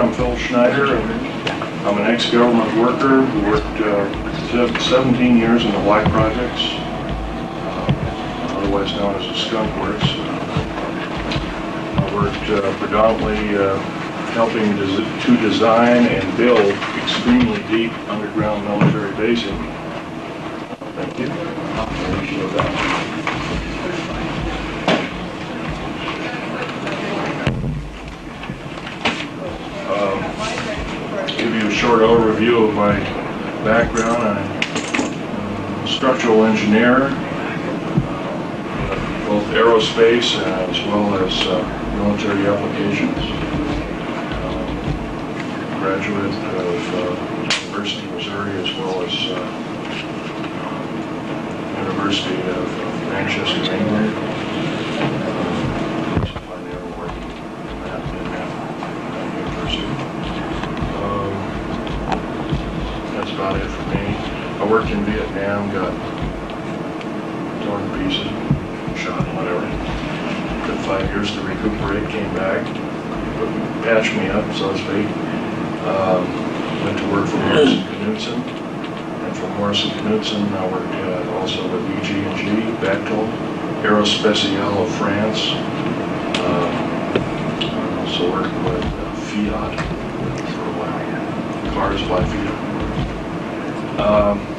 I'm Phil Schneider. I'm an ex-government worker who worked uh, 17 years in the Black Projects, uh, otherwise known as the Skunk Works. I worked uh, predominantly uh, helping to design and build extremely deep underground military basing. Thank you. Appreciate that. Um, Give you a short overview of my background. I'm a structural engineer, uh, both aerospace as well as uh, military applications. Um, Graduate of uh, University of Missouri as well as uh, University of Manchester, England. I worked in Vietnam, got torn to pieces, shot, whatever. Took five years to recuperate, came back, patched me up, so to speak. Um, Went to work for Morrison Knudsen. And from Morrison Knudsen, I worked uh, also with EG&G, Bechtel, Aerospatiale of France. Um, I also worked with uh, Fiat for a while, cars by Fiat. Um,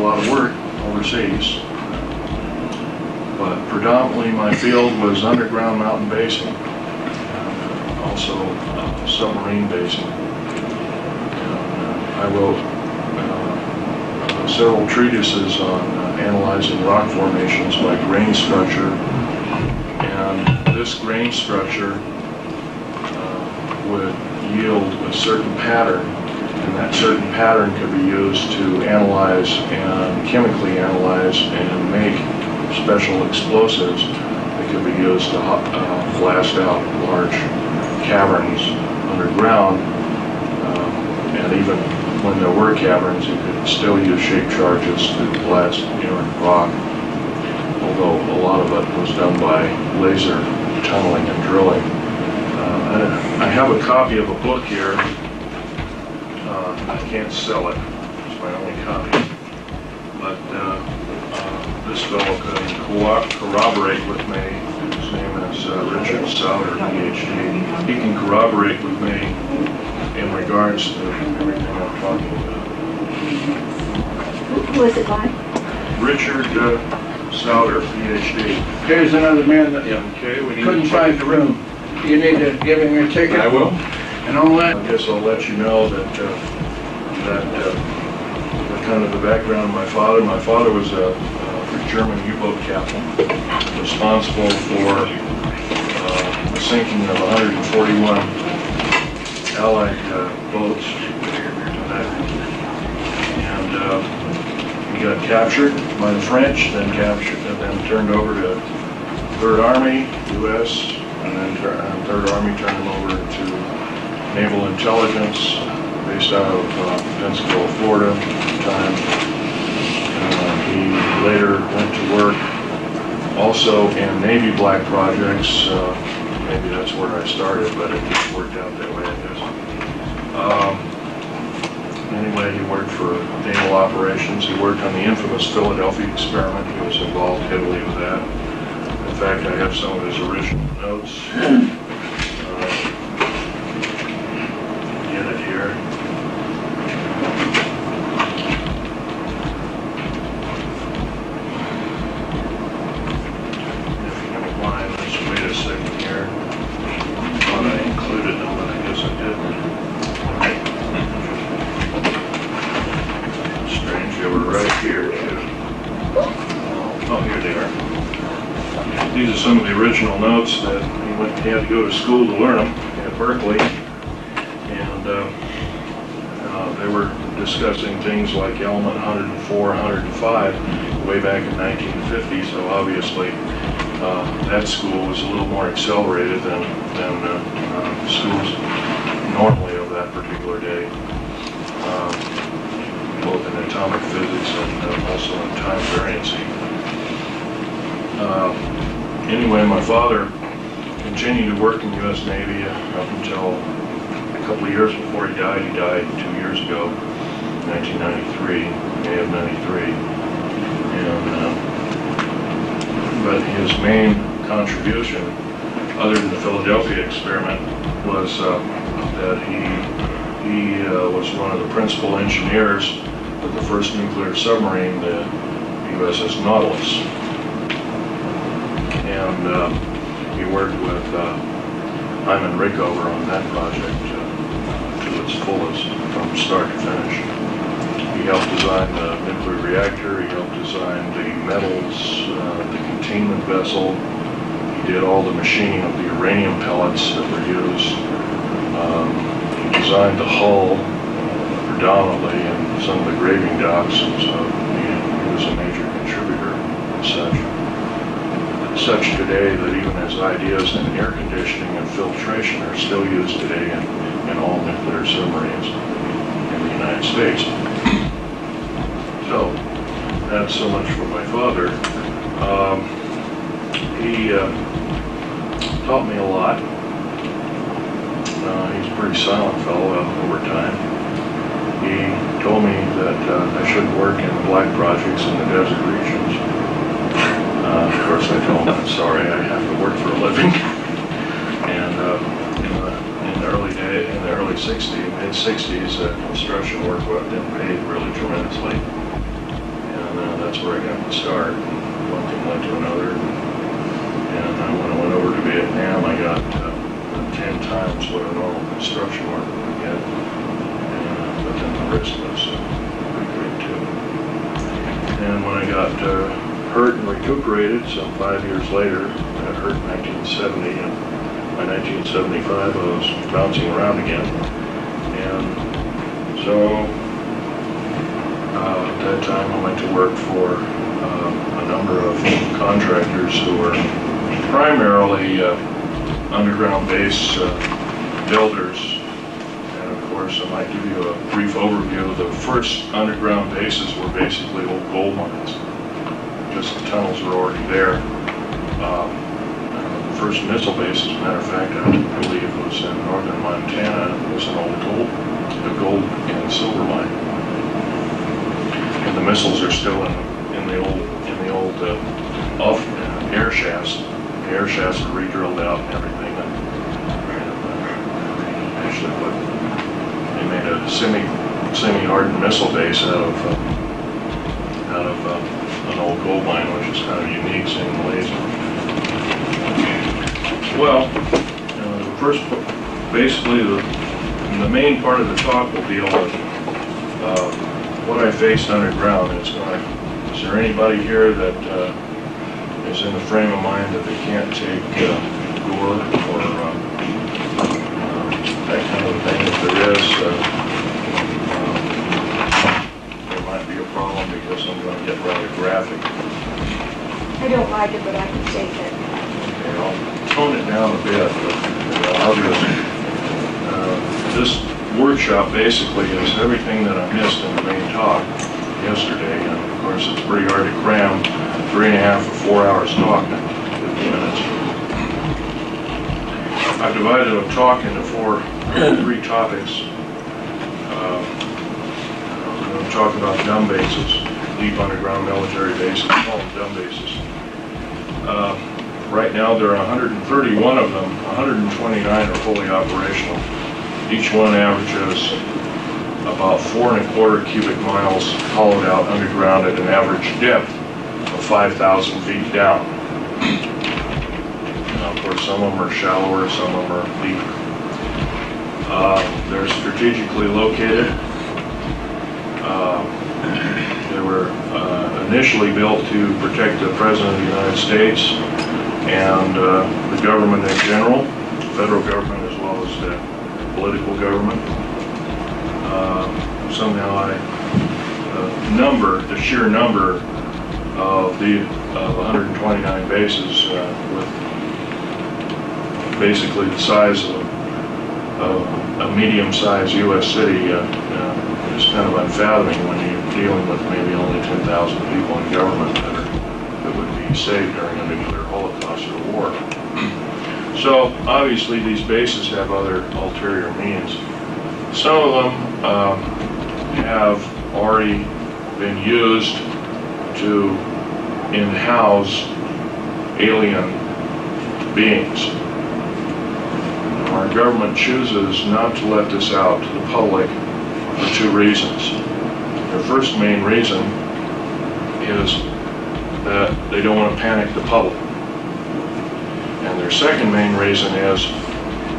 a lot of work overseas, but predominantly my field was underground mountain basin, uh, also uh, submarine basin. And, uh, I wrote several treatises on analyzing rock formations by grain structure, and this grain structure would yield a certain pattern, and that certain pattern could be used to analyze and chemically analyze and make special explosives that could be used to uh, blast out large caverns underground. Um, And even when there were caverns, you could still use shape charges to blast inert rock, although a lot of it was done by laser tunneling and drilling. Uh, I have a copy of a book here. I can't sell it, it's my only copy. But uh, uh, this fellow can co- corroborate with me, his name is uh, Richard Sauder, PhD. He can corroborate with me in regards to everything I'm talking about. Who who is it by? Richard uh, Sauder, PhD. Here's another man that Okay, we need. couldn't find the room. You need to give him your ticket. I will. And all that. I guess I'll let you know that, uh, that, the kind of the background of my father. My father was a uh, German U-boat captain, responsible for uh, the sinking of 141 Allied uh, boats. And uh, he got captured by the French, then captured, and then turned over to Third Army, U.S., and then uh, Third Army turned him over to Naval Intelligence, based out of uh, Pensacola, Florida, time. Uh, He later went to work also in Navy black projects. uh, Maybe that's where I started, but it just worked out that way, I guess. Um, Anyway, he worked for naval operations. He worked on the infamous Philadelphia experiment. He was involved heavily with that. In fact, I have some of his original notes. Uh, Get it here. If you don't mind, let's wait a second here. Thought I included them, but I guess I didn't. Strange, they were right here, too. Oh, here they are. These are some of the original notes that he went, he had to go to school to learn them at Berkeley. And uh, uh, they were discussing things like element 104, 105, way back in 1950, so obviously uh, that school was a little more accelerated than, than uh, uh, schools normally of that particular day. Um, both in atomic physics and uh, also in time variancy. Uh, Anyway, my father continued to work in the U.S. Navy up until a couple of years before he died. He died two years ago, 1993, May of 93. And, uh, but his main contribution, other than the Philadelphia experiment, was uh, that he, he uh, was one of the principal engineers of the first nuclear submarine, the USS Nautilus. And uh, he worked with uh, Hyman Rickover on that project to its fullest, from start to finish. He helped design the nuclear reactor, he helped design the metals, uh, the containment vessel. Did all the machining of the uranium pellets that were used. Um, He designed the hull uh, predominantly and some of the graving docks, and so he he was a major contributor and such. Such today that even his ideas in air conditioning and filtration are still used today in, in all nuclear submarines in the United States. So, that's so much for my father. Um, he uh, taught me a lot. Uh, he's a pretty silent fellow over time. He told me that uh, I shouldn't work in black projects in the desert regions. Uh, of course, I told him, I'm sorry, I have to work for a living. And uh, in, the, in the early day, in the early 60s, mid 60s, uh, construction work wa- didn't pay really tremendously. And uh, that's where I got my start. One thing led to another. And uh, when I went over to Vietnam, I got uh, 10 times what a normal construction worker would get. And, uh, but then the risk was uh, pretty great too. And when I got uh, hurt and recuperated some five years later, I hurt in 1970, and by 1975 I was bouncing around again. And so at that time I went to work for uh, a number of contractors who were primarily uh, underground base uh, builders. And of course, I might give you a brief overview. The first underground bases were basically old gold mines just the tunnels were already there. Um, the First missile base, as a matter of fact, I believe was in northern Montana, It was an old gold, a gold and silver mine. And the missiles are still in, in the old, in the old, uh, off, uh, air shafts. Air shafts are re-drilled out and everything, and, and, uh, actually put, they made a semi, semi-hardened missile base out of, uh, out of, uh, an old gold mine, which is kind of unique, seeing the laser. Well, uh, the first, basically, the, the main part of the talk will be on uh, what I faced underground. Gonna, is there anybody here that, uh, is in the frame of mind that they can't take, uh, gore or, uh, uh, that kind of thing? If there is, uh, uh, there might be a problem because I'm gonna get rather graphic. I don't like it, but I can take it. Okay, I'll tone it down a bit, but uh, I'll just, uh, this workshop basically is everything that I missed in the main talk yesterday. And of course, it's pretty hard to cram three and a half or four hours talk in 50 minutes. I've divided a talk into four, three topics. Um, I'm going to talk about dumb bases, deep underground military bases, call them dumb bases. Uh, Right now, there are 131 of them, 129 are fully operational. Each one averages about four and a quarter cubic miles hollowed out underground at an average depth 5,000 feet down. Now, of course, some of them are shallower, some of them are deeper. Uh, They're strategically located. Uh, They were uh, initially built to protect the President of the United States and uh, the government in general, federal government as well as the political government. Uh, Somehow I, uh, number, the sheer number of the, of 129 bases uh, with basically the size of a- a medium-sized US city uh, uh, is kind of unfathoming when you're dealing with maybe only 10,000 people in government that are, that would be saved during a nuclear holocaust or war. So obviously, these bases have other ulterior means. Some of them um, have already been used to in-house alien beings. Our government chooses not to let this out to the public for two reasons. The first main reason is that they don't want to panic the public. And their second main reason is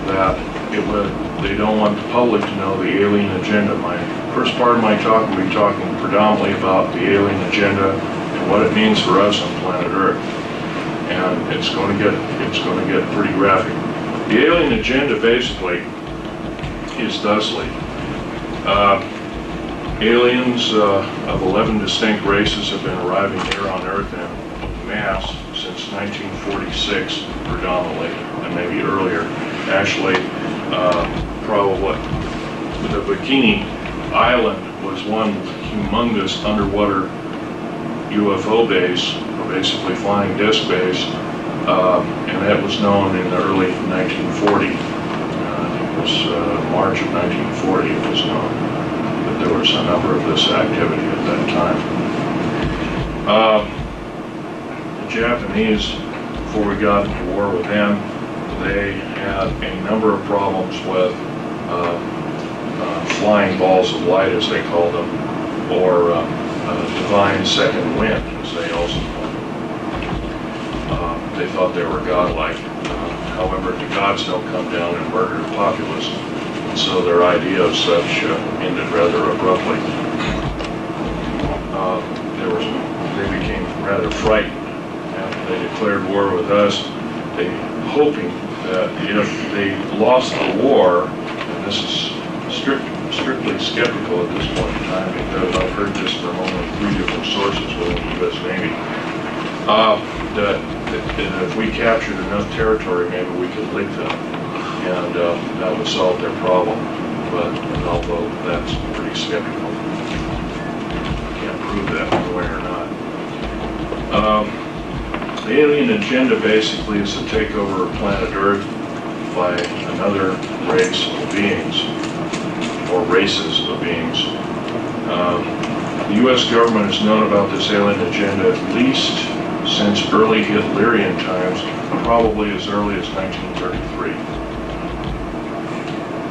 that it would, they don't want the public to know the alien agenda. My first part of my talk will be talking predominantly about the alien agenda and what it means for us on planet Earth. And it's going to get, it's going to get pretty graphic. The alien agenda basically is thusly. Uh, aliens uh, of 11 distinct races have been arriving here on Earth in mass since 1946 predominantly, and maybe earlier. Actually, uh, probably the Bikini Island was one humongous underwater UFO base, basically flying disc base, um, and that was known in the early 1940. Uh, I think it was uh, March of 1940 it was known that there was a number of this activity at that time. Um, the Japanese, before we got into war with them, they had a number of problems with uh, flying balls of light, as they called them, or uh, divine second wind, as they also called them. Uh, they thought they were godlike. Uh, however, the gods don't come down and murder the populace, and so their idea of such uh, ended rather abruptly. There was, they became rather frightened after they declared war with us, they hoping that if they lost the war, and this is strict, strictly skeptical at this point in time because I've heard this from only three different sources within the U.S. Navy, uh, that, that if we captured enough territory, maybe we could lick them, and uh, that would solve their problem. But although that's pretty skeptical, can't prove that one way or not. Um, the alien agenda basically is to take over planet Earth by another race of beings, or races of beings. Um, the U.S. government has known about this alien agenda at least since early Hitlerian times, probably as early as 1933.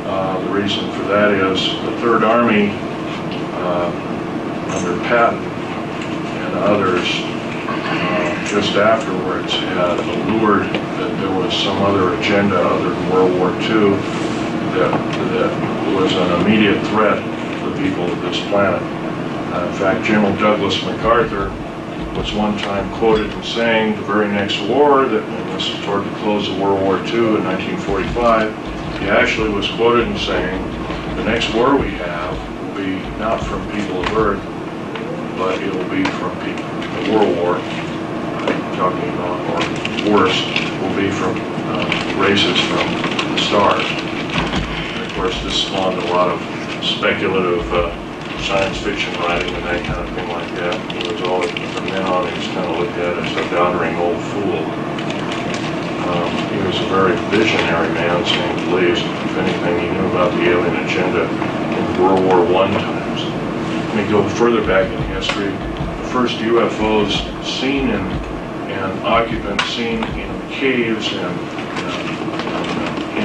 Uh, the reason for that is the Third Army, uh, under Patton and others, uh, just afterwards had allured that there was some other agenda other than World War II that, that was an immediate threat to the people of this planet. Uh, in fact, General Douglas MacArthur was one time quoted in saying the very next war, that, and this is toward the close of World War II in 1945, he actually was quoted in saying, the next war we have will be not from people of Earth, but it will be from people, the World War, I'm talking about, or worse, will be from uh, races from the stars. Course, this spawned a lot of speculative uh, science fiction writing and that kind of thing like that. He was always, from then on, he was kind of looked at as a doddering old fool. Um, he was a very visionary man, saying the least. If anything, he knew about the alien agenda in World War I times. Let me go further back in history. The first UFOs seen in, and occupants seen in caves and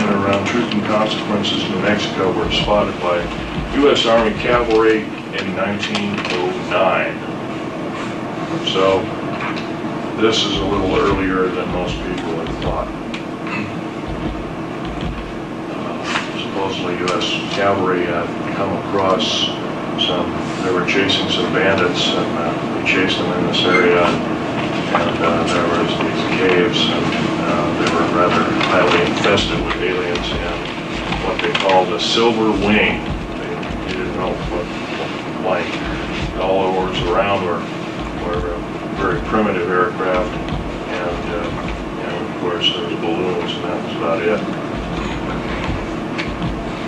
around Truth and Consequences, New Mexico, were spotted by U.S. Army cavalry in 1909. So this is a little earlier than most people had thought. Uh, Supposedly U.S. cavalry had come across some, they were chasing some bandits and uh, we chased them in this area and uh, there was these caves and they were rather highly infested with aliens and what they called a silver wing. They didn't know what, like. All that was around were, were very primitive aircraft and, uh, and of course there was balloons and that was about it.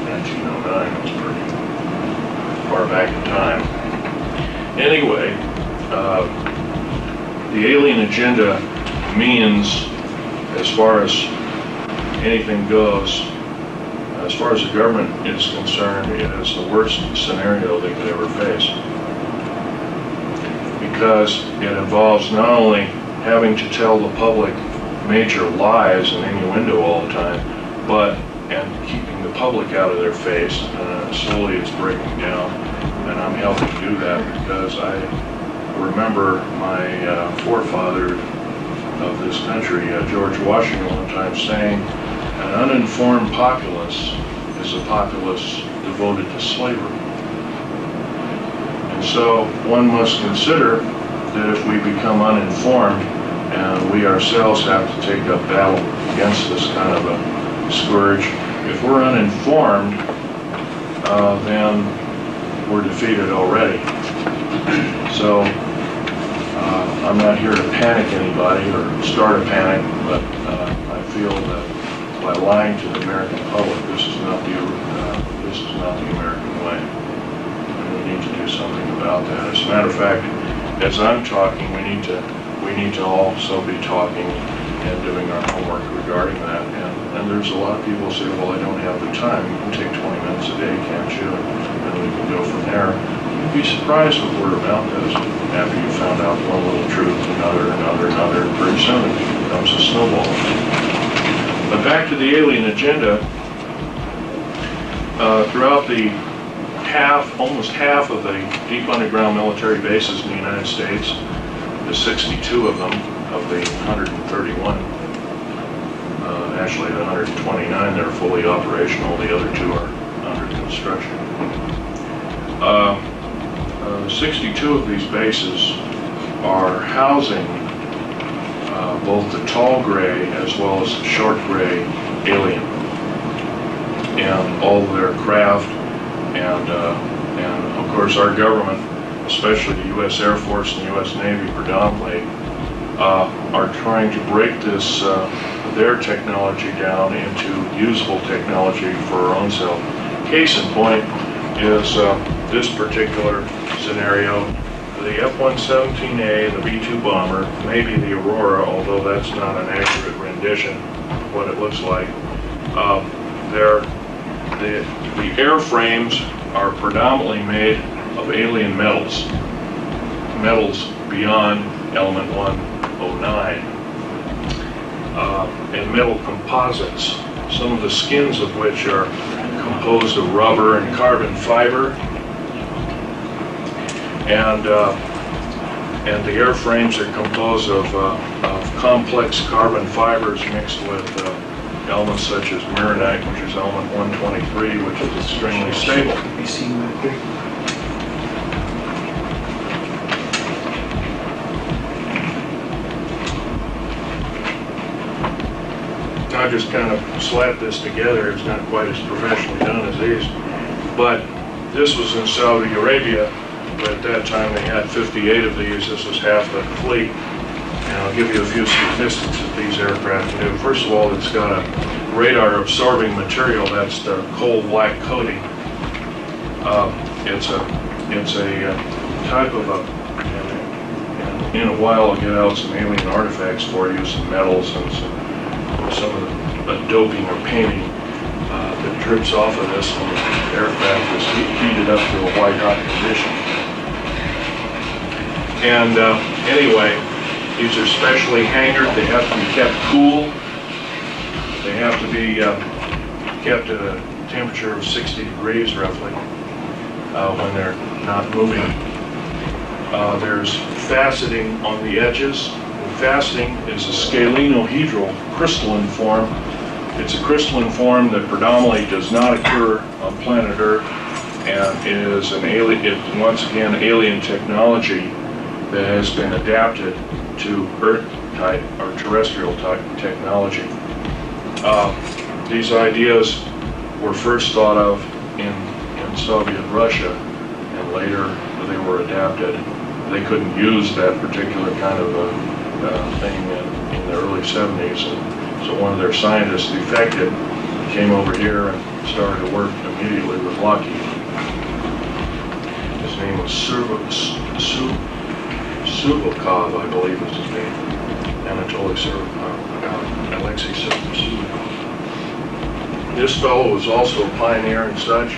1909 was pretty far back in time. Anyway, uh, the alien agenda means, as far as anything goes. As far as the government is concerned, it is the worst scenario they could ever face. Because it involves not only having to tell the public major lies and innuendo all the time, but, and keeping the public out of their face. Uh, Slowly it's breaking down, and I'm helping do that because I remember my uh, forefather of this country, uh, George Washington, one time saying, "An uninformed populace is a populace devoted to slavery." And so one must consider that if we become uninformed and we ourselves have to take up battle against this kind of a scourge, if we're uninformed, uh, then we're defeated already. So I'm not here to panic anybody or start a panic, but uh, I feel that by lying to the American public, this is not the, uh, this is not the American way. And we need to do something about that. As a matter of fact, as I'm talking, we need to, we need to also be talking and doing our homework regarding that. And, and there's a lot of people say, well, I don't have the time. You can take 20 minutes a day, can't you? And we can go from there. Be surprised what word of mouth after you found out one little truth, another, another, another, and pretty soon it becomes a snowball. But back to the alien agenda. Uh, throughout the half, almost half of the deep underground military bases in the United States, the 62 of them, of the 131, uh, actually the 129, they're fully operational, the other two are under construction. Uh, uh, 62 of these bases are housing uh, both the tall gray as well as the short gray alien and all their craft and, uh, and of course our government, especially the U.S. Air Force and the U.S. Navy predominantly, uh, are trying to break this, uh, their technology down into usable technology for our own self. Case in point is this particular scenario. The F-117A, the B-2 bomber, maybe the Aurora, although that's not an accurate rendition of what it looks like. Um, they're, the, the airframes are predominantly made of alien metals, metals beyond element 109, uh, and metal composites, some of the skins of which are composed of rubber and carbon fiber. And, uh, and the airframes are composed of, uh, of complex carbon fibers mixed with uh, elements such as mironite, which is element 123, which is extremely stable. Be seen right there. I just kind of slapped this together. It's not quite as professionally done as these. But this was in Saudi Arabia, at that time they had 58 of these. This was half the fleet. And I'll give you a few statistics that these aircraft do. First of all, it's got a radar absorbing material. That's the coal black coating. Uh, It's a, it's a uh, type of a, in a while I'll get out some alien artifacts for you, some metals and some some of the doping or painting uh, that drips off of this when the aircraft is heated up to a white hot condition. And uh, anyway, these are specially hangared, they have to be kept cool. They have to be uh, kept at a temperature of 60 degrees roughly uh, when they're not moving. Uh, There's faceting on the edges. Faceting is a scalenohedral crystalline form. It's a crystalline form that predominantly does not occur on planet Earth and is an alien, once again, alien technology that has been adapted to Earth type or terrestrial type technology. Uh, These ideas were first thought of in, in Soviet Russia and later they were adapted. They couldn't use that particular kind of uh, uh, thing in, in the early 70s. And so one of their scientists defected, came over here and started to work immediately with Lockheed. His name was Servo, Su, Suvokov, I believe was his name. Anatoly Serv, uh, Alexei. This fellow was also a pioneer and such.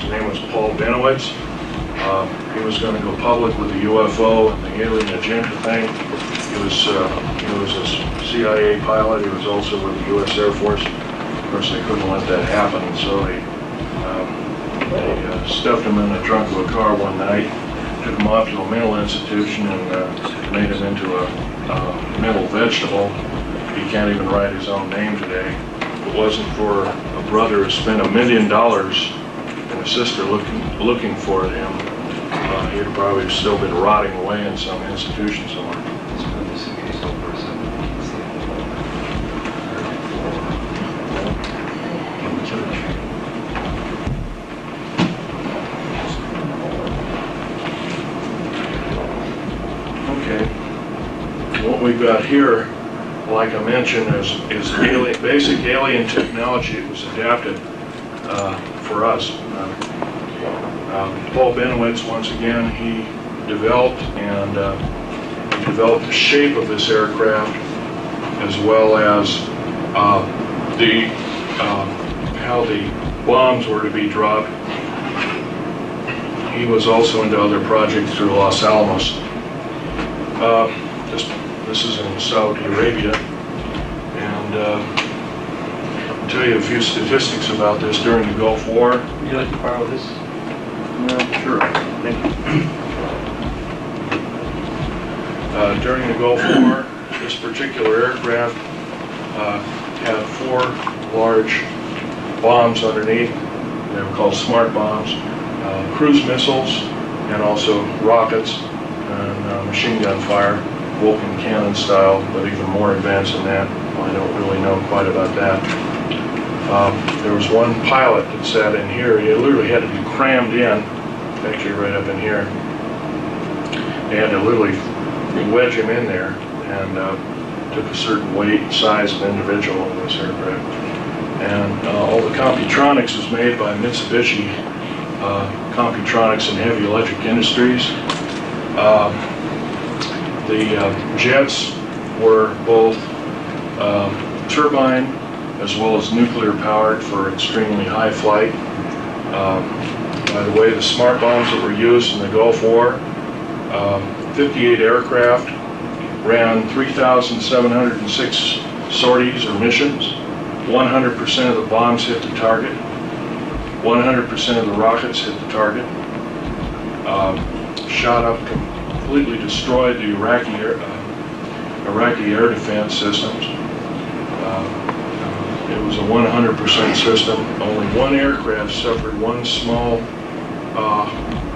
His name was Paul Bennewitz. Uh, He was going to go public with the UFO and the alien agenda thing. He was, uh, he was a CIA pilot, he was also with the US Air Force. Of course, they couldn't let that happen, so they, um, they uh, stuffed him in the trunk of a car one night, took him off to a mental institution and uh, made him into a uh, mental vegetable. He can't even write his own name today. If it wasn't for a brother who spent a million dollars and a sister looking, looking for him, uh, he'd probably still been rotting away in some institution somewhere. Let's move this in case over a second. See if the church. Okay. What we've got here, like I mentioned, is, is alien, basic alien technology. It was adapted uh, for us. Uh, um, Paul Bennewitz, once again, he developed and uh, developed the shape of this aircraft as well as uh, the, uh, how the bombs were to be dropped. He was also into other projects through Los Alamos. Uh, This this is in Saudi Arabia, and uh, I'll tell you a few statistics about this during the Gulf War. Would you like to borrow this? No, sure. Thank you. Uh, During the Gulf War, this particular aircraft uh, had four large bombs underneath. They were called smart bombs, uh, cruise missiles, and also rockets and uh, machine gun fire, Vulcan cannon style, but even more advanced than that. I don't really know quite about that. Um, There was one pilot that sat in here, he literally had to be crammed in, actually right up in here. They had to literally wedge him in there and uh, took a certain weight and size of individual in this aircraft. And uh, all the Computronics was made by Mitsubishi uh, Computronics and Heavy Electric Industries. Um, The uh, jets were both um, turbine as well as nuclear powered for extremely high flight. Um, By the way, the smart bombs that were used in the Gulf War, um, 58 aircraft ran 3,706 sorties or missions. 100% of the bombs hit the target. 100% of the rockets hit the target. Um, Shot up, completely destroyed the Iraqi air, uh, Iraqi air defense systems. Uh, It was a 100% system. Only one aircraft suffered one small uh,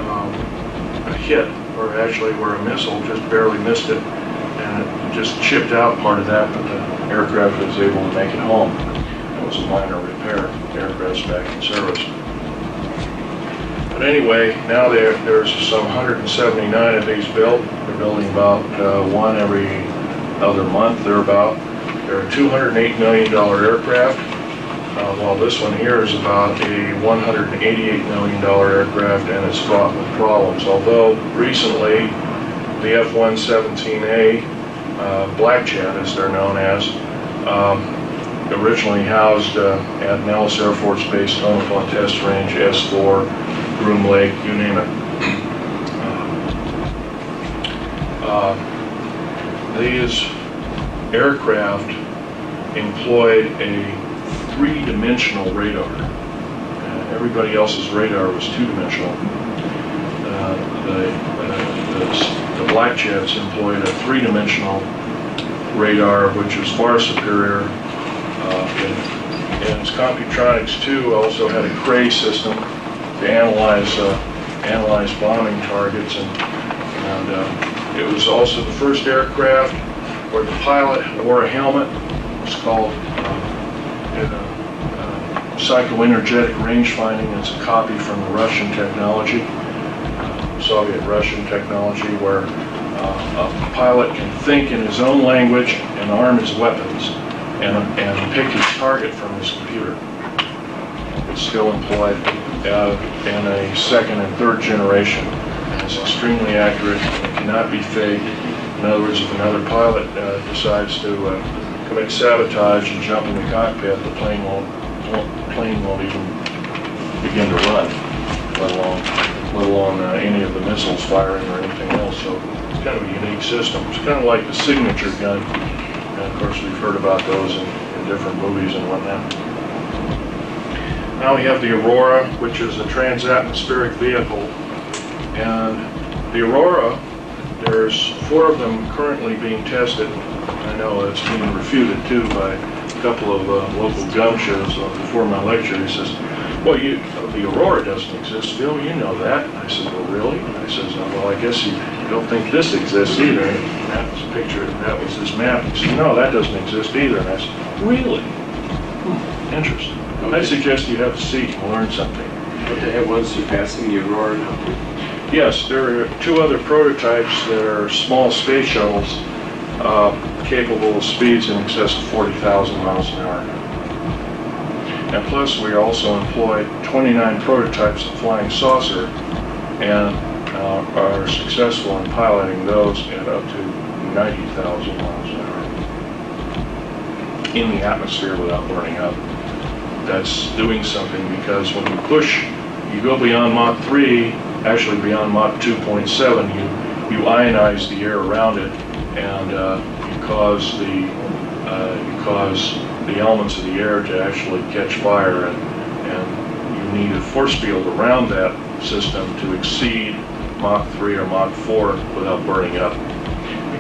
um, hit, or actually where a missile just barely missed it, and it just chipped out part of that, but the aircraft was able to make it home. It was a minor repair, the aircraft's back in service. But anyway, now there, there's some 179 of these built. They're building about uh, one every other month, they're about. They're a $208 million aircraft. Uh, While this one here is about a $188 million aircraft and it's fraught with problems. Although recently, the F-117A, uh, Black Jet as they're known as, um, originally housed uh, at Nellis Air Force Base, Tonopah Test Range, S4, Groom Lake, you name it. Uh, These aircraft employed a three-dimensional radar. Uh, Everybody else's radar was two-dimensional. Uh, The, uh, the- black jets employed a three-dimensional radar, which was far superior. Uh, And and its Computronics too also had a Cray system to analyze, uh, analyze bombing targets and, and uh, it was also the first aircraft where the pilot wore a helmet. It's called uh, uh, uh, psychoenergetic range finding. It's a copy from the Russian technology, uh, Soviet-Russian technology, where a pilot can think in his own language and arm his weapons and, and pick his target from his computer. It's still employed uh, in a second and third generation. It's extremely accurate. It cannot be faked. In other words, if another pilot uh, decides to uh, commit sabotage and jump in the cockpit, the plane won't pl- plane won't even begin to run, let alone, let alone uh, any of the missiles firing or anything else. So it's kind of a unique system. It's kind of like the signature gun. And of course, we've heard about those in, in different movies and whatnot. Now we have the Aurora, which is a transatmospheric vehicle. And the Aurora, there's four of them currently being tested. I know it's being refuted too by a couple of uh, local gun shows before my lecture. He says, well, you, the Aurora doesn't exist, Phil, you know that. I said, well, really? I says, "Uh, well, I guess you don't think this exists either. And that was a picture, that was this map. He said, no, that doesn't exist either. And I said, really? Hmm, Interesting. I suggest you have a seat and learn something. But they have one surpassing the Aurora now. Yes, there are two other prototypes that are small space shuttles uh, capable of speeds in excess of 40,000 miles an hour. And plus, we also employ 29 prototypes of flying saucer and uh, are successful in piloting those at up to 90,000 miles an hour in the atmosphere without burning up. That's doing something because when you push, you go beyond Mach 3, actually beyond Mach 2.7, you, you ionize the air around it and uh, you cause the, uh, you cause the elements of the air to actually catch fire and, and you need a force field around that system to exceed Mach 3 or Mach 4 without burning up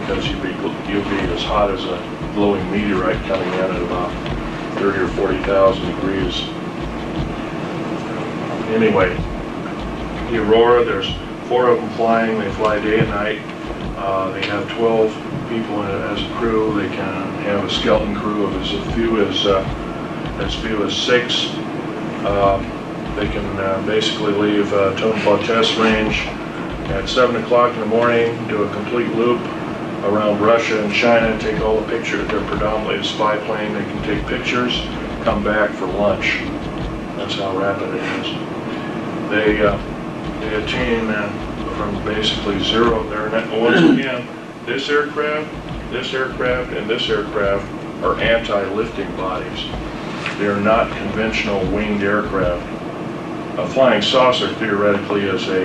because you'll be, you'll be as hot as a glowing meteorite coming in at about 30 or 40,000 degrees. Anyway, the Aurora, there's four of them flying, they fly day and night. Uh, they have 12 people as a crew, they can have a skeleton crew of as few as, uh, as few as six. Uh, They can uh, basically leave uh, Tonopah Test Range at 7 o'clock in the morning, do a complete loop around Russia and China, and take all the pictures, they're predominantly a spy plane, they can take pictures, come back for lunch. That's how rapid it is. They, uh, they attain uh, from basically zero, they're, not- once again, this aircraft, this aircraft, and this aircraft are anti-lifting bodies. They're not conventional winged aircraft. A flying saucer theoretically is a,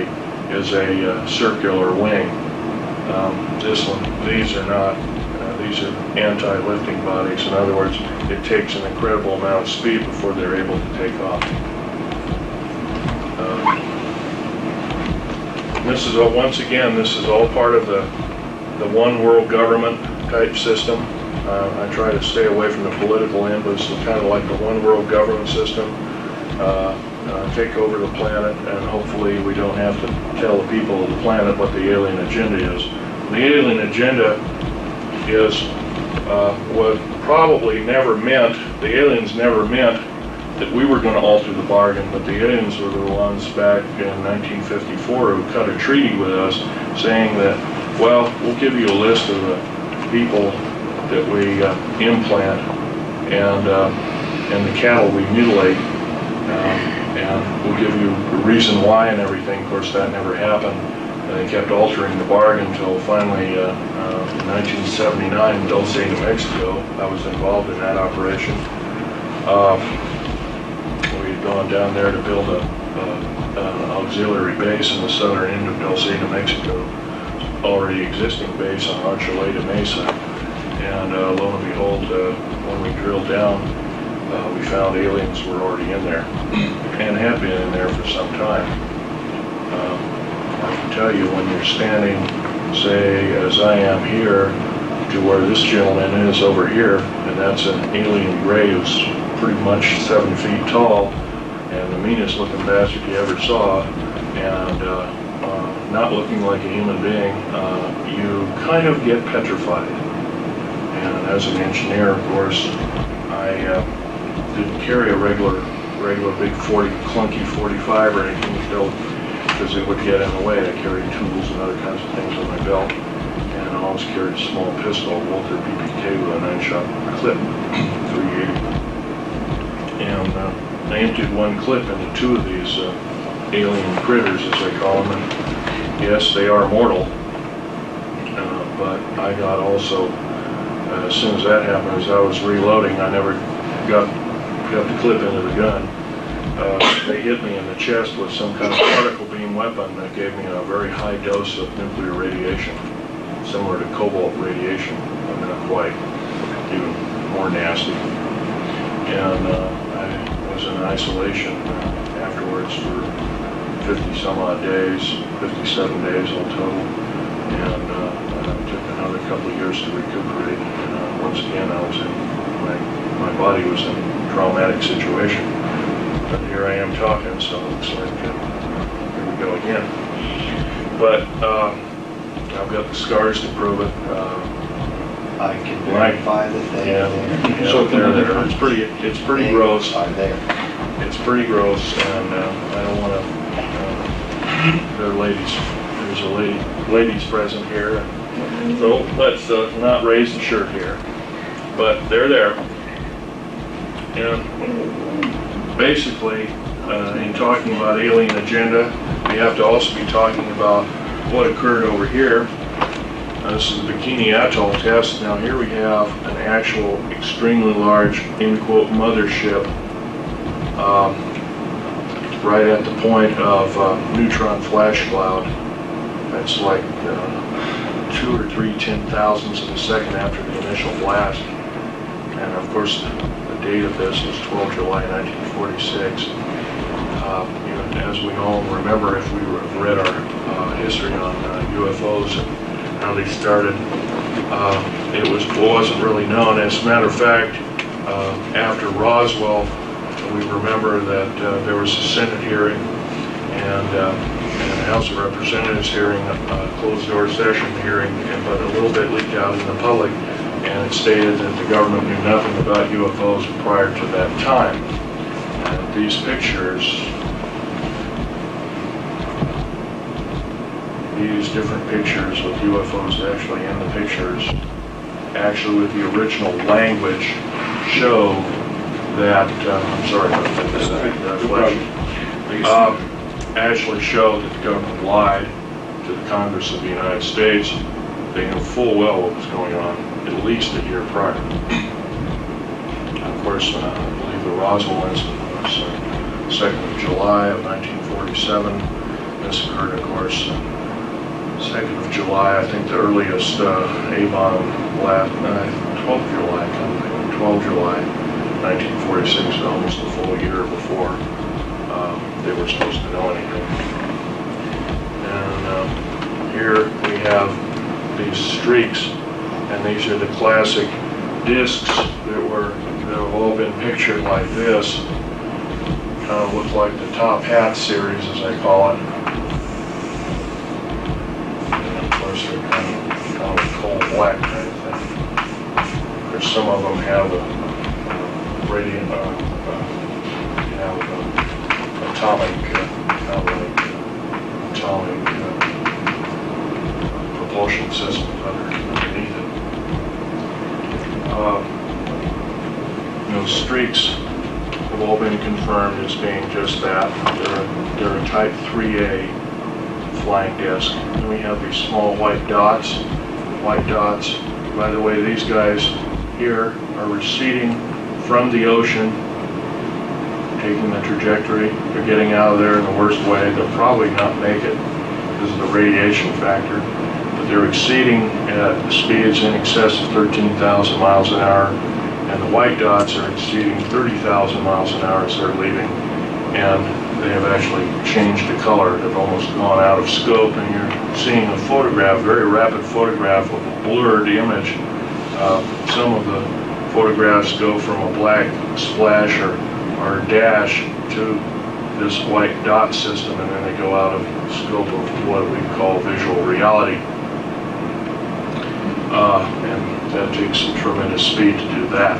is a uh, circular wing. Um, This one, these are not, uh, these are anti-lifting bodies. In other words, it takes an incredible amount of speed before they're able to take off. Um, This is, all- once again, this is all part of the, the one world government type system. Uh, I try to stay away from the political end, but it's kind of like the one world government system. Uh, uh, Take over the planet, and hopefully we don't have to tell the people of the planet what the alien agenda is. The alien agenda is uh, what probably never meant, the aliens never meant that we were going to alter the bargain, but the aliens were the ones back in 1954 who cut a treaty with us saying that, well, we'll give you a list of the people that we uh, implant and, uh, and the cattle we mutilate, uh, and we'll give you a reason why and everything. Of course, that never happened. They kept altering the bargain until finally, uh, uh, in 1979 in Dulce, New Mexico, I was involved in that operation. Uh, we had gone down there to build a, a- an auxiliary base in the southern end of Dulce, New Mexico, already existing base on Archuleta Mesa. And uh, lo and behold, uh, when we drilled down, uh, we found aliens were already in there and had been in there for some time. Um, I can tell you when you're standing, say, as I am here, to where this gentleman is over here, and that's an alien gray who's pretty much seven feet tall, and the meanest looking bastard you ever saw, and uh, uh, not looking like a human being, uh, you kind of get petrified. And as an engineer, of course, I uh, didn't carry a regular, regular big 40, clunky 45 or anything built because it would get in the way. I carried tools and other kinds of things on my belt, and I always carried a small pistol, Walther PPK with a nine-shot clip, 380. And uh, I emptied one clip into two of these uh, alien critters, as they call them. And yes, they are mortal, uh, but I got also, uh, as soon as that happened, as I was reloading, I never got got the clip into the gun, uh, they hit me in the chest with some kind of particle beam weapon that gave me a very high dose of nuclear radiation, similar to cobalt radiation, but not quite, even more nasty. And uh, I was in isolation uh, afterwards for 50 some odd days, 57 days all total. And uh, it took another couple of years to recuperate. And uh, once again, I was in, my, my body was in traumatic situation. But here I am talking, so it looks like uh, here we go again. But uh, I've got the scars to prove it. Uh, I can Right. verify that they are yeah, there. so they're there. It's pretty, it's pretty They gross. Are there. It's pretty gross, and uh, I don't want to, there are ladies, there's a lady, ladies present here, so let's uh, not raise the shirt here, but they're there. And basically, uh, in talking about alien agenda, we have to also be talking about what occurred over here. Uh, This is the Bikini Atoll test. Now here we have an actual extremely large, in quote, mothership um, right at the point of uh, neutron flash cloud. That's like uh, two or three ten thousandths of a second after the initial blast. And of course, date of this was 12 July 1946. Uh, you know, As we all remember, if we read our uh, history on uh, UFOs and how they started, uh, it was, wasn't really known. As a matter of fact, uh, after Roswell, we remember that uh, there was a Senate hearing and uh, and a House of Representatives hearing, a closed-door session hearing, but a little bit leaked out in the public, and it stated that the government knew nothing about UFOs prior to that time. And these pictures, these different pictures with UFOs actually in the pictures, actually with the original language, show that, uh, I'm sorry about that, this, uh, flash um, actually showed that the government lied to the Congress of the United States. They knew full well what was going on at least a year prior. Of course, uh, I believe the Roswell incident was uh, 2nd of July of 1947. This occurred, of course, uh, 2nd of July, I think the earliest uh, A-bomb blast, uh, 12th July, kind of 12 July 1946, almost a full year before um, they were supposed to know anything. And um, here we have these streaks, and these are the classic discs that were, that have all been pictured like this. Kind of look like the Top Hat series, as I call it. And of course, they're kind of, kind of a coal black kind of thing. There's some of them have a radiant, uh, uh, you know, atomic, uh, kind of like uh, atomic uh, propulsion systems under-. Uh, you know, streaks have all been confirmed as being just that. They're, a- they're a Type 3A flying disc. And we have these small white dots. White dots, by the way, these guys here are receding from the ocean, taking the trajectory. They're getting out of there in the worst way. They'll probably not make it because of the radiation factor, they're exceeding at speeds in excess of 13,000 miles an hour, and the white dots are exceeding 30,000 miles an hour as they're leaving, and they have actually changed the color. They've almost gone out of scope, and you're seeing a photograph, very rapid photograph of a blurred image. Uh, Some of the photographs go from a black splash or, or dash to this white dot system, and then they go out of scope of what we call visual reality. Uh, and that takes some tremendous speed to do that.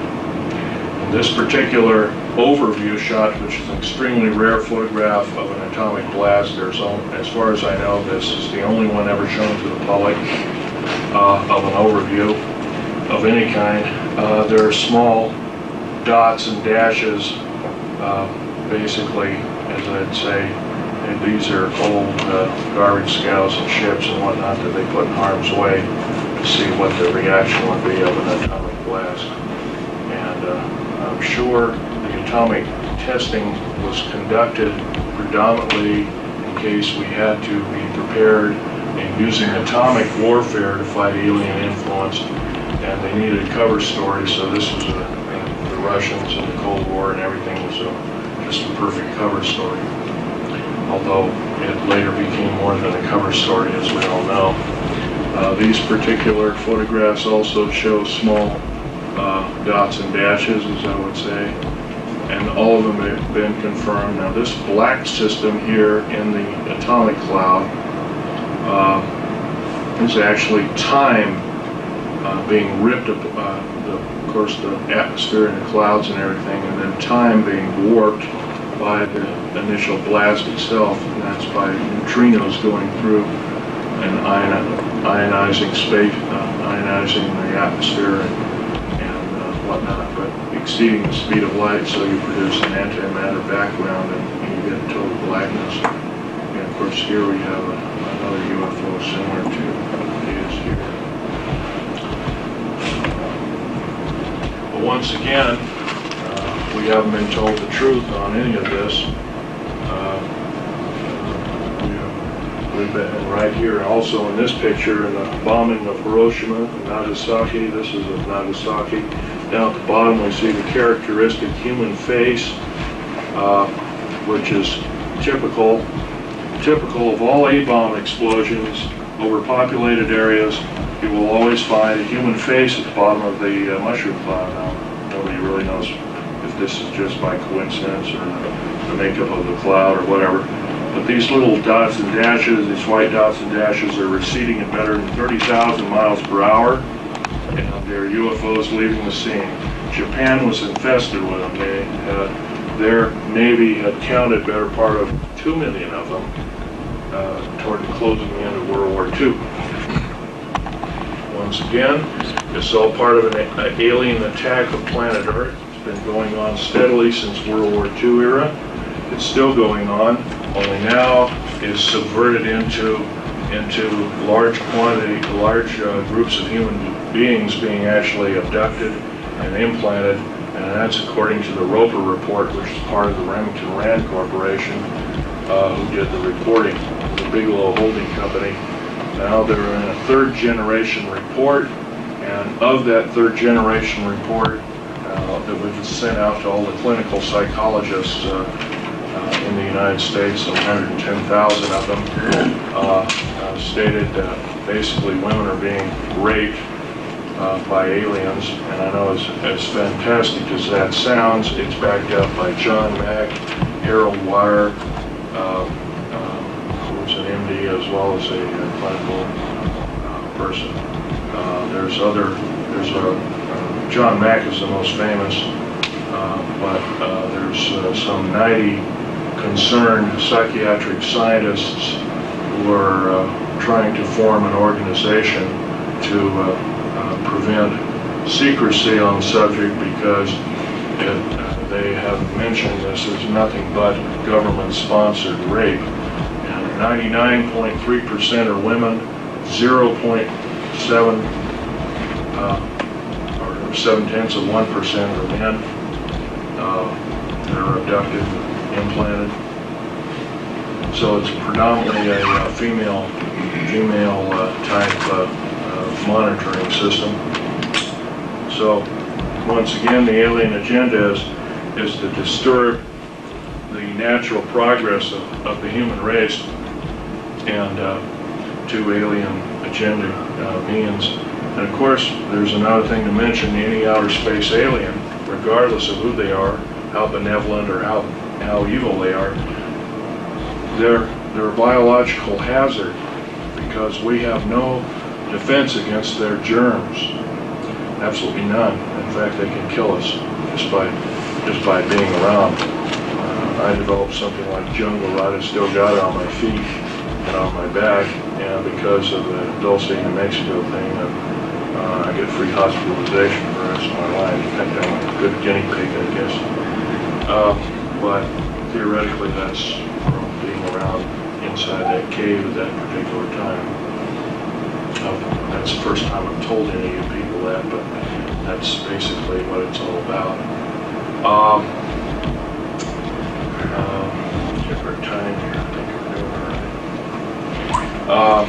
In this particular overview shot, which is an extremely rare photograph of an atomic blast, there's, on- as far as I know, this is the only one ever shown to the public uh, of an overview of any kind. Uh, There are small dots and dashes, basically, as I'd say, and these are old uh, garbage scows and ships and whatnot that they put in harm's way see what the reaction would be of an atomic blast. And uh, I'm sure the atomic testing was conducted predominantly in case we had to be prepared in using atomic warfare to fight alien influence, and they needed a cover story, so this was a, and the Russians and the Cold War and everything was a, just a perfect cover story. Although it later became more than a cover story, as we all know. Uh, These particular photographs also show small uh, dots and dashes, as I would say, and all of them have been confirmed. Now, this black system here in the atomic cloud uh, is actually time uh, being ripped up, uh, the- of course, the atmosphere and the clouds and everything, and then time being warped by the initial blast itself, and that's by neutrinos going through and ionizing space, uh, ionizing the atmosphere and and uh, whatnot, but exceeding the speed of light, so you produce an antimatter background and you get total blackness. And of course, here we have a- another UFO similar to what it is here. But once again, uh, we haven't been told the truth on any of this. Uh, We've been right here, also in this picture, in the bombing of Hiroshima and Nagasaki. This is of Nagasaki. Down at the bottom, we see the characteristic human face, uh, which is typical, typical of all A-bomb explosions over populated areas. You will always find a human face at the bottom of the uh, mushroom cloud. Now, nobody really knows if this is just by coincidence or the makeup of the cloud or whatever. But these little dots and dashes, these white dots and dashes are receding at better than 30,000 miles per hour, and they're UFOs leaving the scene. Japan was infested with them. They, their navy had counted better part of 2 million of them uh, toward the closing end of World War II. Once again, it's all part of an alien attack of planet Earth. It's been going on steadily since World War II era. It's still going on, only now is subverted into, into large quantity, large uh, groups of human beings being actually abducted and implanted, and that's according to the Roper Report, which is part of the Remington Rand Corporation, uh, who did the reporting, the Bigelow Holding Company. Now they're in a third generation report, and of that third generation report uh, that we've sent out to all the clinical psychologists uh, in the United States, 110,000 of them, uh, uh, stated that basically women are being raped uh, by aliens, and I know as, as fantastic as that sounds, it's backed up by John Mack, Harold Wire, uh, uh, who's an MD as well as a clinical person. There's other, there's a, John Mack is the most famous, uh, but uh, there's uh, some 90 concerned psychiatric scientists who are uh, trying to form an organization to uh, uh, prevent secrecy on the subject because it, uh, they have mentioned this is nothing but government-sponsored rape. And 99.3% are women, 0.7 uh, or seven tenths of one percent are men that are abducted, implanted. So it's predominantly a uh, female, female uh, type uh, uh, monitoring system. So, once again, the alien agenda is, is to disturb the natural progress of, of the human race and uh, to alien agenda uh, means. And of course, there's another thing to mention, any outer space alien, regardless of who they are, how benevolent or how, how evil they are, they're, they're a biological hazard because we have no defense against their germs. Absolutely none. In fact, they can kill us just by, just by being around. Uh, I developed something like jungle rot, I still got it on my feet and on my back, and because of the Dulce, New Mexico thing, uh, I get free hospitalization for the rest of my life. I'm a good guinea pig, I guess. Uh, But theoretically, that's from being around inside that cave at that particular time. Uh, That's the first time I've told any of you people that, but that's basically what it's all about. Um, Um, Check time here, I. Um,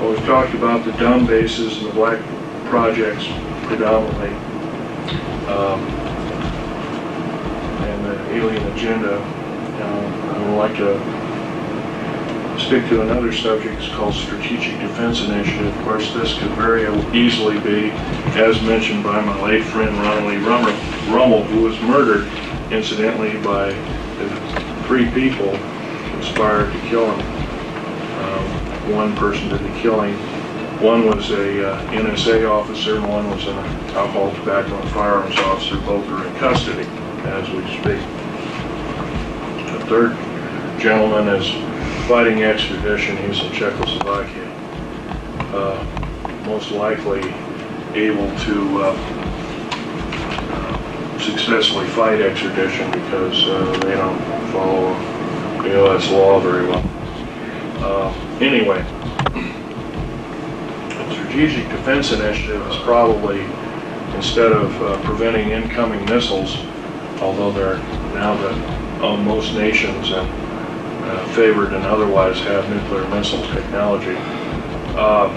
Well, we've talked about the dumb bases and the black projects predominantly. Um, And the alien agenda. Um, I would like to stick to another subject, it's called Strategic Defense Initiative. Of course, this could very easily be, as mentioned by my late friend Ronald Lee Rummer- Rummel, who was murdered incidentally by three people who conspired to kill him. Um, One person did the killing, one was a uh, NSA officer, and one was an alcohol, tobacco, and firearms officer, both are in custody as we speak. The third gentleman is fighting extradition, he's in Czechoslovakia. Uh, Most likely able to uh, uh, successfully fight extradition because uh, they don't follow US law very well. Uh, Anyway, the Strategic Defense Initiative is probably, instead of uh, preventing incoming missiles, although they're now the, uh, most nations and uh, favored and otherwise have nuclear missile technology. Um,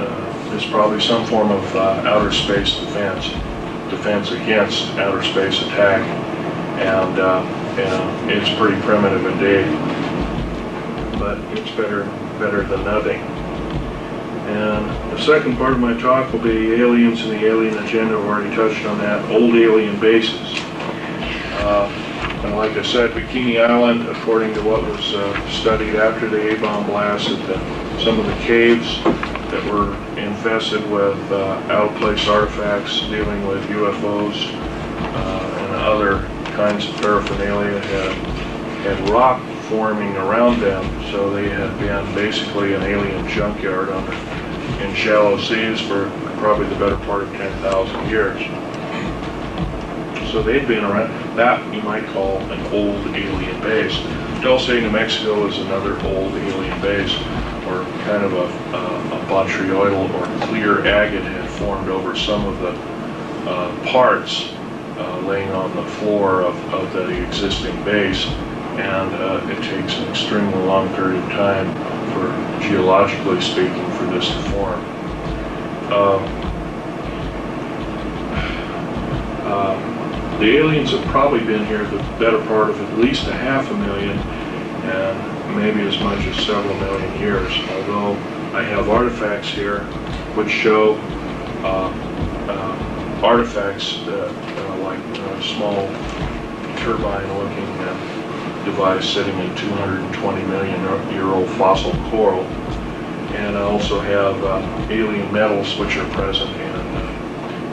uh, probably some form of uh, outer space defense, defense against outer space attack, and, uh, and it's pretty primitive indeed, but it's better, better than nothing. And the second part of my talk will be aliens and the alien agenda, We've already touched on that, old alien bases. Uh, and like I said, Bikini Island, according to what was uh, studied after the A-bomb blast, that some of the caves that were infested with uh, out-of-place artifacts dealing with UFOs and other kinds of paraphernalia had, had rock forming around them, so they had been basically an alien junkyard under, in shallow seas for probably the better part of 10,000 years. So they'd been around, that you might call an old alien base. Dulce, New Mexico is another old alien base, or kind of a, a botryoidal or clear agate had formed over some of the uh, parts uh, laying on the floor of, of the existing base. And uh, it takes an extremely long period of time for, geologically speaking, for this to form. Um, uh, the aliens have probably been here the better part of at least a half a million and maybe as much as several million years, although I have artifacts here which show uh, uh, artifacts that uh, like a small turbine-looking uh, device sitting in 220 million year old fossil coral. And I also have uh, alien metals which are present in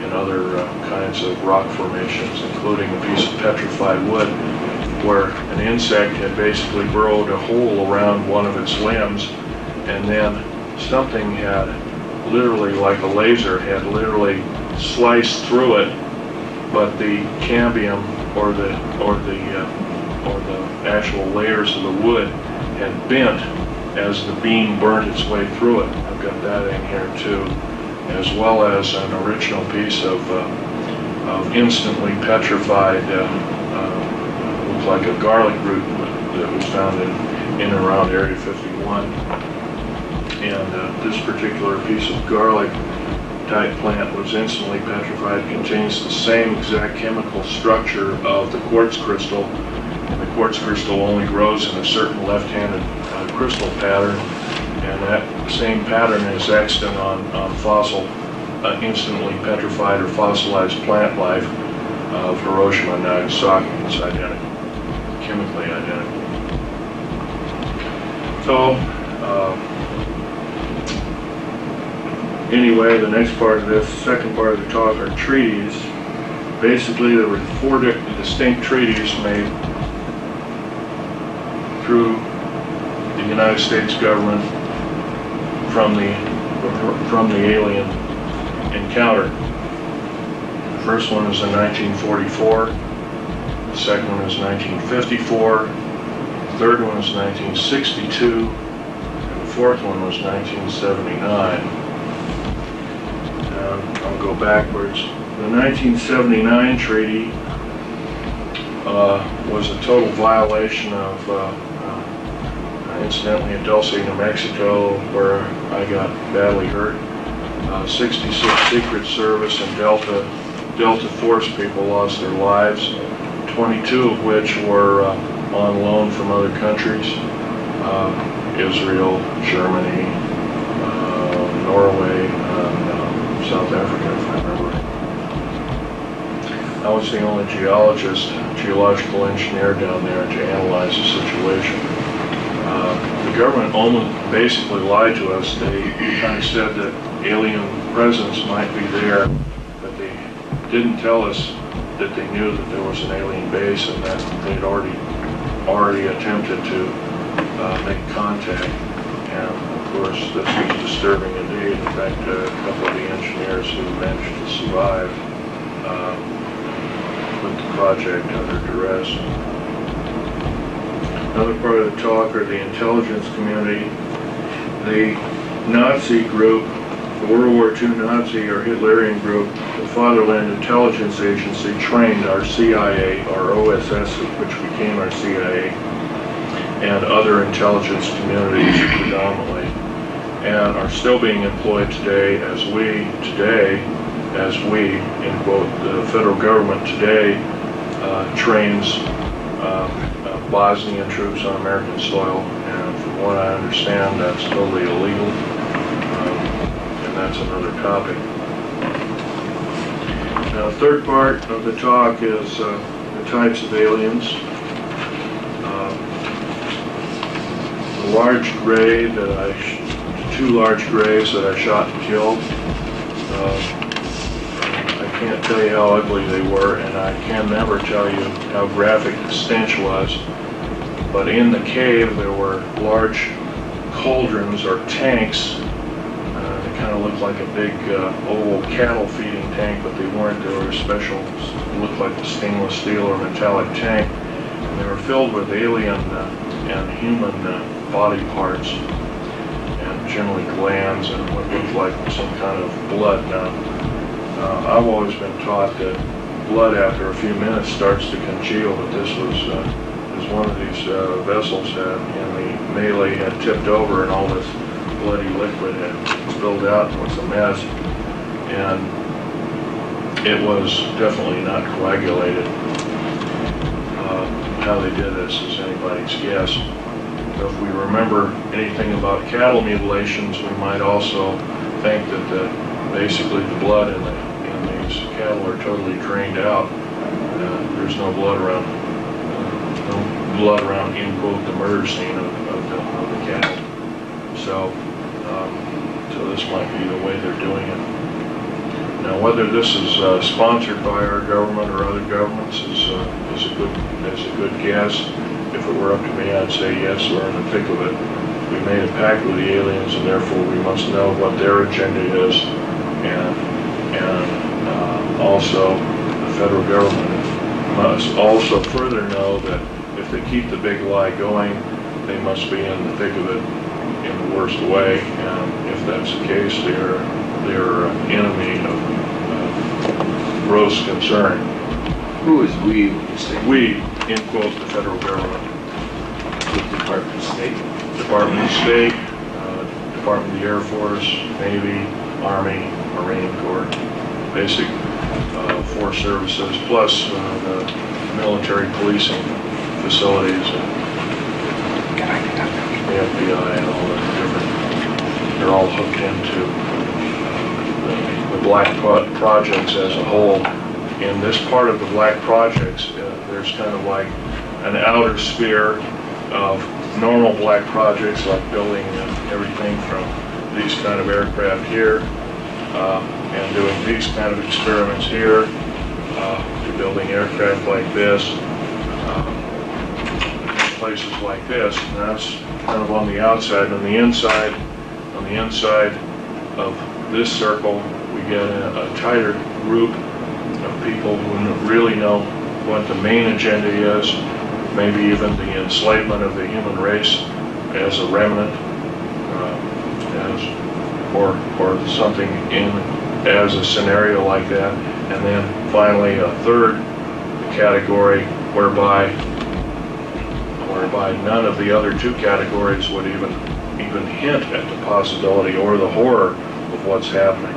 in other uh, kinds of rock formations, including a piece of petrified wood where an insect had basically burrowed a hole around one of its limbs, and then something had literally, like a laser, had literally sliced through it, but the cambium or the or the uh, or the actual layers of the wood had bent as the beam burnt its way through it. I've got that in here too as well as an original piece of, uh, of instantly petrified, uh, uh, looks like a garlic root that was found in, in and around Area 51. And uh, this particular piece of garlic type plant was instantly petrified, contains the same exact chemical structure of the quartz crystal. And the quartz crystal only grows in a certain left-handed uh, crystal pattern and that same pattern is extant on, on fossil, uh, instantly petrified or fossilized plant life of Hiroshima and Nagasaki. It's identical, chemically identical. So, uh, anyway, the next part of this, second part of the talk are treaties. Basically, there were four di- distinct treaties made through the United States government from the, from the alien encounter. The first one was in 1944, the second one was 1954, the third one was 1962, and the fourth one was 1979. And I'll go backwards. The 1979 treaty uh, was a total violation of, uh, incidentally in Dulce, New Mexico, where I got badly hurt. Uh, 66 Secret Service and Delta, Delta Force people lost their lives, 22 of which were uh, on loan from other countries. Uh, Israel, Germany, uh, Norway, uh, South Africa, if I remember. I was the only geologist, geological engineer down there to analyze the situation. Uh, The government almost basically lied to us. They kind of said that alien presence might be there, but they didn't tell us that they knew that there was an alien base and that they'd already, already attempted to uh, make contact. And of course, this was disturbing indeed. In fact, a couple of the engineers who managed to survive uh, put the project under duress. Another part of the talk are the intelligence community. The Nazi group, the World War II Nazi or Hitlerian group, the Fatherland Intelligence Agency trained our CIA, our OSS, which became our CIA, and other intelligence communities predominantly, and are still being employed today as we, today, as we, in quote, the federal government today uh, trains uh, Bosnian troops on American soil, and from what I understand, that's totally illegal, um, and that's another topic. Now, the third part of the talk is uh, the types of aliens. Um, The large gray that I, two large grays that I shot and killed, uh, can't tell you how ugly they were, and I can never tell you how graphic the stench was. But in the cave, there were large cauldrons or tanks. Uh, They kind of looked like a big uh, oval cattle feeding tank, but they weren't. They were special, looked like a stainless steel or metallic tank. And they were filled with alien uh, and human uh, body parts, and generally glands and what looked like some kind of blood. Now, uh, I've always been taught that blood after a few minutes starts to congeal, but this was, uh, was one of these uh, vessels that in the melee had tipped over and all this bloody liquid had spilled out and was a mess. And it was definitely not coagulated. Uh, How they did this is anybody's guess. If we remember anything about cattle mutilations, we might also think that the, basically the blood in the, these cattle are totally drained out. Uh, There's no blood around, uh, no blood around, in quote, the murder scene of, of the, of the cattle. So, um, so this might be the way they're doing it. Now, whether this is uh, sponsored by our government or other governments is, uh, is a good, is a good guess. If it were up to me, I'd say yes, we're in the thick of it. We made a pact with the aliens and therefore we must know what their agenda is. And, and uh, also, the federal government must also further know that if they keep the big lie going, they must be in the thick of it in the worst way. And if that's the case, they're, they're an enemy of gross concern. Who is we, when you say We, in quotes, the federal government, the Department of State? Department of State, uh, Department of the Air Force, Navy, Army, Marine Corps, basic uh, force services, plus uh, the military policing facilities and the FBI and all the different, they're all hooked into uh, the- the black pro- projects as a whole. In this part of the black projects, uh, there's kind of like an outer sphere of normal black projects like building everything from these kind of aircraft here uh, and doing these kind of experiments here uh, building aircraft like this, um, places like this. And that's kind of on the outside. On the inside, on the inside of this circle, we get a, a tighter group of people who really know what the main agenda is, maybe even the enslavement of the human race as a remnant, uh, as, or, or something in, as a scenario like that. And then finally a third category whereby whereby none of the other two categories would even even hint at the possibility or the horror of what's happening.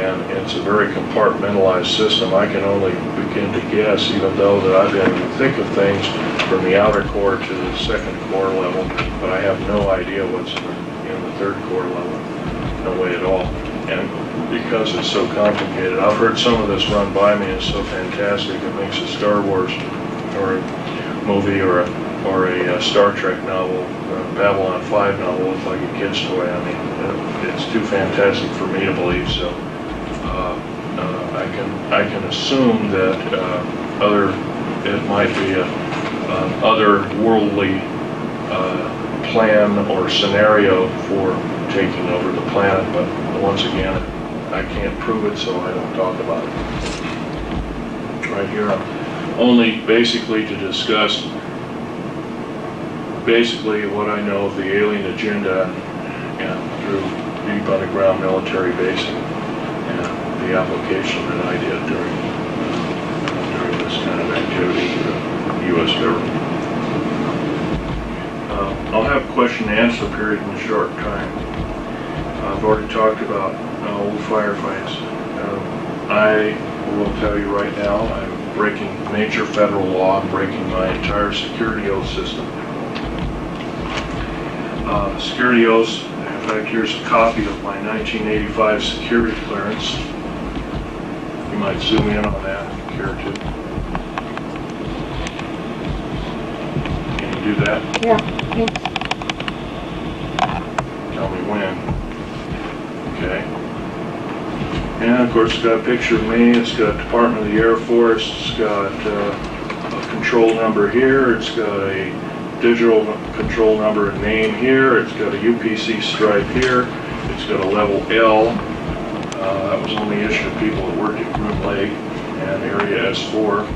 And it's a very compartmentalized system. I can only begin to guess, even though that I've been in the of things from the outer core to the second core level, but I have no idea what's in the third core level. No way at all. And because it's so complicated, I've heard some of this run by me. It's so fantastic. It makes a Star Wars or a movie or a or a, uh, Star Trek novel, uh, Babylon 5 novel look like a kid's toy. I mean, uh, it's too fantastic for me to believe. So uh, uh, I can I can assume that uh, other it might be a other worldly plan or scenario for taking over the plant, but once again, I can't prove it, so I don't talk about it. Right here, only basically to discuss basically what I know of the alien agenda and through deep underground military basing and the application that I did during, during this kind of activity to the U.S. government. Uh, I'll have question and answer period in a short time. I've already talked about uh, old firefights. Uh, I will tell you right now, I'm breaking major federal law, I'm breaking my entire security oath system. Uh, security oaths, in fact, here's a copy of my 1985 security clearance. You might zoom in on that if you care to. Can you do that? Yeah. Tell me when. Okay. And of course, it's got a picture of me. It's got Department of the Air Force. It's got uh, a control number here. It's got a digital control number and name here. It's got a UPC stripe here. It's got a level L. Uh, that was only issued to people that worked at Groom Lake and Area S4.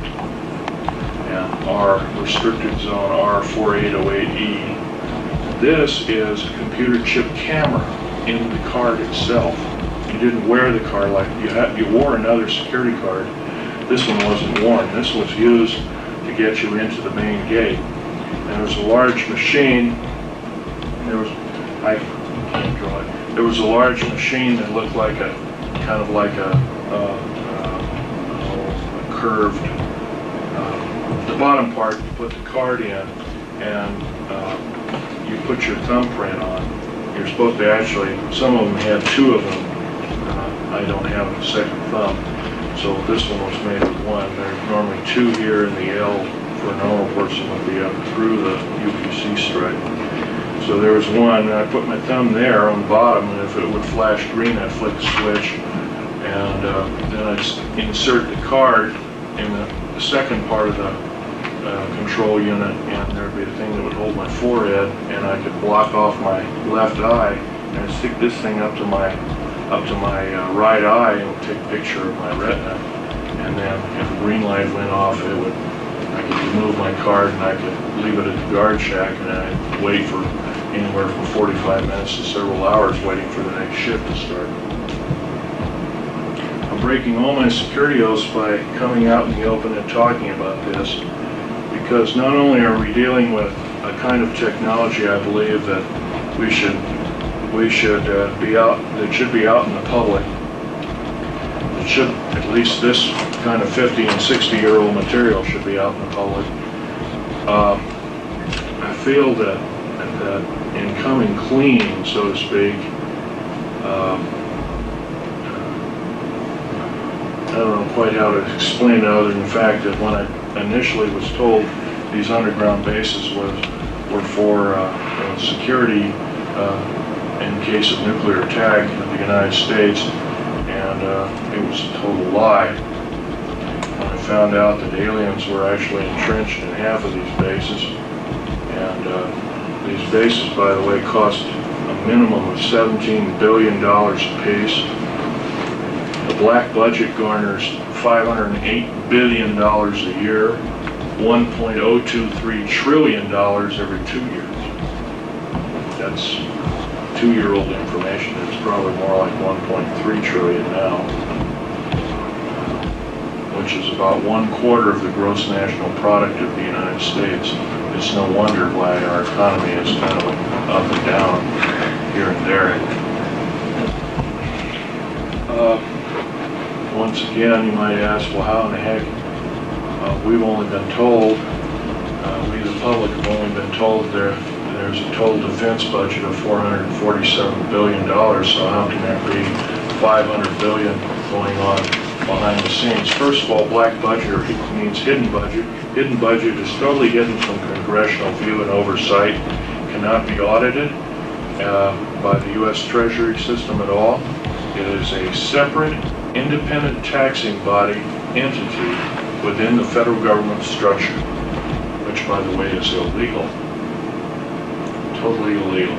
And our restricted zone R4808E. This is a computer chip camera in the card itself. You didn't wear the card like you had, you wore another security card. This one wasn't worn. This was used to get you into the main gate. And there was a large machine. There was I can't draw it. There was a large machine that looked like a kind of like a, a, a curved. Uh, the bottom part you put the card in, and uh, you put your thumbprint on you're supposed to actually, some of them had two of them. Uh, I don't have a second thumb. So this one was made with one. There's normally two here in the L for a normal person would be up through the UPC stripe. So there was one, and I put my thumb there on the bottom, and if it would flash green, I'd flick the switch, and uh, then I'd insert the card in the second part of the uh, control unit, and there'd be a thing that would hold my forehead, and I could block off my left eye and stick this thing up to my up to my uh, right eye and take a picture of my retina. And then if the green light went off, it would I could move my card and I could leave it at the guard shack, and I'd wait for anywhere from 45 minutes to several hours waiting for the next shift to start. I'm breaking all my securities by coming out in the open and talking about this because not only are we dealing with a kind of technology, I believe that we should we should uh, be out that should be out in the public. It should at least this kind of 50 and 60 year old material should be out in the public. Um, I feel that that in coming clean, so to speak. Um, uh, I don't know quite how to explain it other than the fact that when I initially was told these underground bases was were for uh, uh, security uh, in case of nuclear attack in the United States, and uh, it was a total lie. When I found out that aliens were actually entrenched in half of these bases, and uh, these bases, by the way, cost a minimum of $17 billion apiece. The black budget garners $508 billion a year, $1.023 trillion every two years. That's two-year-old information. It's probably more like 1.3 trillion now, which is about one quarter of the gross national product of the United States. It's no wonder why our economy is kind of up and down here and there. Uh, once again, you might ask, well, how in the heck? Uh, We've only been told, uh, we the public have only been told there, there's a total defense budget of $447 billion, so how can there be 500 billion going on behind the scenes? First of all, black budget means hidden budget. Hidden budget is totally hidden from congressional view and oversight, cannot be audited uh, by the U.S. Treasury system at all. It is a separate, independent taxing body entity within the federal government structure, which, by the way, is illegal. Totally illegal.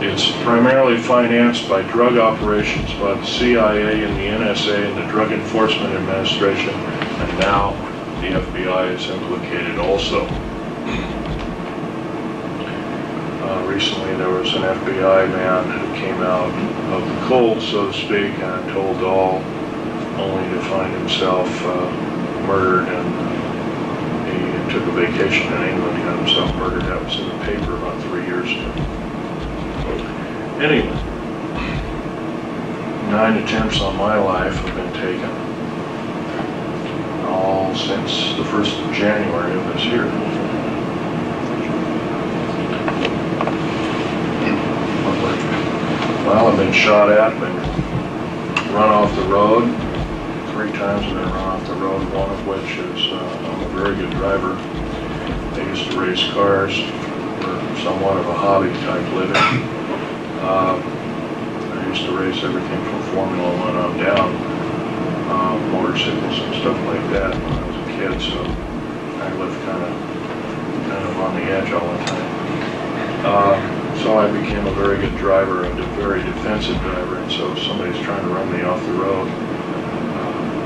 It's primarily financed by drug operations by the CIA and the NSA and the Drug Enforcement Administration, and now the FBI is implicated also. Uh, Recently, there was an FBI man who came out of the cold, so to speak, and told all, only to find himself uh, murdered, and he took a vacation in England, he got himself murdered. That was in the paper about three years ago. Anyway, nine attempts on my life have been taken, all since the 1st of January of this year. Well, I've been shot at, been run off the road. Three times I've been run off the road, one of which is, uh, I'm a very good driver. I used to race cars for somewhat of a hobby type living. Um, I used to race everything from Formula One on down, uh, motorcycles and stuff like that when I was a kid, so I lived kind of, kind of on the edge all the time. Uh, So I became a very good driver, and a very defensive driver, and so if somebody's trying to run me off the road,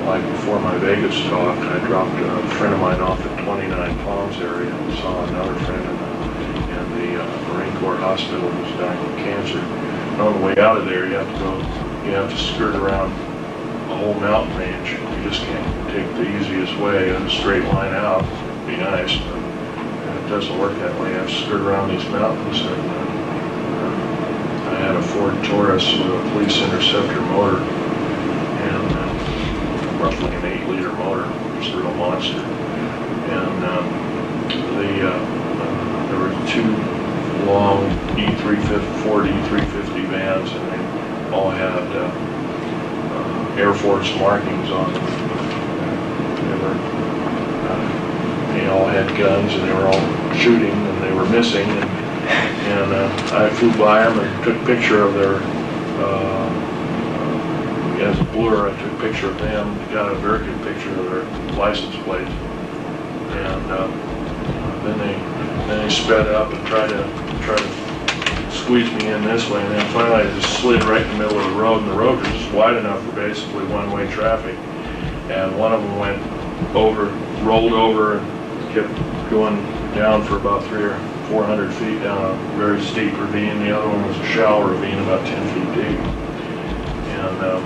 like before my Vegas talk, I dropped a friend of mine off at 29 Palms area and saw another friend in the, in the uh, Marine Corps Hospital who was dying of cancer. And on the way out of there, you have to go, you have to skirt around a whole mountain range. You just can't take the easiest way in a straight line out. Be nice, but it doesn't work that way. You have to skirt around these mountains. And, uh, I had a Ford Taurus with a police interceptor motor and uh, roughly an eight liter It's a real monster. And um, the, uh, there were two long E350, Ford E350 vans and they all had uh, uh, Air Force markings on them. They were, uh, they all had guns and they were all shooting and they were missing and and uh, I flew by them and took a picture of their, uh, as a blur, I took a picture of them, got a very good picture of their license plate. And uh, then they, then they sped up and tried to, tried to squeeze me in this way. And then finally I just slid right in the middle of the road and the road was wide enough for basically one-way traffic. And one of them went over, rolled over and kept going down for about three or 400 feet down a very steep ravine. The other one was a shallow ravine about 10 feet deep. And um,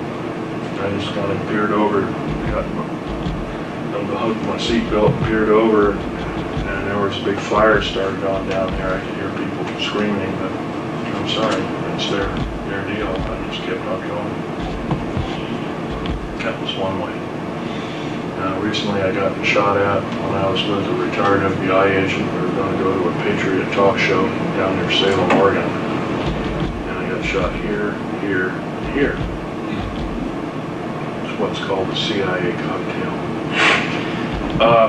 I just kind of peered over, got unhooked my seatbelt, peered over, and there was a big fire started on down there. I could hear people screaming, but I'm sorry, it's their, their deal. I just kept on going. That was one way. Uh, recently, I got shot at when I was with a retired FBI agent. We were going to go to a Patriot talk show down near Salem, Oregon. And I got shot here, here, here. It's what's called the CIA cocktail. Uh,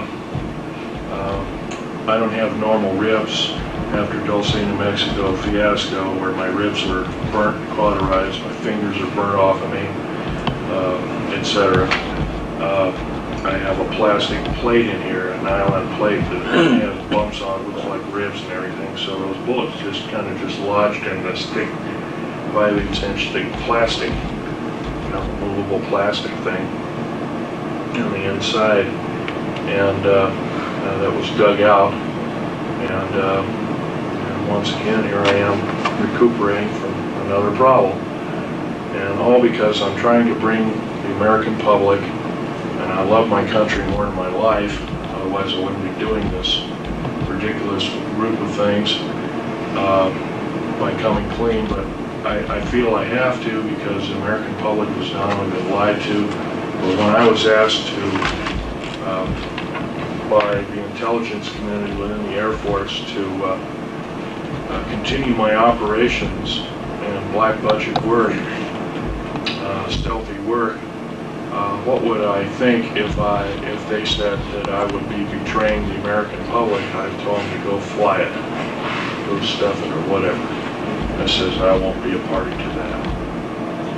uh, I don't have normal ribs after Dulce, New Mexico fiasco where my ribs were burnt, and cauterized, my fingers are burnt off of me, uh, etc. Uh, I have a plastic plate in here, a nylon plate that has bumps on it, looks like ribs and everything, so those bullets just kind of just lodged in this thick, five inch thick plastic, you know, movable plastic thing on the inside, and, uh, uh, that was dug out, and, uh, and once again, here I am recuperating from another problem. And all because I'm trying to bring the American public and I love my country more than my life, otherwise I wouldn't be doing this ridiculous group of things uh, by coming clean, but I, I feel I have to because the American public has not only lied to, but when I was asked to, um, by the intelligence community within the Air Force to uh, uh, continue my operations and black budget work, uh, stealthy work, uh, what would I think if I, if they said that I would be betraying the American public? I told them to go fly it, go stuff it or whatever. I says, I won't be a party to that.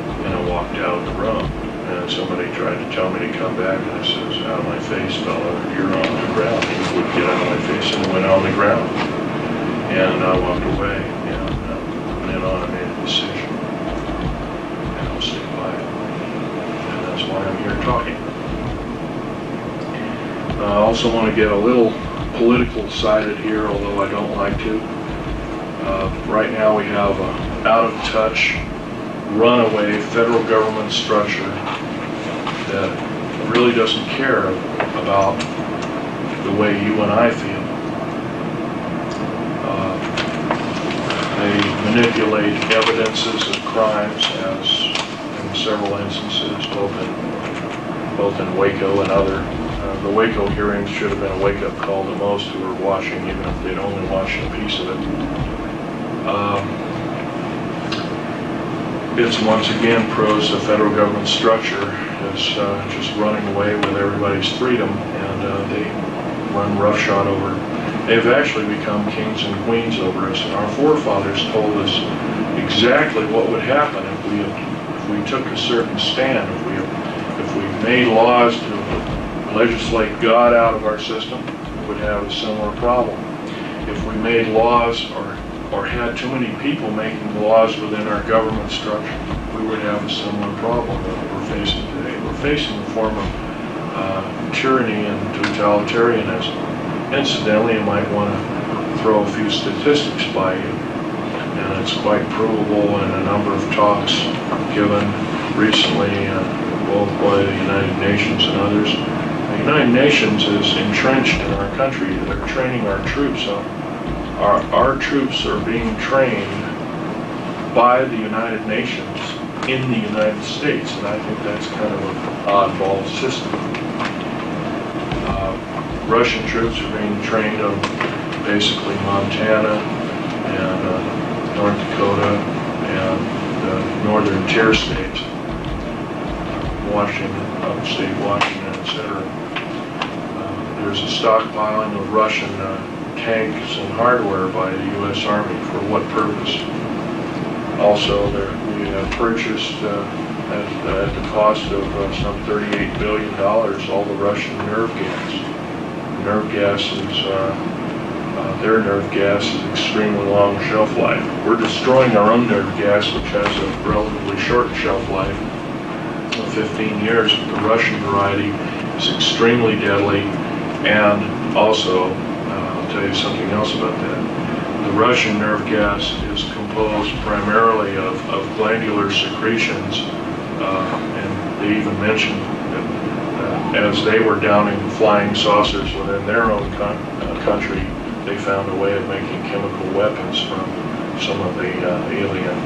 And I walked out of the room, and somebody tried to tell me to come back, and I says, out of my face, fella, you're on the ground. He would get out of my face and went on the ground. And I walked away, and uh, went on and made a decision. And I'll stick by it. And that's why I'm here talking. I also want to get a little political sided here, although I don't like to. Uh, Right now, we have a out-of-touch, runaway federal government structure that really doesn't care about the way you and I feel. Uh, They manipulate evidences of crimes as in several instances, both in, both in Waco and other. Uh, The Waco hearings should have been a wake-up call to most who were watching, even if they'd only watched a piece of it. Um, It's once again proves the federal government structure is uh, just running away with everybody's freedom, and uh, they run roughshod over. They've actually become kings and queens over us, and our forefathers told us exactly what would happen if we, if we took a certain stand, if we, if we made laws to legislate God out of our system, we would have a similar problem. If we made laws or or had too many people making laws within our government structure, we would have a similar problem that we're facing facing a form of uh, tyranny and totalitarianism. Incidentally, you might want to throw a few statistics by you, and it's quite provable in a number of talks given recently, uh, both by the United Nations and others. The United Nations is entrenched in our country. They're training our troops on our, our troops are being trained by the United Nations in the United States, and I think that's kind of an oddball system. Uh, Russian troops are being trained on basically Montana and uh, North Dakota and the northern tier states, Washington, upstate Washington, etc. Uh, There's a stockpiling of Russian uh, tanks and hardware by the U.S. Army. For what purpose? Also, there, have purchased uh, at, at the cost of uh, some $38 billion all the Russian nerve gas. Nerve gas is, uh, uh, their nerve gas is extremely long shelf life. We're destroying our own nerve gas, which has a relatively short shelf life of 15 years. But The Russian variety is extremely deadly and also I'll tell you something else about that. The Russian nerve gas is composed primarily of, of glandular secretions, uh, and they even mentioned that uh, as they were downing flying saucers within their own con- uh, country, they found a way of making chemical weapons from some of the uh, alien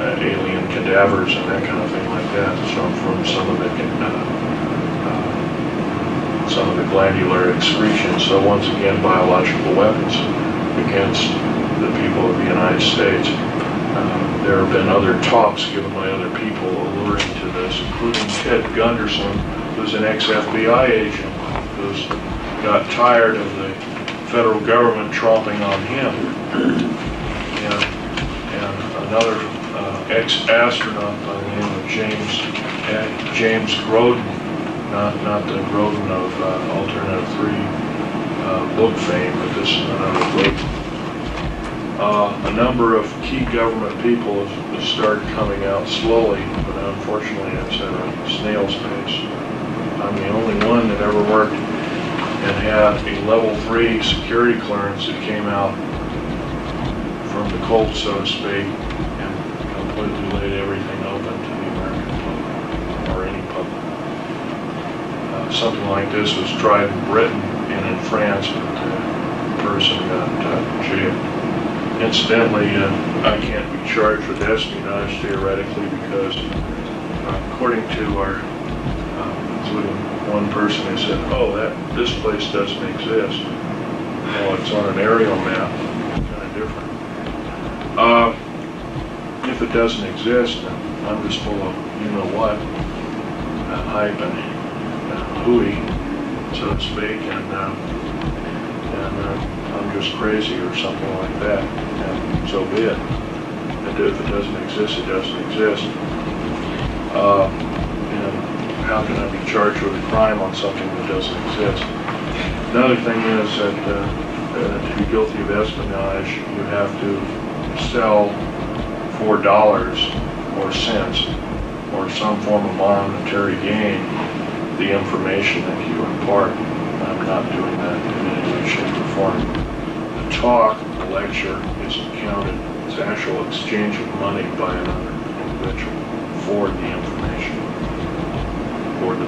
uh, alien cadavers and that kind of thing like that. So from some of the uh, some of the glandular excretions. So once again, biological weapons against the people of the United States. Uh, there have been other talks given by other people alluring to this, including Ted Gunderson, who's an ex-FBI agent, who's got tired of the federal government tromping on him. And, and another uh, ex-astronaut by the name of James, uh, James Groden, not, not the Groden of uh, Alternative 3 uh, book fame, but this is another Groden. Uh, a number of key government people have, have started coming out slowly, but unfortunately it's at a snail's pace. I'm the only one that ever worked and had a level three security clearance that came out from the cold, so to speak, and completely laid everything open to the American public, or any public. Uh, something like this was tried in Britain and in France, but the person got uh, jailed. Incidentally, uh, I can't be charged with espionage theoretically because uh, according to our, uh, including one person who said, oh, that, this place doesn't exist. Well, it's on an aerial map, it's kind of different. Uh, If it doesn't exist, I'm just full of you-know-what, uh, hype and uh, hooey, so to speak, and, uh, and uh, I'm just crazy or something like that, and so be it. And if it doesn't exist, it doesn't exist. Uh, And how can I be charged with a crime on something that doesn't exist? Another thing is that uh, uh, to be guilty of espionage, you have to sell for dollars or cents or some form of monetary gain the information that you impart. I'm not doing that in any way, shape, or form. The talk, lecture isn't counted. It's actual exchange of money by another individual for the information, for the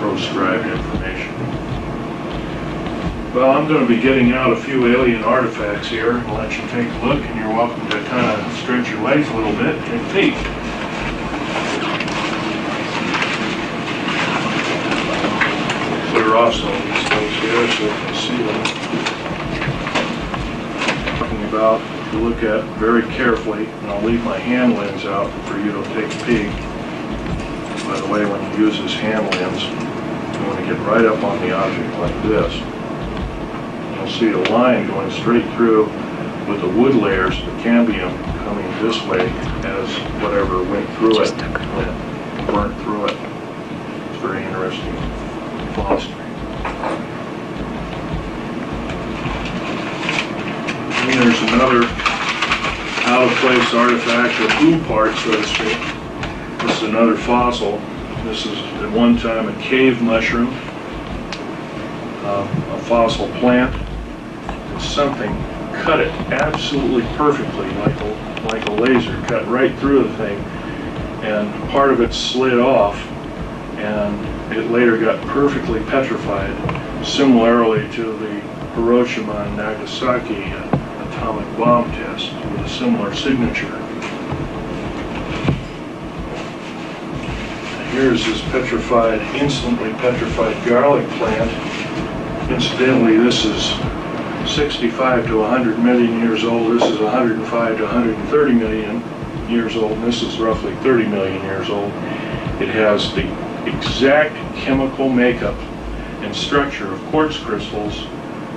proscribed information. Well, I'm going to be getting out a few alien artifacts here and let you take a look, and you're welcome to kind of stretch your legs a little bit and peek. Clear off some these things here so you can see them. About, if you look at very carefully, and I'll leave my hand lens out for you to take a peek. By the way, when you use this hand lens, you want to get right up on the object like this. You'll see a line going straight through with the wood layers, the cambium coming this way as whatever went through it, went, burnt through it. It's very interesting philosophy. And there's another out-of-place artifact or boom part, so to speak. This is another fossil. This is at one time a cave mushroom, uh, a fossil plant. Something cut it absolutely perfectly, like a, like a laser, cut right through the thing. And part of it slid off, and it later got perfectly petrified, similarly to the Hiroshima and Nagasaki atomic bomb test with a similar signature. Here's this petrified, instantly petrified garlic plant. Incidentally, this is 65 to 100 million years old. This is 105 to 130 million years old. And this is roughly 30 million years old. It has the exact chemical makeup and structure of quartz crystals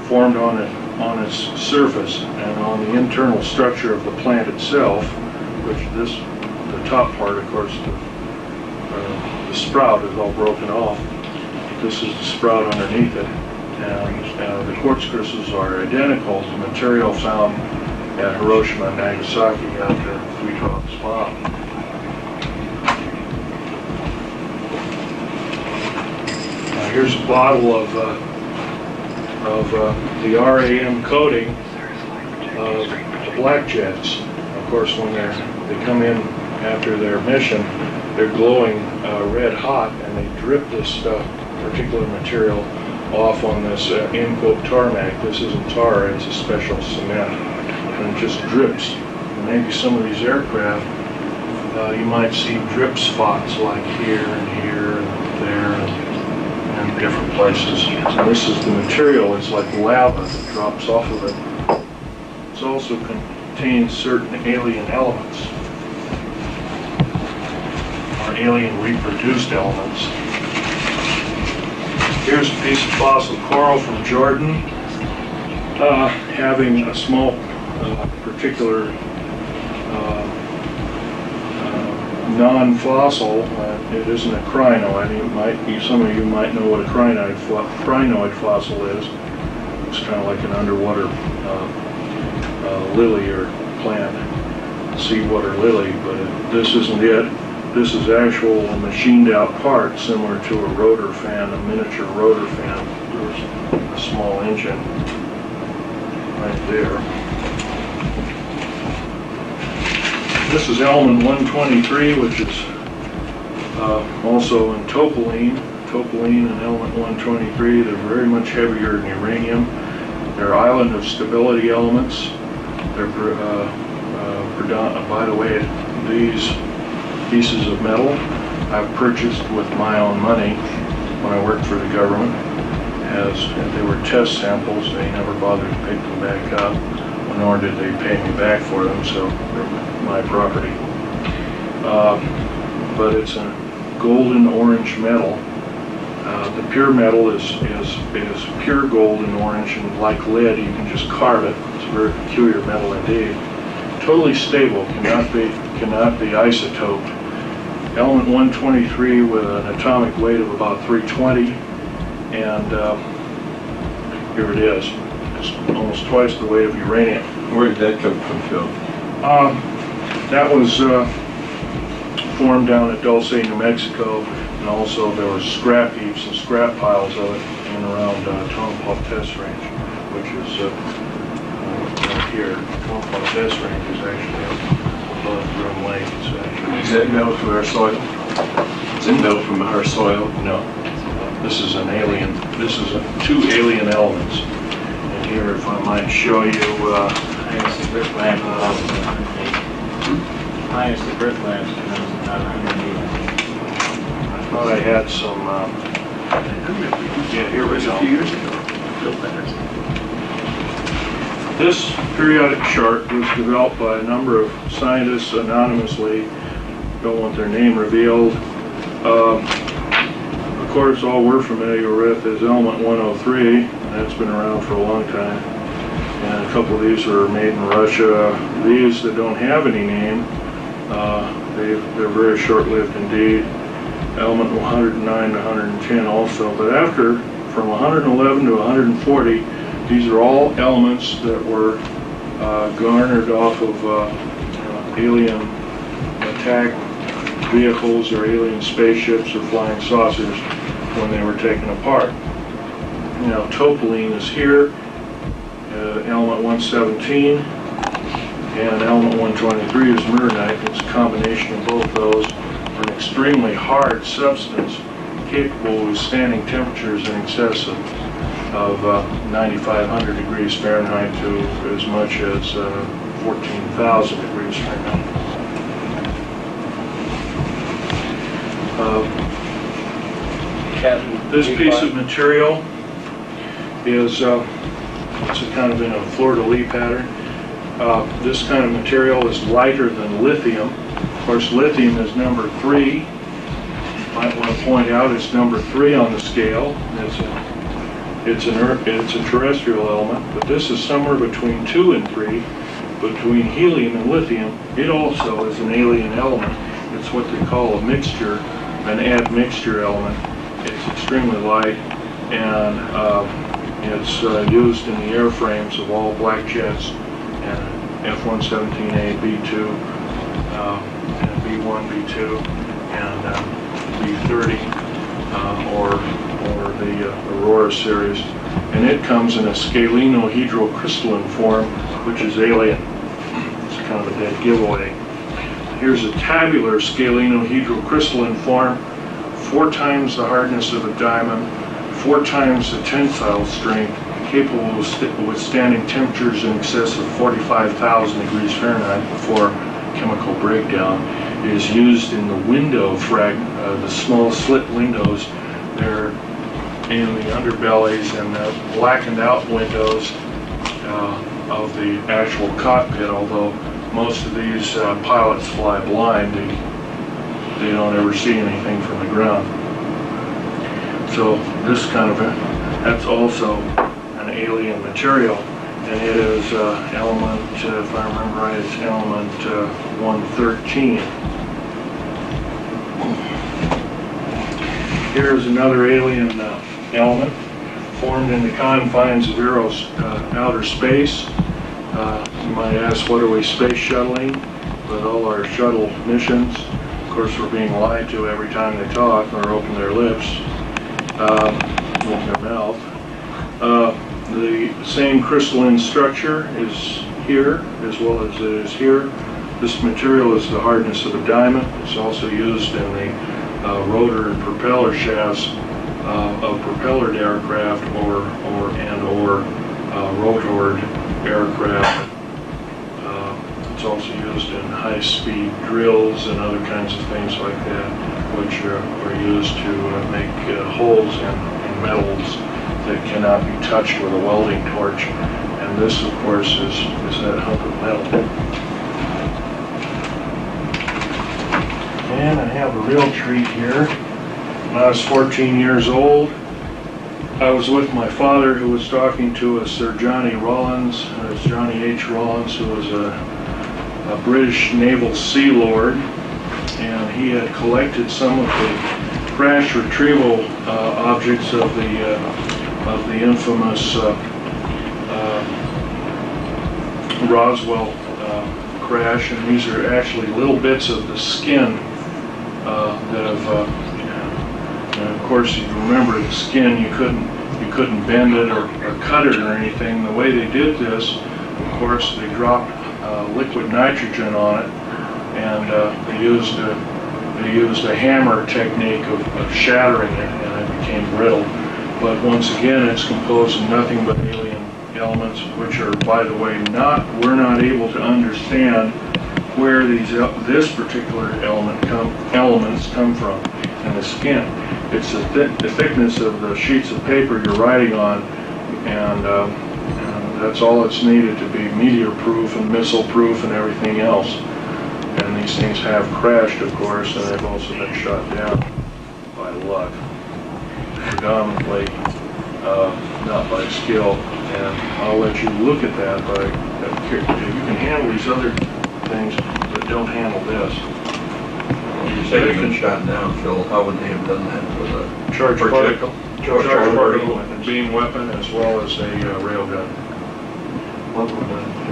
formed on it on its surface and on the internal structure of the plant itself, which this the top part, of course, the, uh, the sprout is all broken off. This is the sprout underneath it, and uh, the quartz crystals are identical to material found at Hiroshima and Nagasaki after the Tropics bomb. Now, here's a bottle of, uh, of uh, the RAM coating of the black jets. Of course, when they come in after their mission, they're glowing uh, red hot, and they drip this uh, particular material off on this uh, quote tarmac. This isn't tar, it's a special cement, and it just drips. Maybe some of these aircraft, uh, you might see drip spots like here and here and there and different places. This is the material, it's like lava that drops off of it. It also contains certain alien elements, or alien reproduced elements. Here's a piece of fossil coral from Jordan, uh, having a small uh, particular uh, non-fossil, uh, it isn't a crinoid, it might be, some of you might know what a crinoid, fo- crinoid fossil is. It's kind of like an underwater uh, uh, lily or plant, seawater lily, but it- this isn't it. This is actual machined out part similar to a rotor fan, a miniature rotor fan. There's a small engine right there. This is Elman 123, which is uh, also in topoline. topoline and element 123. They're very much heavier than uranium. They're island of stability elements. They're, pre- uh, uh, by the way, these pieces of metal I've purchased with my own money when I worked for the government. As they were test samples, they never bothered to pick them back up, nor did they pay me back for them, so they're my property. Uh, But it's a golden orange metal. Uh, The pure metal is, is, is pure golden orange and like lead, you can just carve it. It's a very peculiar metal indeed. Totally stable, cannot be, cannot be isotoped. Element 123 with an atomic weight of about 320, and uh, here it is. It's almost twice the weight of uranium. Where did that come from, Phil? Um, That was uh, formed down at Dulce, New Mexico, and also there were scrap heaps and scrap piles of it in and around uh, Tonopah Test Range, which is uh, uh, right here. Tonopah Test Range is actually up above Groom Lake. It's actually, Is that metal from our soil? Is it metal from our soil? no, this is an alien, this is a- two alien elements. And here, if I might show you, uh, Minus the brick lamp, it was about 108. Minus the brick lamps, it was about 108. I thought I had some, um, yeah, here we go. A few years ago. This periodic chart was developed by a number of scientists anonymously, don't want their name revealed. Um, Of course, all we're familiar with is element 103, that's been around for a long time. And a couple of these are made in Russia. These that don't have any name, uh, they, they're very short-lived indeed. Element 109 to 110 also, but after, from 111 to 140, these are all elements that were uh, garnered off of uh, uh, alien attack vehicles or alien spaceships or flying saucers when they were taken apart. Now, topoline is here, uh, element 117, and element 123 is myrnite. It's a combination of both those for an extremely hard substance capable of withstanding temperatures in excess of of uh, 9,500 degrees Fahrenheit to as much as uh, 14,000 degrees Fahrenheit. Uh, This piece of material is, uh, it's kind of in a fleur-de-lis pattern. Uh, This kind of material is lighter than lithium. Of course, lithium is number three. You Might want to point out it's number three on the scale. It's a it's an it's a terrestrial element, but this is somewhere between two and three, between helium and lithium. It also is an alien element. It's what they call a mixture, an admixture element. It's extremely light, and um, it's uh, used in the airframes of all black jets and F-117A, B-2, uh, and B-1, B-2, and uh, B-30, uh, or or the uh, Aurora series, and it comes in a scalenohedrocrystalline form, which is alien. It's kind of a dead giveaway. Here's a tabular scalenohedrocrystalline form, four times the hardness of a diamond, four times the tensile strength, capable of withstanding temperatures in excess of 45,000 degrees Fahrenheit before chemical breakdown. Is used in the window frag, uh, the small slit windows. They're in the underbellies and the blackened out windows uh, of the actual cockpit, although most of these uh, pilots fly blind, they, they don't ever see anything from the ground. So this kind of, a, that's also an alien material, and it is uh, element, uh, if I remember right, it's element uh, 113. Here's another alien uh, element formed in the confines of Eros, uh, outer space. Uh, You might ask, what are we space shuttling? With all our shuttle missions, of course, we're being lied to every time they talk or open their lips with their mouth. The same crystalline structure is here as well as it is here. This material is the hardness of a diamond. It's also used in the uh, rotor and propeller shafts uh, of propellered aircraft or, or, and/or uh, rotored aircraft. Uh, It's also used in high-speed drills and other kinds of things like that, which are are used to uh, make uh, holes in in metals that cannot be touched with a welding torch. And this, of course, is, is that hunk of metal. And I have a real treat here. When I was 14 years old, I was with my father who was talking to us, Sir Johnny Rollins, uh, Johnny H. Rollins, who was a, a British naval sea lord, and he had collected some of the crash retrieval uh, objects of the uh, of the infamous uh, uh, Roswell uh, crash, and these are actually little bits of the skin that have, of course, you remember the skin, you couldn't, you couldn't bend it or, or cut it or anything. The way they did this, of course, they dropped liquid nitrogen on it, and uh, they used a, they used a hammer technique of, of shattering it, and it became brittle. But once again, it's composed of nothing but alien elements, which are, by the way, not, we're not able to understand where these, this particular element come, elements come from in the skin. It's the the thickness of the sheets of paper you're writing on, and, um, and that's all that's needed to be meteor-proof and missile-proof and everything else. These things have crashed, of course, and they've also been shot down by luck, predominantly, uh, not by skill. And I'll let you look at that, but uh, you can handle these other things, but don't handle this. You say you've been shot down, Phil, how would they have done that with a Charge projectile? particle, charge particle, and beam weapon, as well as a uh, railgun,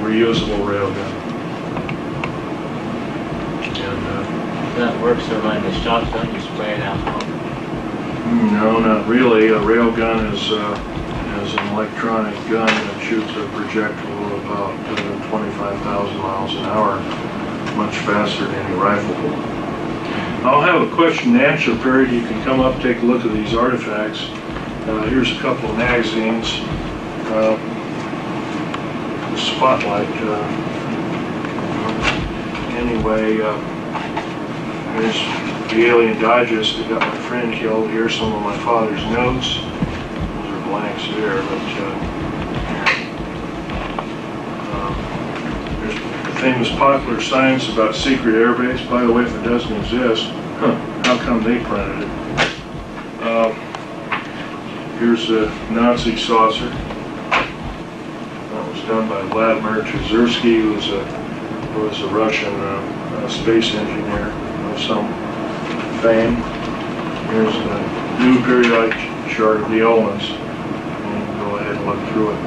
reusable railgun. Uh, That works, so like the shotgun, you spray it out. No, not really. A railgun is, uh, is an electronic gun that shoots a projectile about uh, 25,000 miles an hour, much faster than any rifle bullet. I'll have a question and answer period. You can come up, take a look at these artifacts. Uh, Here's a couple of magazines. Uh, Spotlight. Anyway, uh, Here's the Alien Digest that got my friend killed. Here's some of my father's notes. Those are blanks there, but, uh, um, there's the famous popular science about secret airbase. By the way, if it doesn't exist, huh, how come they printed it? Uh, Here's a Nazi saucer. That was done by Vladimir Terziski, who was a, was a Russian uh, uh, space engineer of some fame. Here's the new periodic chart of the elements. Go ahead and look through it.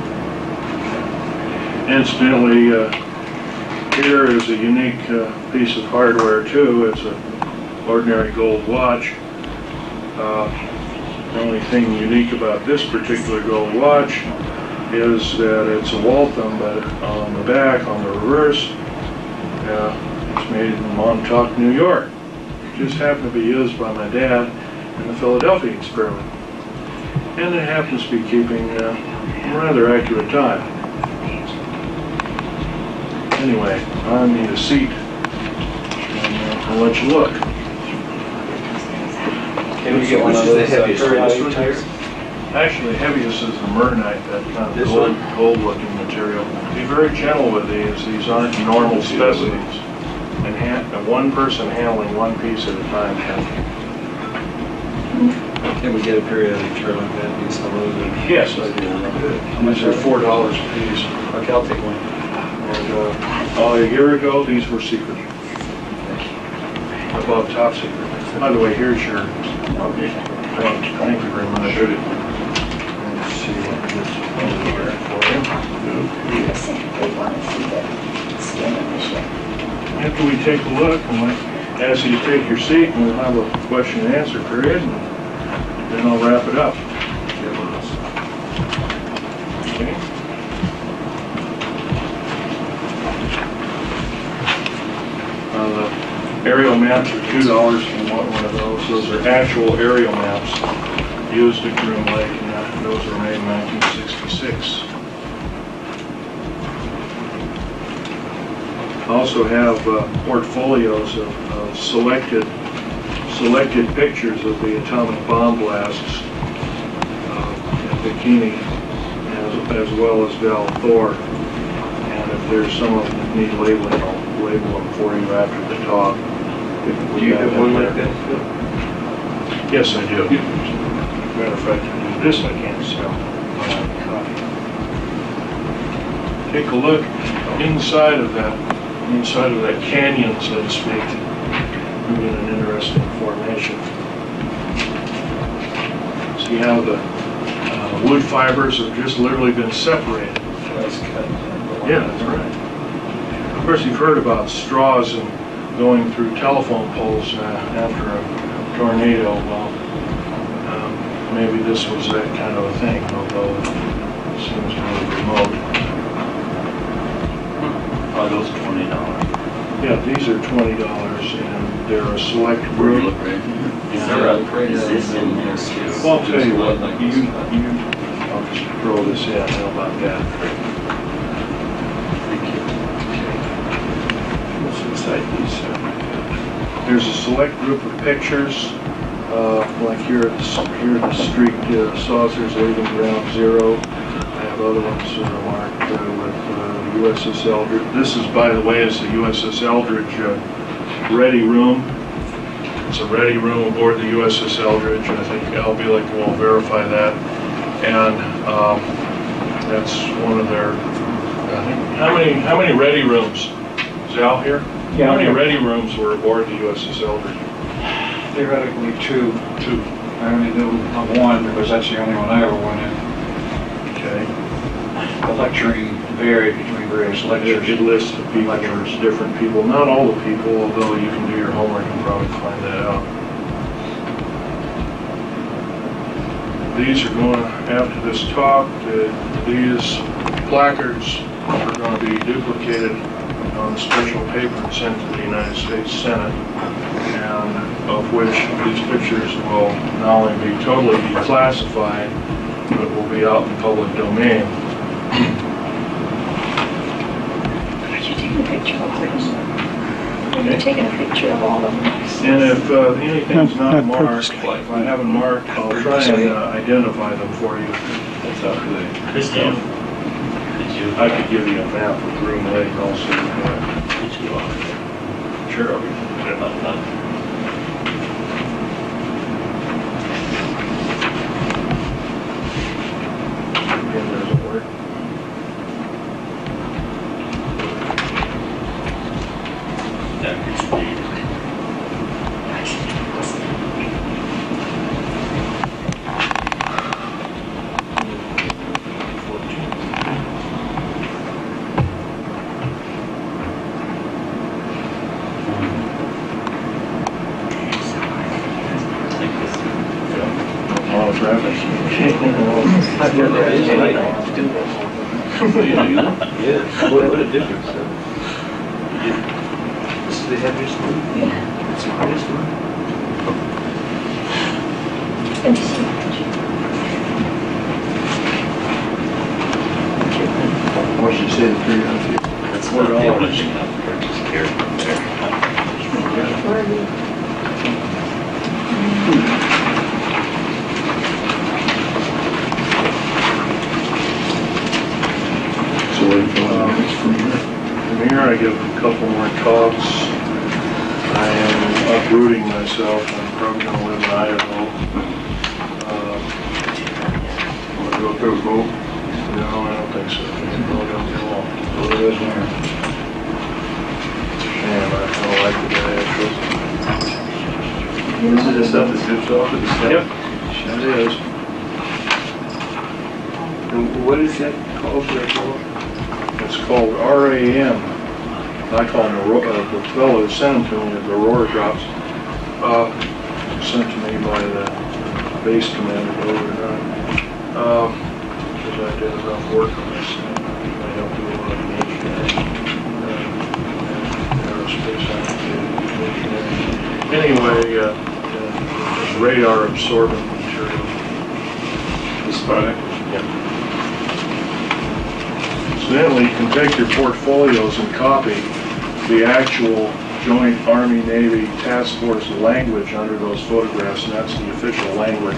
Incidentally, uh, here is a unique uh, piece of hardware too. It's an ordinary gold watch. Uh, The only thing unique about this particular gold watch is that it's a Waltham, but on the back, on the reverse, uh, it's made in Montauk, New York. It just happened to be used by my dad in the Philadelphia experiment. And it happens to be keeping uh, a rather accurate time. Anyway, I need a seat, and uh, I'll let you look. Can we get one of those uh, periodic tires? Actually, heaviest is the mernite, that kind of This gold, gold-looking material. Be very gentle with these, these aren't normal specimens. And han, and one person handling one piece at a time. Can we get a periodic chart like that, use some of those? Yes, I do. These are four dollars a piece. Okay, I'll take one. And, uh, oh, a year ago, these were secret. Above top secret. By the way, here's your, thank, thank you very much. Shoot it. Let's see what this is here for you. They want to see the skin of the ship. After we take a look, I might ask you to take your seat and we'll have a question and answer period and then I'll wrap it up. Okay? Uh, the aerial maps are two dollars for one one of those. Those are actual aerial maps used at Groom Lake, and those were made in 1966. Also have uh, portfolios of of selected, selected pictures of the atomic bomb blasts uh, at Bikini, as as well as Val Thor. And if there's some of them that need labeling, I'll label them for you after the talk. Do you have one like that? Yes, I do. Matter of fact, I do this I can't sell. Take a look inside of that, inside of that canyon, so to speak. Get an interesting formation. See how the uh, wood fibers have just literally been separated. Yeah, that's right. Of course, you've heard about straws and going through telephone poles uh, after a tornado. Well, um, maybe this was that kind of a thing, although it seems really remote. Are those twenty dollars? Yeah, these are twenty dollars, and they're a select group. Is there a, is this in there too? Well, I'll tell you what, you, you, I'll just throw this in, how about that? What's inside these? uh, There's a select group of pictures, uh, like here at, the s- here at the street, uh, saucers leaving ground zero. I have other ones that are marked uh, with uh, USS Eldridge. This is, by the way, is the USS Eldridge uh, ready room. It's a ready room aboard the USS Eldridge, I think Al Bielek will verify that. And um, that's one of their, I think, how many, how many ready rooms? Is Al here? How many ready rooms were aboard the USS Eldridge? Theoretically, two. Two. I only knew of one because that's the only one I ever went in. Okay. The lecturing varied between various lectures. it lists the people, there's different people, not all the people, although you can do your homework and probably find that out. These are going, after this talk, the- these placards are going to be duplicated on special paper sent to the United States Senate, and of which these pictures will not only be totally declassified, but will be out in public domain. Could you take a picture of this? Have you taken a picture of all of them? And if uh, anything's not marked, if I haven't marked, I'll try and uh, identify them for you. That's up to the, Christine, did you? I could give you a map of Groom Lake also. Did you, uh, Sure. I'll be- uh, Incidentally, you can take your portfolios and copy the actual Joint Army-Navy Task Force language under those photographs, and that's the official language.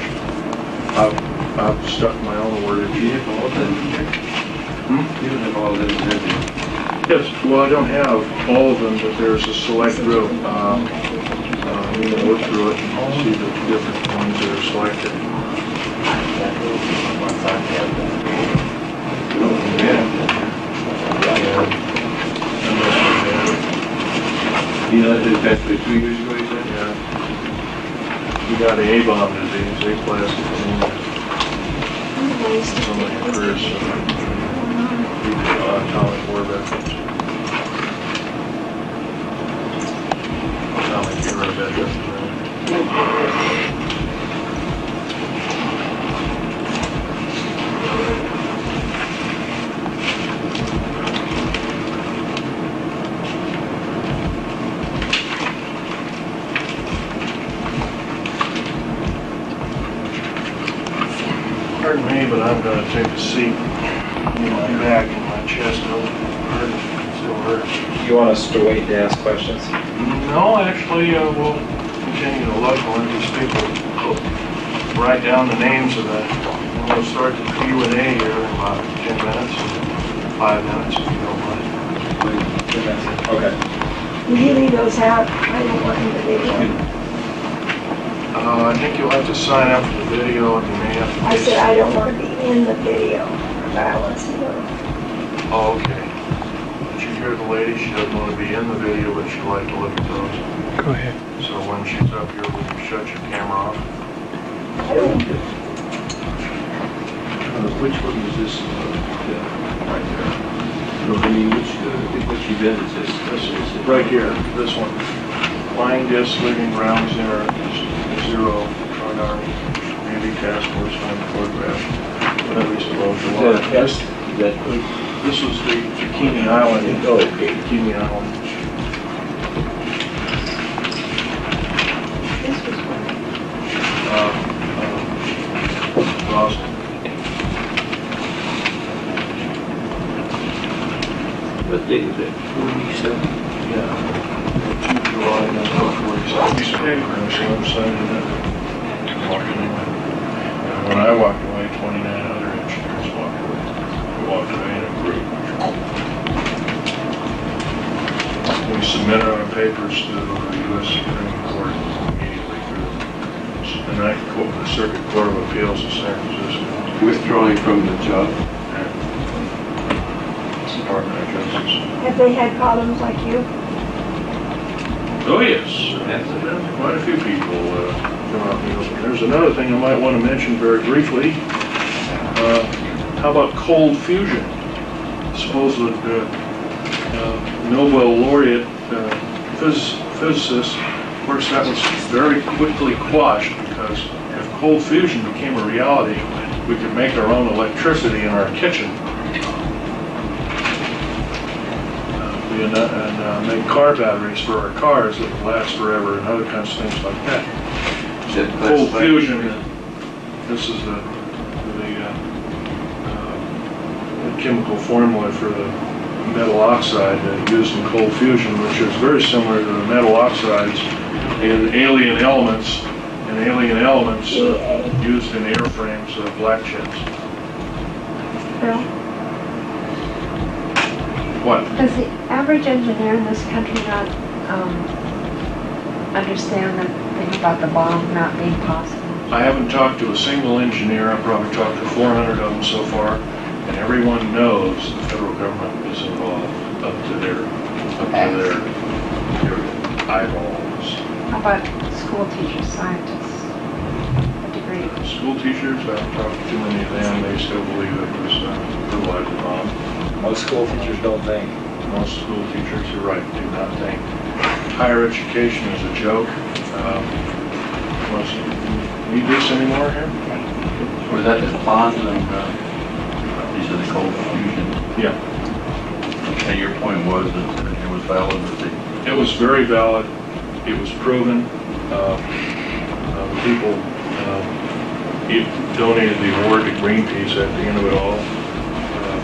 I've, I've stuck my own word in. You that in? Hmm? You don't have all that in. Yes, well, I don't have all of them, but there's a select group. Um, uh, We can look through it and see the different ones that are selected. You that's what, two years ago, you said? Yeah. You got the A-bomb disease, uh, era veterans. Pardon me, but I'm gonna take a seat. You know, my back and my chest, don't hurt, still hurts. You want us to wait to ask questions? No, actually, uh, we'll continue to look, we'll let these people write down the names of the, we'll start the Q and A here in about ten minutes, five minutes, if you don't mind. Okay. Will you leave those out? I don't want them to video. Uh, I think you'll have to sign up for the video and you may have to. I said I don't want to be in the video, but I want to see them. Oh, okay. Did you hear the lady? She doesn't want to be in the video, but she'd like to look at those. Go ahead. So when she's up here, will you shut your camera off? I don't, Uh, Which one is this, uh, uh, right there? No, I mean, which, uh, which event is this? This is right here, this one. Flying disc leaving ground zero, zero, Joint Army, Navy Task Force on photograph, whatever it's supposed to Is be. that- This, was the Bikini Island. Oh. Bikini Island. this was one. uh, uh, Boston. what date is that? Forty-seven? Yeah. July, nineteen forty-seven. Piece of paper, and so I'm signing it. Walking away. And when I walked away, twenty-nine other engineers walked away. We walked away in a group. We submitted our papers to the U.S. Supreme Court immediately through the Ninth Court, the Circuit Court of Appeals of San Francisco. Withdrawing from the job? Department of Justice. Have they had problems like you? Oh, yes. And Quite a few people uh, come out in the open. There's another thing I might want to mention very briefly. Uh, How about cold fusion? Supposed uh, uh, Nobel laureate uh, phys- physicist, of course, that was very quickly quashed because if cold fusion became a reality, we could make our own electricity in our kitchen. Uh, And uh, and, uh, make car batteries for our cars that last forever and other kinds of things like that Cold fusion, this is the, the, uh, uh, chemical formula for the metal oxide uh, used in cold fusion, which is very similar to the metal oxides in alien elements, and alien elements uh, used in airframes of black jets. Bill? What? Does the average engineer in this country not um, understand the thing about the bomb not being possible? I haven't talked to a single engineer, I've probably talked to 400 of them so far, and everyone knows the federal government is involved up to their, up to their, their eyeballs. How about school teachers, scientists? A degree. School teachers, I haven't talked to too many of them, they still believe it was a fertilizer bomb. Most school teachers don't think. Most school teachers, you're right, do not think. Higher education is a joke. Um, Most, need this anymore here? Was that the bonds and, uh, these are the cold fusion? Yeah. And your point was that it was valid, that they It was very valid, it was proven. Uh, uh, People uh, he donated the award to Greenpeace at the end of it all. Uh,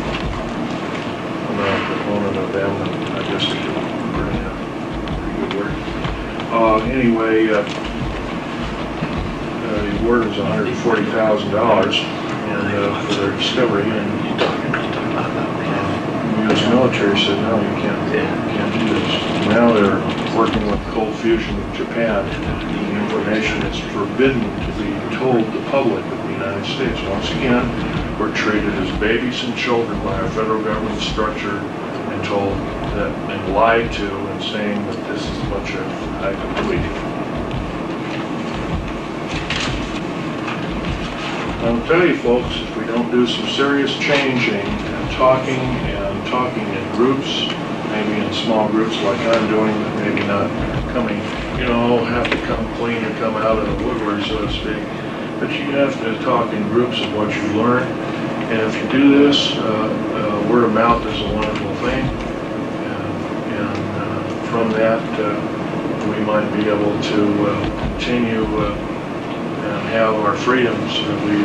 I'm not a proponent of them, and I guess they do pretty, uh, pretty good work. Uh, anyway, uh, uh, the award was hundred and forty thousand dollars, and, uh, for their discovery, and the US military said, no, you can't, can't do this. Now they're working with Cold Fusion of Japan, the information is forbidden to be told the public of the United States. Once again, we're treated as babies and children by our federal government structure and told that, and lied to and saying that this is a bunch of hyperbole. I'll tell you folks, if we don't do some serious changing and talking and talking in groups, maybe in small groups like I'm doing, but maybe not coming, you know, have to come clean and come out of the woodwork, so to speak. But you have to talk in groups of what you learn. And if you do this, uh, uh, word of mouth is a wonderful thing. And and, uh, from that, uh, we might be able to uh, continue uh, have our freedoms that we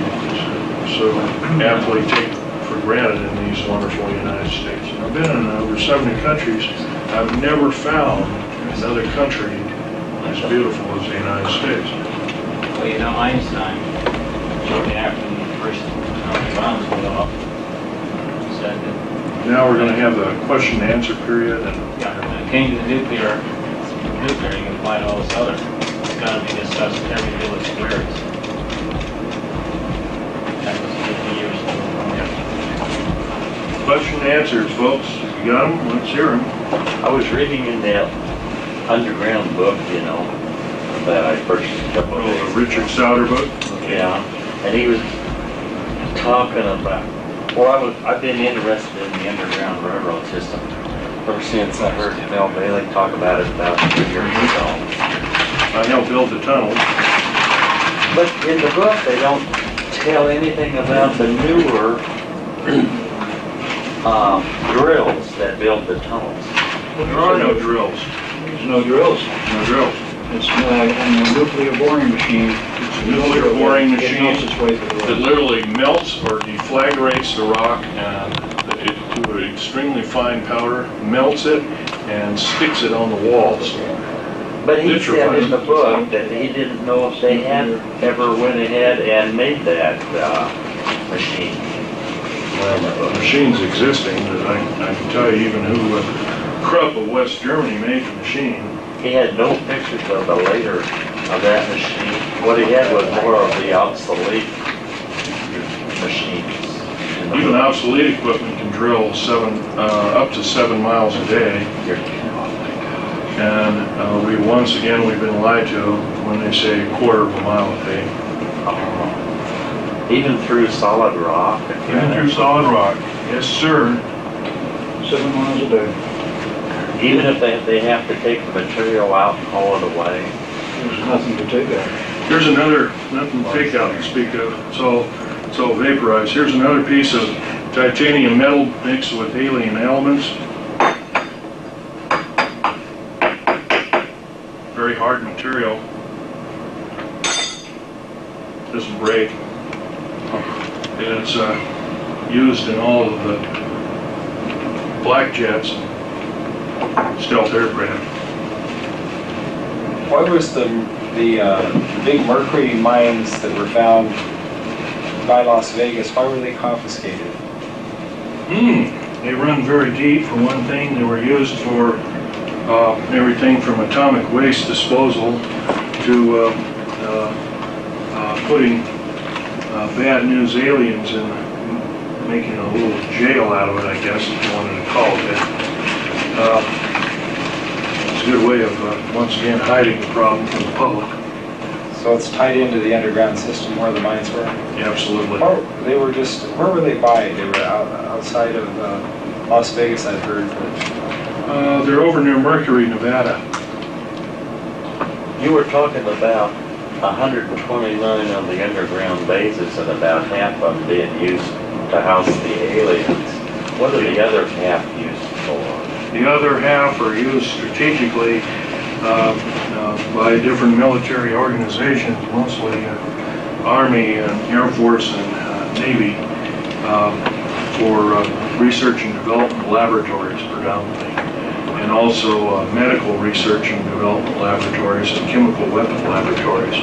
so aptly take for granted in these wonderful United States. And I've been in over 70 countries. I've never found another country as beautiful as the United States. Well, you know, Einstein, shortly after the first atomic bombs went off, said that, Now we're going to have the question and answer period and yeah, when it came to the nuclear, nuclear, you can apply to all this other, it's gotta be discussed in every village square. That was fifty years ago. question and answers, folks. If you got them, let's hear them. I was reading in that underground book, you know, that I purchased a couple of Oh, days the Richard Sauder book? Yeah, and he was talking about, well, I was, I've been interested in the underground railroad system ever since I heard Mel Bielek talk about it about three years ago. I helped build the tunnel. But in the book, they don't tell anything about the newer um, drills that build the tunnels. There are no drills. There's no drills. No drills. It's uh, a nuclear boring machine. It's a nuclear boring It knows machine its way through the that literally melts or deflagrates the rock and it to an extremely fine powder, melts it and sticks it on the walls. But he said in the book that he didn't know if they had ever went ahead and made that uh, machine. Well, the machine's existing, but I, I can tell you even who, uh, Krupp of West Germany made the machine. He had no pictures of the later of that machine. What he had was more of the obsolete machines. in the Even book. obsolete equipment can drill seven, uh, up to seven miles a day. You're- And uh, we, once again, we've been lied to when they say a quarter of a mile a day. oh. Even through solid rock. and Even through solid rock. Yes, sir. Seven miles a day. Even if they, they have to take the material out and haul it away. There's nothing to take out. Here's another, nothing to take out to speak of. It's all, it's all vaporized. Here's another piece of titanium metal mixed with alien elements. Very hard material. Doesn't break. And it's uh, used in all of the black jets, stealth aircraft. Why was the, the uh, big mercury mines that were found by Las Vegas, why were they confiscated? Hmm, they run very deep for one thing. They were used for uh, everything from atomic waste disposal to uh, uh, uh, putting uh, bad news aliens and making a little jail out of it, I guess, if you wanted to call it that. Uh, It's a good way of, uh, once again, hiding the problem from the public. So it's tied into the underground system where the mines were? Absolutely. Or they were just, where were they by? They were out, outside of uh, Las Vegas, I've heard, but Uh, They're over near Mercury, Nevada. You were talking about 129 of the underground bases and about half of them being used to house the aliens. What are the other half used for? The other half are used strategically uh, uh, by different military organizations, mostly uh, Army and Air Force and uh, Navy um, for uh, research and development laboratories predominantly, and also uh, medical research and development laboratories and chemical weapon laboratories.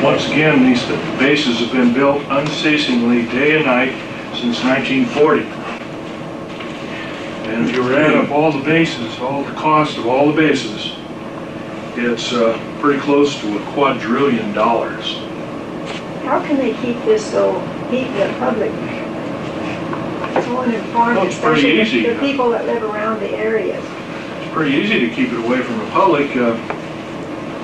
Once again, these bases have been built unceasingly day and night since 1940. And if you add up all the bases, all the cost of all the bases, it's uh, pretty close to a quadrillion dollars. How can they keep this so, keep the public so uninformed, Well, it's pretty especially easy. the the people that live around the areas? It's pretty easy to keep it away from the public. Uh,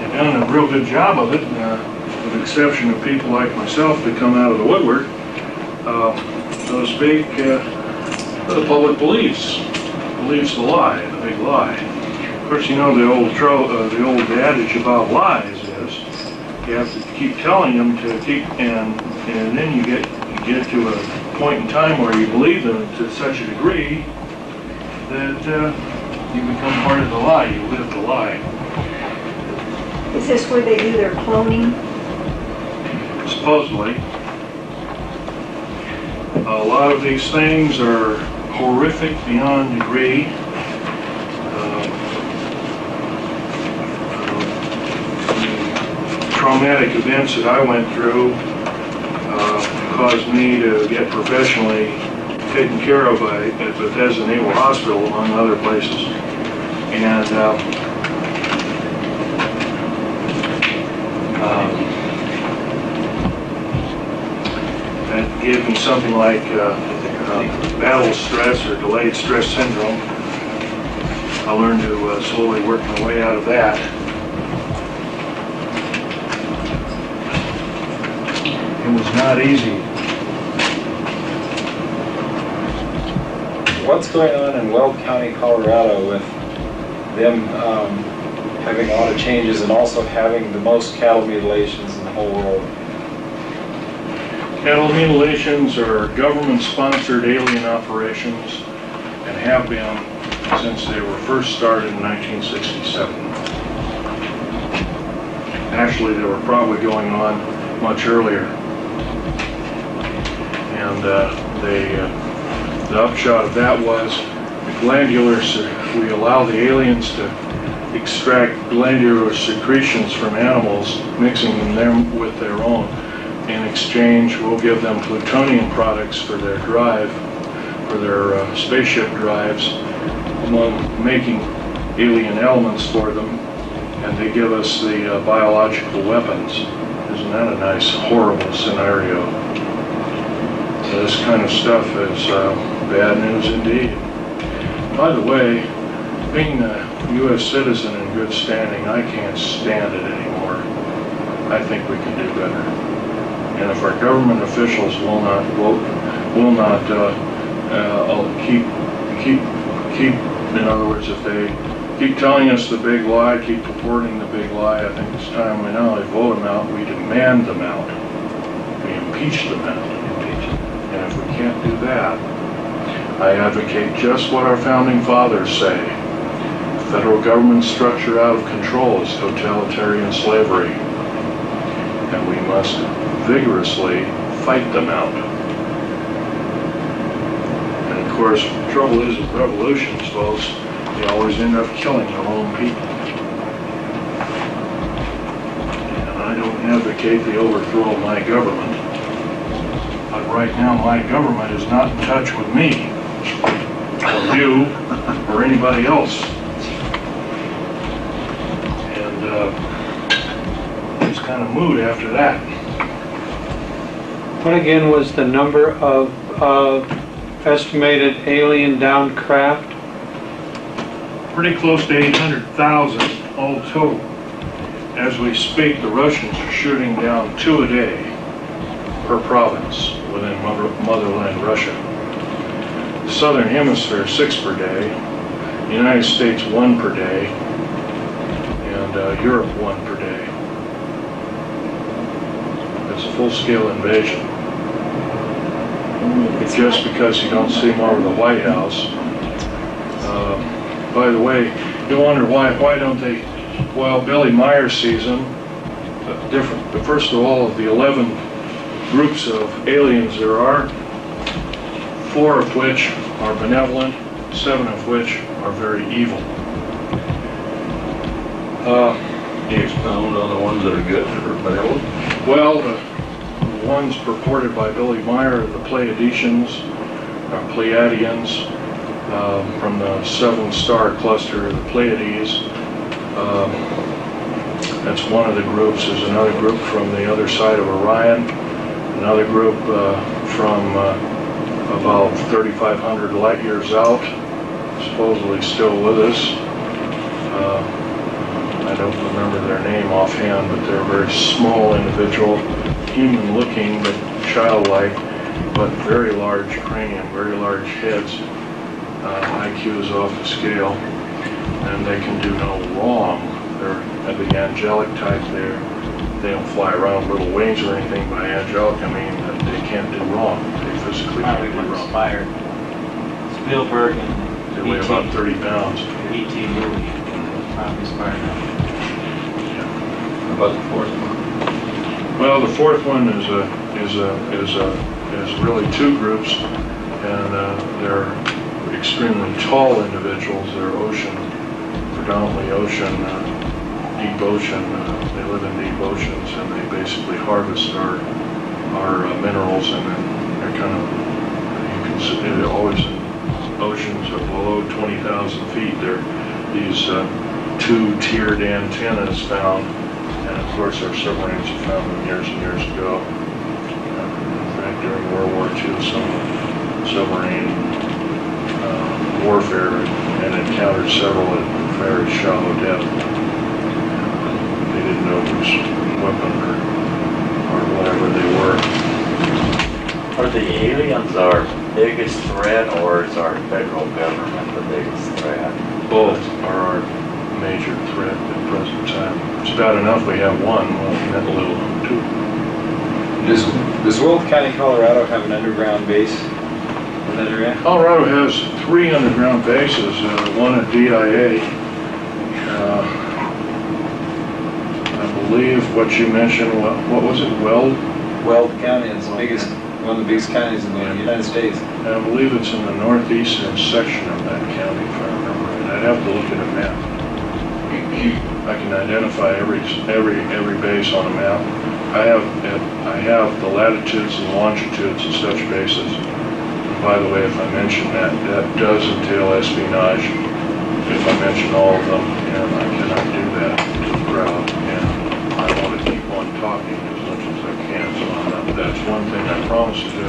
They've done a real good job of it, uh, with the exception of people like myself that come out of the woodwork. Uh, So to speak, uh, the public believes, believes the lie, the big lie. Of course, you know, the old tro, uh, the old adage about lies is, you have to keep telling them to keep, and, and then you get, you get to a point in time where you believe them to such a degree that, uh, you become part of the lie, you live the lie. Is this where they do their cloning? supposedly. A lot of these things are horrific beyond degree. Uh, uh, Traumatic events that I went through caused me to get professionally taken care of by- at Bethesda Naval Hospital, among other places. And uh, um, That gave me something like uh, uh, battle stress or delayed stress syndrome. I learned to uh, slowly work my way out of that. It was not easy. What's going on in Weld County, Colorado with them um, having a lot of changes and also having the most cattle mutilations in the whole world? Cattle mutilations are government-sponsored alien operations and have been since they were first started in 1967. Actually, they were probably going on much earlier. And uh, they, uh, the upshot of that was the glandular, we allow the aliens to extract glandular secretions from animals, mixing them with their own. In exchange, we'll give them plutonium products for their drive, for their uh, spaceship drives, among making alien elements for them, and they give us the uh, biological weapons. Isn't that a nice, horrible scenario? This kind of stuff is uh, bad news indeed. By the way, being a U.S. citizen in good standing, I can't stand it anymore. I think we can do better. And if our government officials will not, vote, will not, uh, uh, keep, keep, keep, in other words, if they keep telling us the big lie, keep purporting the big lie, I think it's time we not only vote them out, we demand them out. We impeach them out. And if we can't do that, I advocate just what our founding fathers say. Federal government structure out of control is totalitarian slavery. And we must vigorously fight them out. And of course, the trouble is with revolutions, folks, they always end up killing their own people. And I don't advocate the overthrow of my government. But right now, my government is not in touch with me, you, or anybody else. And, uh, it's kind of mood after that. What again was the number of, of estimated alien downed craft? pretty close to 800,000 all total. As we speak, the Russians are shooting down two a day per province within mother- motherland Russia. The Southern Hemisphere, six per day. United States, one per day. And uh, Europe, one per day. It's a full-scale invasion. Just because you don't see more of the White House. Uh, by the way, you wonder why, why don't they, well, Billy Meier sees them, different, but first of all, of the 11 groups of aliens there are, four of which are benevolent, seven of which are very evil. Uh, Can you expound on the ones that are good or benevolent? Well, the the ones purported by Billy Meier, are the Pleiadians, or Pleiadians, um, from the seven-star cluster, the Pleiades. Um, That's one of the groups. There's another group from the other side of Orion, another group uh, from uh, about 3,500 light years out, supposedly still with us. Uh, I don't remember their name offhand, but they're a very small individual, human-looking but childlike, but very large cranium, very large heads. Uh, IQ is off the scale, and they can do no wrong. They're of the angelic type. They're, they don't fly around little wings or anything. By angelic, I mean they can't do wrong. They physically Probably can't do what wrong. inspired Spielberg and They weigh about 30 pounds. the E.T. movie. Probably inspired them. How about the fourth one? Well, the fourth one is a, is a, is a, is really two groups, and uh, they're extremely tall individuals. They're ocean, predominantly ocean, uh, deep ocean. uh, They live in deep oceans, and they basically harvest our, our uh, minerals, and then they're kind of, you can see, they're always oceans below 20,000 feet. They're these uh, two-tiered antennas found and of course, our submarines were found them years and years ago. Uh, In fact, during World War II, some submarine uh, warfare and encountered several at very shallow depth. They didn't know whose weapon or, or whatever they were. Are the aliens our biggest threat or is our federal government the biggest threat? Both are our major threat at the present time. It's bad enough we have one, well, let alone two. Does, does Will County, Colorado have an underground base in that area? Colorado has three underground bases, uh, one at DIA. Uh, I believe what you mentioned, what, what was it, Weld? Weld County is the biggest, one of the biggest counties in the United States. I believe it's in the northeastern section of that county, if I remember right. I'd have to look at a map. I can identify every, every, every base on a map. I have, I have the latitudes and longitudes of such bases. And By the way, if I mention that, that does entail espionage, if I mention all of them, and I cannot do that to the crowd. And I want to keep on talking as much as I can, so I'm that's one thing I promised to do,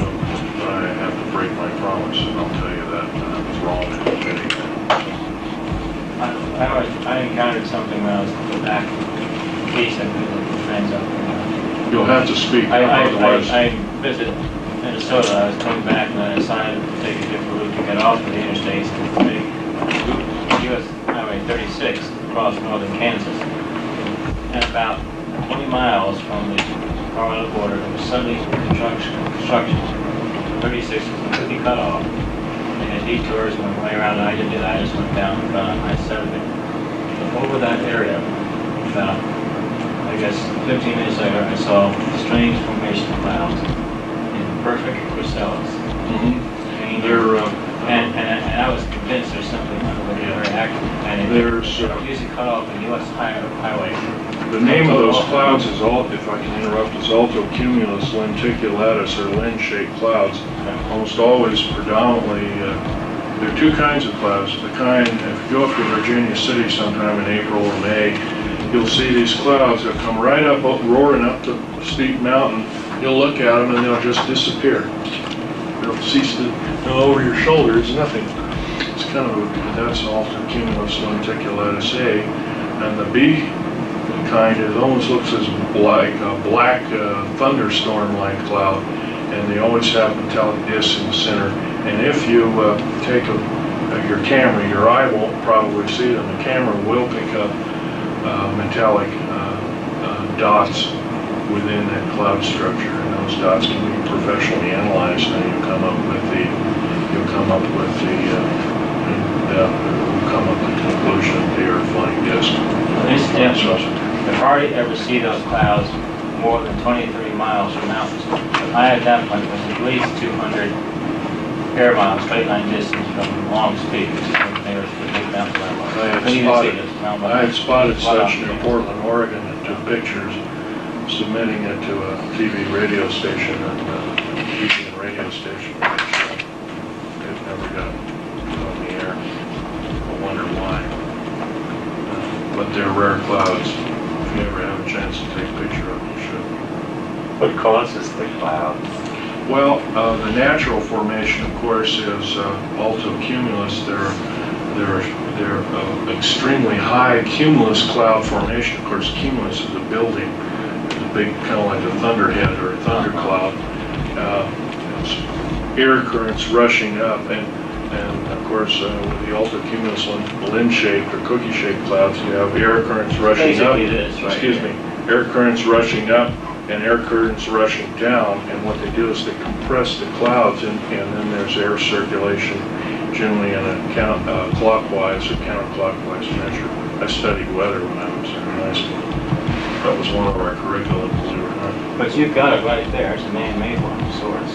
but I have to break my promise, and I'll tell you that uh, I was wrong in that. I, I I encountered something when I was back east, I was with friends up there. You'll have to speak, I, I, otherwise. I, I visited Minnesota, I was coming back and I decided to take a different route to get off of the interstates and take US Highway thirty-six across northern Kansas. And about twenty miles from the Colorado border, there was suddenly construction, construction. Thirty-six was completely cut off. And the detours went way around, and I didn't do that, I just went down and found I seventy. Over that area, about I guess 15 minutes later, I saw strange formation clouds in perfect chrysalis. Mhm. And, There, uh, and, and and I was convinced there's something underway very active. And it There's, it uh, usually cut off the US highway. The name of those clouds is, al- if I can interrupt, is altocumulus lenticulatus or lens-shaped clouds. Almost always predominantly, uh, there are two kinds of clouds. The kind, if you go up to Virginia City sometime in April or May, you'll see these clouds that come right up, up- roaring up the steep mountain. You'll look at them and they'll just disappear. They'll cease to, go over your shoulder, it's nothing. It's kind of, a- that's altocumulus lenticulatus A. And the B kind, it almost looks as like a black uh, thunderstorm-like cloud, and they always have metallic discs in the center. And if you uh, take a, uh, your camera, your eye won't probably see them, the camera will pick up uh, metallic uh, dots within that cloud structure, and those dots can be professionally analyzed, and you'll come up with the, you'll come up with the, uh, we'll come up with the conclusion that they are flying discs. Incidentally, You hardly ever see those clouds more than 23 miles from mountains. The high at that point was at least 200 air miles, straight line distance from Long's Peak, which is the big mountain I had Couldn't even see spotted- I had spotted such near Portland, Oregon, and took pictures, submitting it to a TV radio station and uh TV and radio station. which, uh, It never got on the air. I wonder why. Uh, But they're rare clouds. If you ever have a chance to take a picture of you should. What causes the cloud? Well, uh, the natural formation, of course, is uh, altocumulus. They're, they're, they're uh, extremely high cumulus cloud formation. Of course, cumulus is a building, it's a big, kind of like a thunderhead or a thundercloud. Uh, Air currents rushing up, and, and of course, uh, with the altocumulus lens-shaped or cookie-shaped clouds, you have air currents rushing up. Basically this, right Excuse me, air currents rushing up and air currents rushing down, and what they do is they compress the clouds, and, and then there's air circulation, generally in a count, uh, clockwise or counterclockwise measure. I studied weather when I was in high school. That was one of our curriculums, believe it or not. But you've got it right there, it's a man-made one of sorts.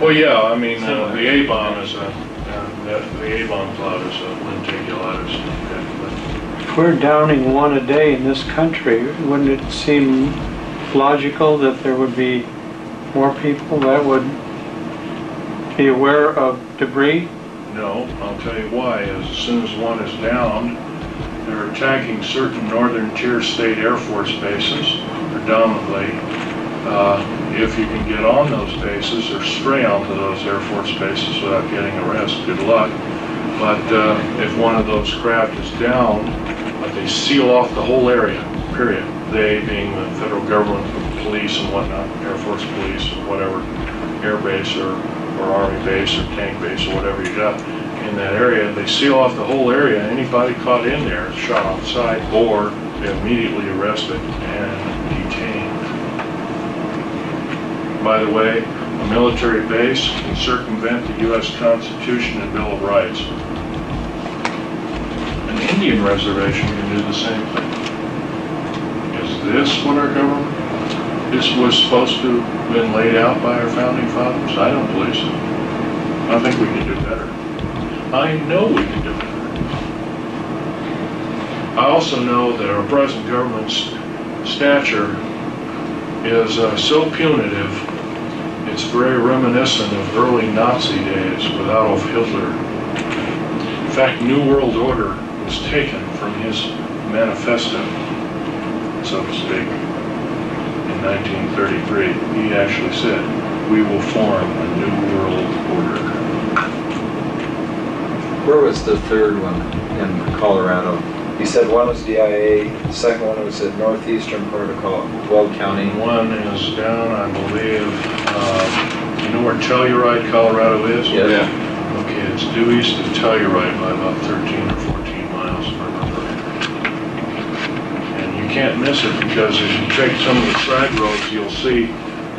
Well, yeah, I mean, uh, the A-bomb is a, uh, the the A-bomb cloud is a lenticulatus. If we're downing one a day in this country, wouldn't it seem logical that there would be more people that would be aware of debris? No, I'll tell you why, as soon as one is downed, they're attacking certain northern tier state Air Force bases predominantly. Uh, If you can get on those bases or stray onto those Air Force bases without getting arrested, good luck. But uh, if one of those craft is down, they seal off the whole area, period. They being the federal government, police and whatnot, Air Force police or whatever, air base or, or army base or tank base or whatever you got in that area, they seal off the whole area. Anybody caught in there is shot sight or immediately arrested and detained. By the way, a military base can circumvent the U.S. Constitution and Bill of Rights. An Indian reservation can do the same thing. Is this what our government, this was supposed to have been laid out by our founding fathers? I don't believe so. I think we can do better. I know we can do better. I also know that our present government's stature is uh, so punitive, it's very reminiscent of early Nazi days with Adolf Hitler. In fact, New World Order was taken from his manifesto, so to speak, in 1933. He actually said, "We will form a new world order." Where was the third one in Colorado? He said one was DIA, the second one was at northeastern part of Col- Weld County. One is down, I believe, uh, you know where Telluride, Colorado is? Yes. Okay, it's due east of Telluride by about 13 or 14 miles, if I remember. And you can't miss it because if you take some of the side roads, you'll see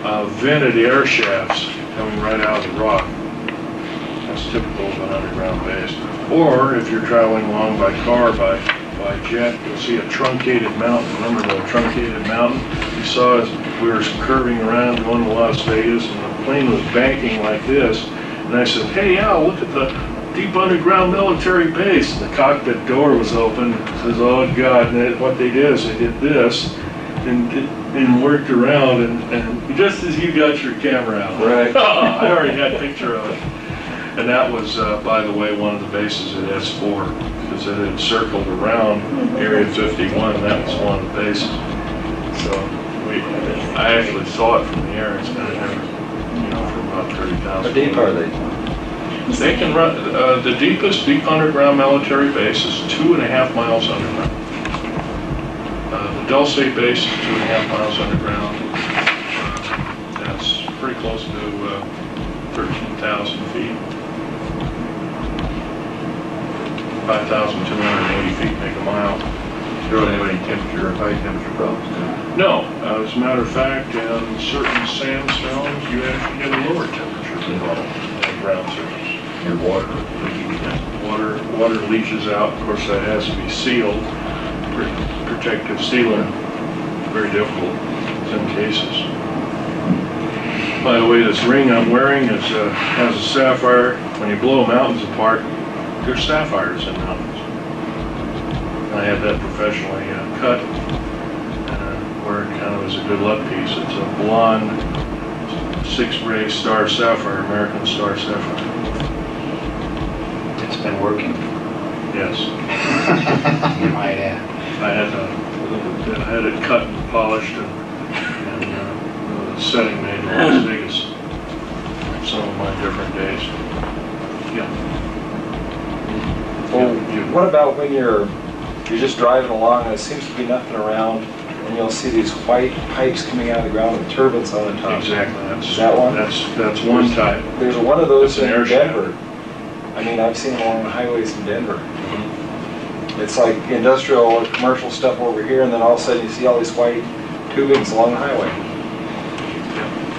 uh, vented air shafts coming right out of the rock. That's typical of an underground base. Or if you're traveling along by car, by, by jet, you'll see a truncated mountain. Remember the truncated mountain? You saw as we were curving around going to Las Vegas and the plane was banking like this. And I said, hey Al, look at the deep underground military base. And the cockpit door was open. It says, oh God, and it- what they did is they did this and, and worked around and, and just as you got your camera out. Right. I already had a picture of it. And that was, uh, by the way, one of the bases at S4, because it had circled around Area 51, that was one of the bases. So we, I actually saw it from the air, it's been there, you know, for about 30,000. How deep are they? They can run, uh, the deepest deep underground military base is two and a half miles underground. Uh, the State base is two and a half miles underground. Uh, That's pretty close to, uh, 13,000 feet. 5,280 feet make a mile. You don't have any temperature, or high temperature problems, do? No, uh, as a matter of fact, in certain sandstones, you actually get a lower temperature than normal ground surface. And water. Water, water leaches out, of course, that has to be sealed. protective sealant, very difficult in some cases. By the way, this ring I'm wearing is, uh, has a sapphire. When you blow mountains apart, there's sapphires in mountains. I had that professionally uh, cut, uh, where it kind of is a good luck piece. It's a blonde, six-ray star sapphire, American star sapphire. It's been working, Yes, you might add. I had, uh, I had it cut and polished and, and uh, the setting made in Las Vegas. Some of my different days. Yeah. Well, You- what about when you're, you're just driving along and there seems to be nothing around and you'll see these white pipes coming out of the ground with turbines on the top? Exactly, that's. Is that one? That's, that's one type. There's one of those It's in an air shaft. Denver. I mean, I've seen them along the highways in Denver. It's like industrial or commercial stuff over here and then all of a sudden you see all these white tubings along the highway.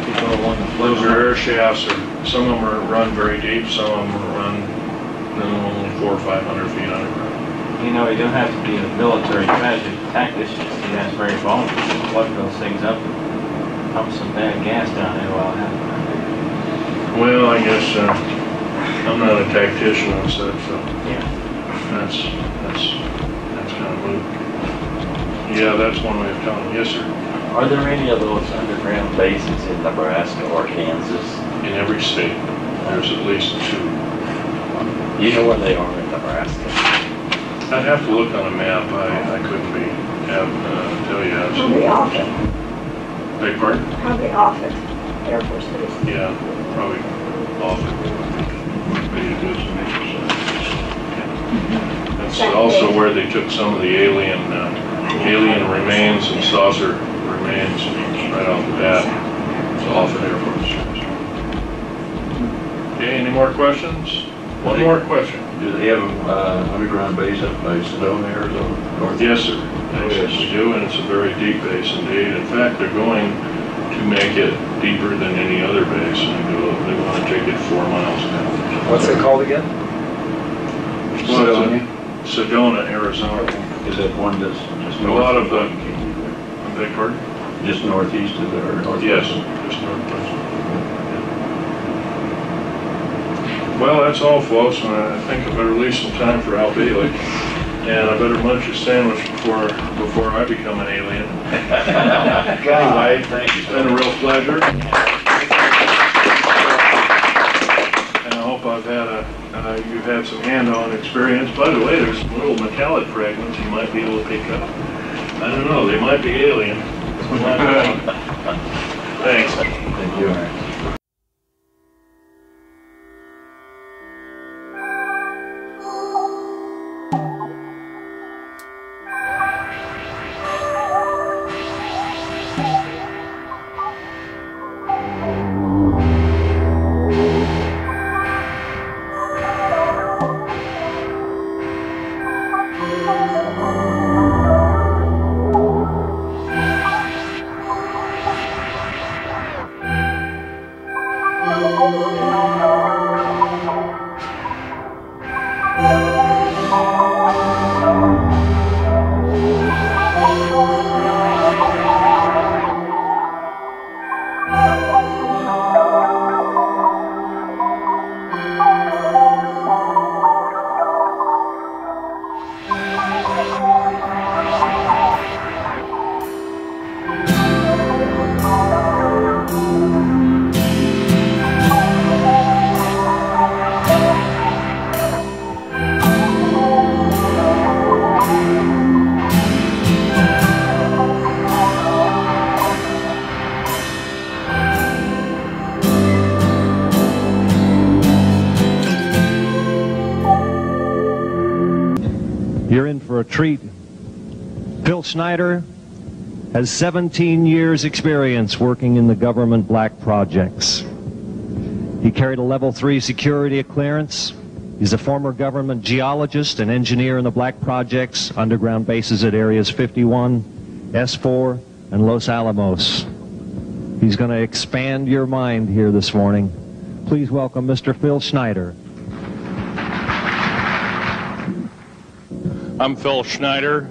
People are wanting Those are air shafts, or some of them are run very deep, some of them are run, you only four or five hundred feet underground. You know, you don't have to be a military tragic tactician, you have very vulnerable, to plug those things up and pump some bad gas down there while it happens. Well, I guess, uh, I'm not a tactician and such, so Yeah. that's, that's, that's kind of moot. Yeah, that's one way of telling, yes, sir, Are there any of those underground bases in Nebraska or Kansas? in every state, there's at least two. You know where they are in Nebraska? I'd have to look on a map, I, I couldn't be, have, uh, tell you, Probably absolutely. off it, Beg pardon? probably Offutt, Air Force Base. Yeah, probably off That's also where they took some of the alien, uh, alien remains and saucer remains right off the bat. It's Offutt Air Force. Okay, any more questions? One more question. Do they have a uh, underground base up by Sedona, Arizona? North- Yes, sir. Yes, we do, and it's a very deep base indeed. In fact, they're going to make it deeper than any other base, and they go, they want to take it four miles down. What's it called again? Sedona, Sedona, Arizona. Is that one that's just A north? lot of the- Boynton Canyon? I beg pardon? Just northeast of there, or northwest? Yes, just northwest. Well, that's all, folks, and I think I better leave some time for Al Bielek. And I better munch a sandwich before, before I become an alien. Anyway, Thank you. it's been a real pleasure. And I hope I've had a, uh, you've had some hand-on experience. By the way, there's some little metallic fragments you might be able to pick up. I don't know, they might be alien. Thanks. Thank you. Treat. Phil Schneider has 17 years experience working in the government black projects. He carried a level three security clearance. He's a former government geologist and engineer in the black projects, underground bases at areas 51, S4, and Los Alamos. He's going to expand your mind here this morning. Please welcome Mr. Phil Schneider. I'm Phil Schneider.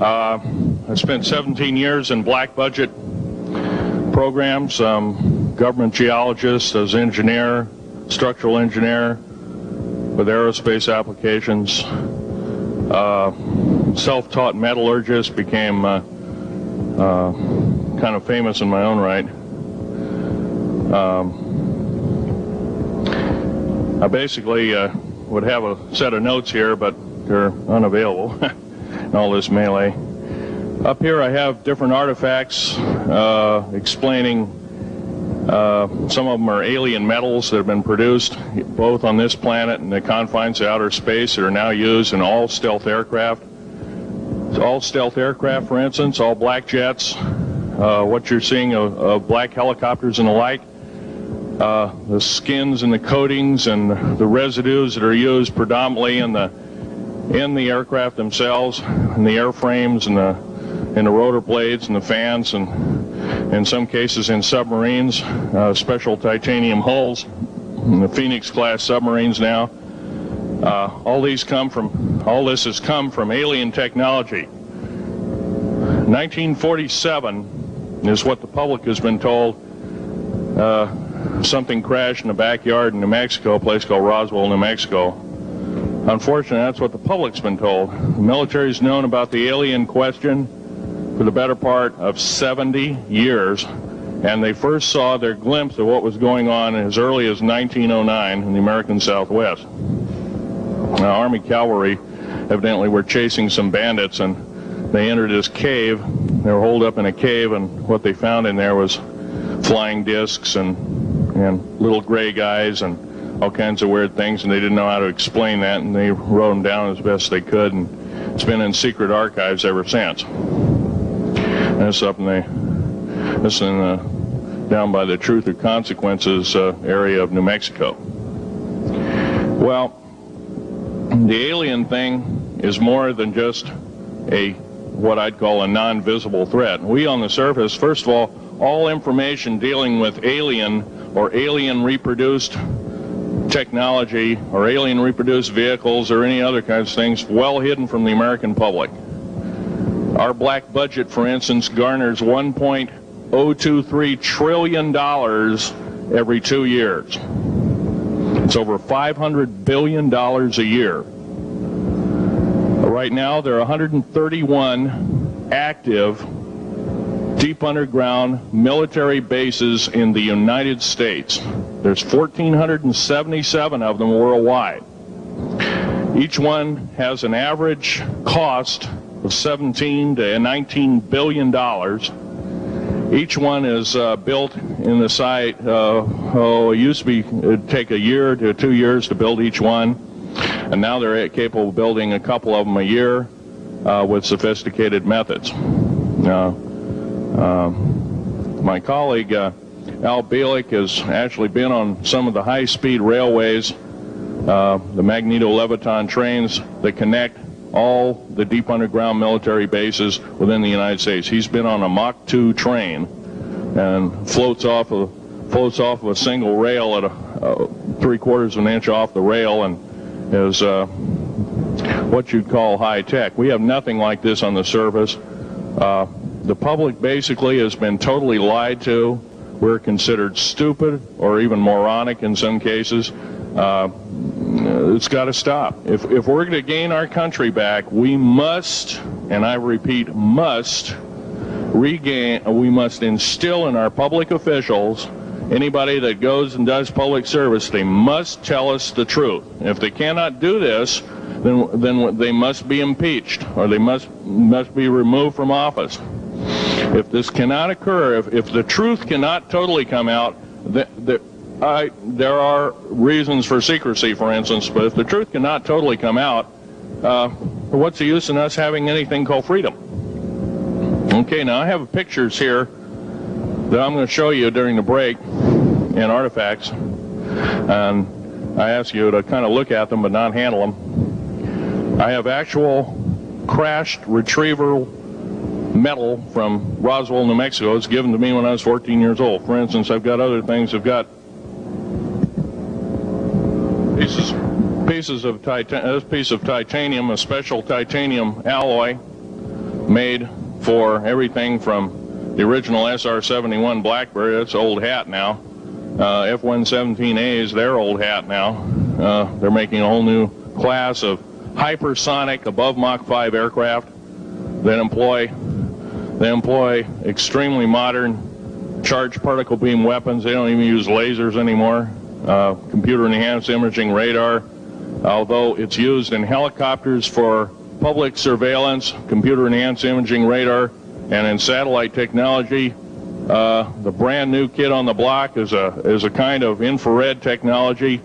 Uh, I spent 17 years in black budget programs, um, government geologist, as engineer, structural engineer with aerospace applications. Uh, self-taught metallurgist, became uh, uh, kind of famous in my own right. Um, I basically uh, would have a set of notes here, but they're unavailable in all this melee. Up here I have different artifacts uh, explaining uh, some of them are alien metals that have been produced both on this planet and the confines of outer space that are now used in all stealth aircraft. All stealth aircraft, for instance, all black jets, uh, what you're seeing of, of black helicopters and the like, uh, the skins and the coatings and the residues that are used predominantly in the in the aircraft themselves, in the airframes and the in the rotor blades and the fans and in some cases in submarines, uh, special titanium hulls, the Phoenix class submarines now. Uh, all these come from, all this has come from alien technology. 1947 is what the public has been told. Uh, something crashed in the backyard in New Mexico, a place called Roswell, New Mexico. Unfortunately, that's what the public's been told. The military's known about the alien question for the better part of 70 years, and they first saw their glimpse of what was going on as early as 1909 in the American Southwest. Now, Army cavalry evidently were chasing some bandits, and they entered this cave. They were holed up in a cave, and what they found in there was flying discs and and little gray guys and all kinds of weird things, and they didn't know how to explain that, and they wrote them down as best they could, and it's been in secret archives ever since. And That's up in the, that's in the, down by the Truth or Consequences uh, area of New Mexico. Well, the alien thing is more than just a what I'd call a non-visible threat. We on the surface, first of all, all information dealing with alien or alien reproduced technology or alien reproduced vehicles or any other kinds of things well hidden from the American public. Our black budget, for instance, garners 1.023 trillion dollars every two years. It's over 500 billion dollars a year. Right now, there are 131 active deep underground military bases in the United States. There's 1,477 of them worldwide. Each one has an average cost of 17 to 19 billion dollars. Each one is uh, built in the site. Uh, oh, it used to be it'd take a year to two years to build each one, and now they're capable of building a couple of them a year uh, with sophisticated methods. Uh, my colleague uh, Al Bielek has actually been on some of the high-speed railways, uh, the magneto-leviton trains that connect all the deep underground military bases within the United States. He's been on a Mach 2 train and floats off of floats off of a single rail at a, three quarters of an inch off the rail and is uh, what you'd call high tech. We have nothing like this on the surface. Uh, the public basically has been totally lied to. We're considered stupid or even moronic in some cases. Uh, it's got to stop. If, if we're going to gain our country back, we must, and I repeat, must regain, we must instill in our public officials, anybody that goes and does public service, they must tell us the truth. If they cannot do this, then, then they must be impeached or they must, must be removed from office. If this cannot occur, if, if the truth cannot totally come out, the, the, I, there are reasons for secrecy, for instance, but if the truth cannot totally come out, uh, what's the use in us having anything called freedom? Okay, now I have pictures here that I'm going to show you during the break in artifacts, and I ask you to kind of look at them but not handle them. I have actual crashed retriever metal from Roswell, New Mexico. It's given to me when I was 14 years old. For instance, I've got other things. I've got pieces pieces of titan this piece of titanium, a special titanium alloy made for everything from the original SR-71 Blackbird, that's old hat now, uh, F-117A is their old hat now. Uh, they're making a whole new class of hypersonic above Mach 5 aircraft that employ they employ extremely modern charged particle beam weapons. They don't even use lasers anymore. Uh, computer enhanced imaging radar, although it's used in helicopters for public surveillance, computer enhanced imaging radar, and in satellite technology. Uh, the brand new kid on the block is a is a kind of infrared technology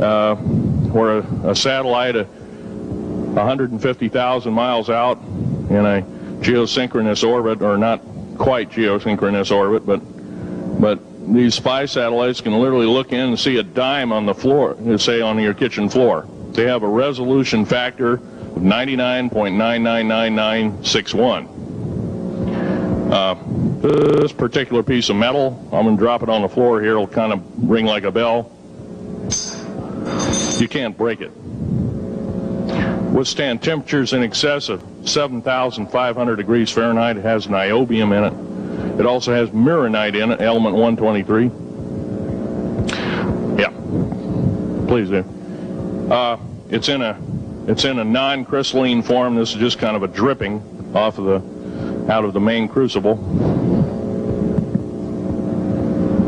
uh, where a, a satellite uh, 150,000 miles out in a geosynchronous orbit, or not quite geosynchronous orbit, but but these spy satellites can literally look in and see a dime on the floor, say on your kitchen floor. They have a resolution factor of 99.999961. Uh, this particular piece of metal, I'm going to drop it on the floor here. It'll kind of ring like a bell. You can't break it. Withstand temperatures in excess of 7,500 degrees Fahrenheit. It has niobium in it. It also has mironite in it, element 123. Yeah, please do. Uh, it's in a it's in a non-crystalline form. This is just kind of a dripping off of the out of the main crucible.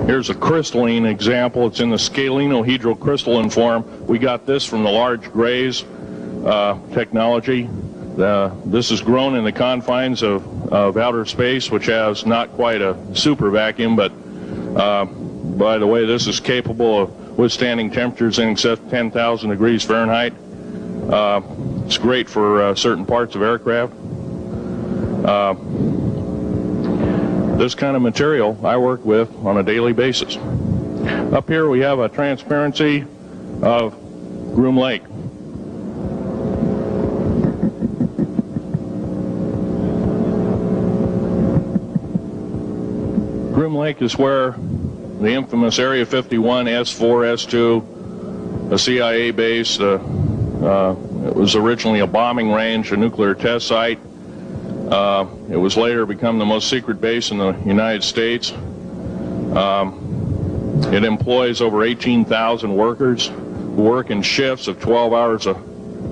Here's a crystalline example. It's in the scalenohedral crystalline form. We got this from the large grays uh, technology. Uh, this is grown in the confines of, of outer space, which has not quite a super vacuum, but uh, by the way, this is capable of withstanding temperatures in excess of 10,000 degrees Fahrenheit. Uh, it's great for uh, certain parts of aircraft. Uh, this kind of material I work with on a daily basis. Up here we have a transparency of Groom Lake. Groom Is where the infamous Area 51, S4, S2, a CIA base, uh, uh, it was originally a bombing range, a nuclear test site. Uh, it was later become the most secret base in the United States. Um, it employs over 18,000 workers who work in shifts of 12 hours a,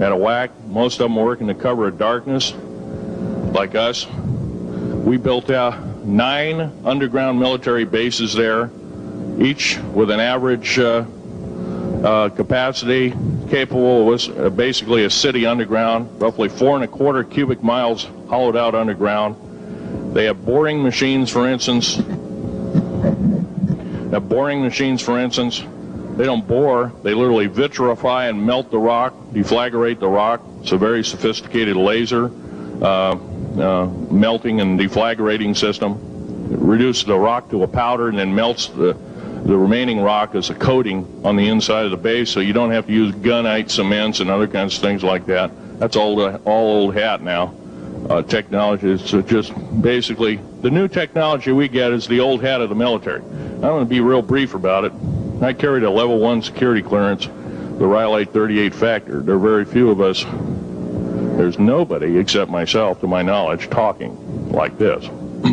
at a whack. Most of them work in the cover of darkness, like us. We built uh, nine underground military bases there, each with an average uh, uh, capacity capable of uh, basically a city underground, roughly four and a quarter cubic miles hollowed out underground. They have boring machines, for instance. Have boring machines, for instance. They don't bore, they literally vitrify and melt the rock, deflagrate the rock. It's a very sophisticated laser uh, uh, melting and deflagrating system. It reduces the rock to a powder and then melts the the remaining rock as a coating on the inside of the base, so you don't have to use gunite cements and other kinds of things like that. That's old, uh, all old hat now. Uh, technology is just basically the new technology we get is the old hat of the military. I'm going to be real brief about it. I carried a level one security clearance, the Rhyolite 38 factor. There are very few of us. There's nobody except myself, to my knowledge, talking like this.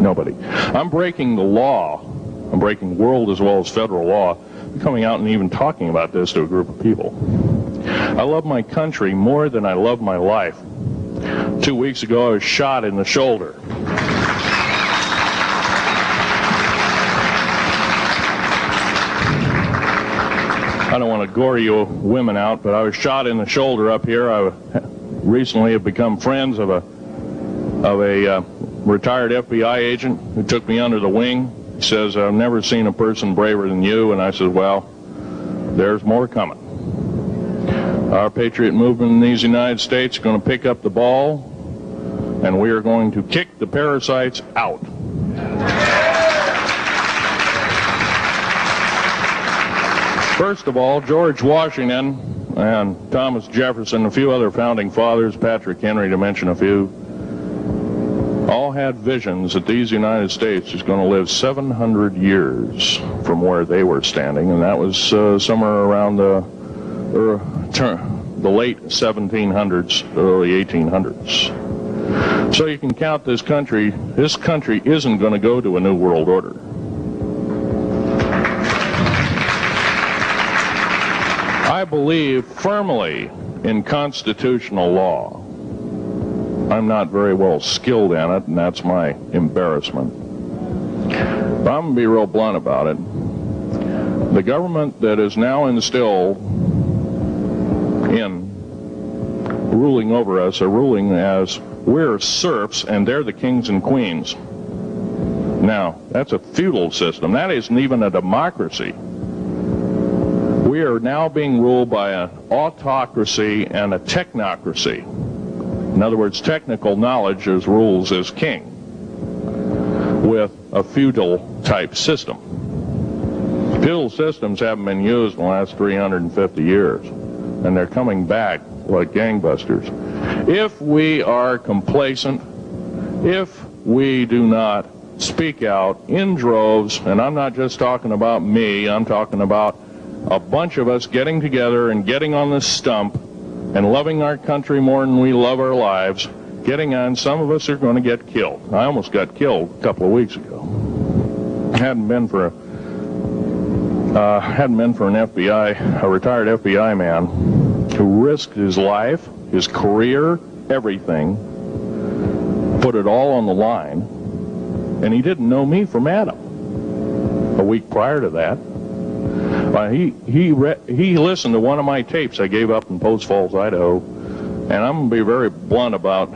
nobody. I'm breaking the law I'm breaking world as well as federal law, coming out and even talking about this to a group of people. I love my country more than I love my life. Two weeks ago, I was shot in the shoulder. I don't want to gore you women out, but I was shot in the shoulder up here. I recently have become friends of a of a uh, retired FBI agent who took me under the wing he says, I've never seen a person braver than you. And I said, well, there's more coming. Our patriot movement in these United States is going to pick up the ball, and we are going to kick the parasites out. First of all, George Washington and Thomas Jefferson, a few other founding fathers, Patrick Henry to mention a few, all had visions that these United States is going to live 700 years from where they were standing, and that was uh, somewhere around the, uh, the late 1700s, early 1800s. So you can count this country, this country isn't going to go to a new world order. Believe firmly in constitutional law. I'm not very well skilled in it, and that's my embarrassment. But I'm going to be real blunt about it. The government that is now instilled in ruling over us are ruling as we're serfs and they're the kings and queens. Now, that's a feudal system. That isn't even a democracy. We are now being ruled by an autocracy and a technocracy. In other words, technical knowledge is rules as king with a feudal type system. Feudal systems haven't been used in the last 350 years, and they're coming back like gangbusters. If we are complacent, if we do not speak out in droves, and I'm not just talking about me, I'm talking about a bunch of us getting together and getting on the stump and loving our country more than we love our lives, getting on, some of us are going to get killed. I almost got killed a couple of weeks ago. Hadn't been for a uh, hadn't been for an FBI, a retired FBI man who risked his life, his career, everything, put it all on the line, and he didn't know me from Adam. A week prior to that, uh, he he re- he listened to one of my tapes I gave up in Post Falls, Idaho, and I'm gonna be very blunt about.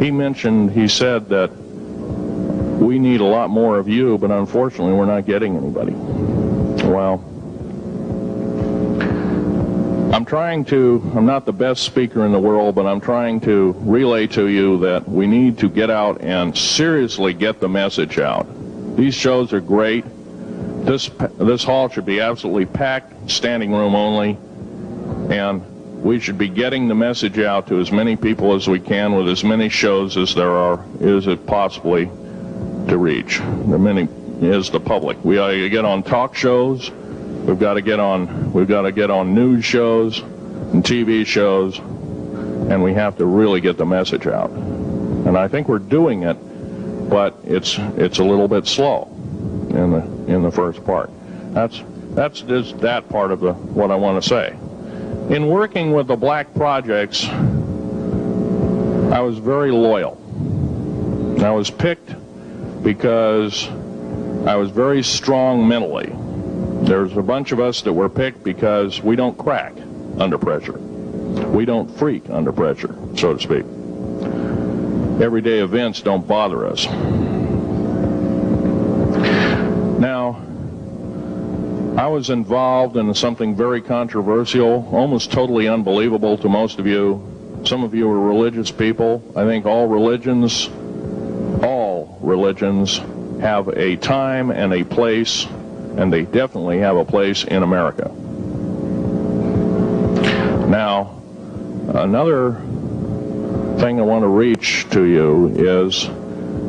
He mentioned, he said that we need a lot more of you, but unfortunately, we're not getting anybody. Well, I'm trying to, I'm not the best speaker in the world, but I'm trying to relay to you that we need to get out and seriously get the message out. These shows are great. This, this hall should be absolutely packed, standing room only, and we should be getting the message out to as many people as we can with as many shows as there are, is it possibly to reach. The many is the public. We ought to get on talk shows. We've got to get on. We've got to get on news shows and TV shows, and we have to really get the message out. And I think we're doing it, but it's it's a little bit slow in the in the first part. That's that's just that part of the what I want to say. In working with the black projects, I was very loyal. I was picked because I was very strong mentally. There's a bunch of us that were picked because we don't crack under pressure. We don't freak under pressure, so to speak. Everyday events don't bother us. Now, I was involved in something very controversial, almost totally unbelievable to most of you. Some of you are religious people. I think all religions, all religions have a time and a place, and they definitely have a place in America. Now, another thing I want to reach to you is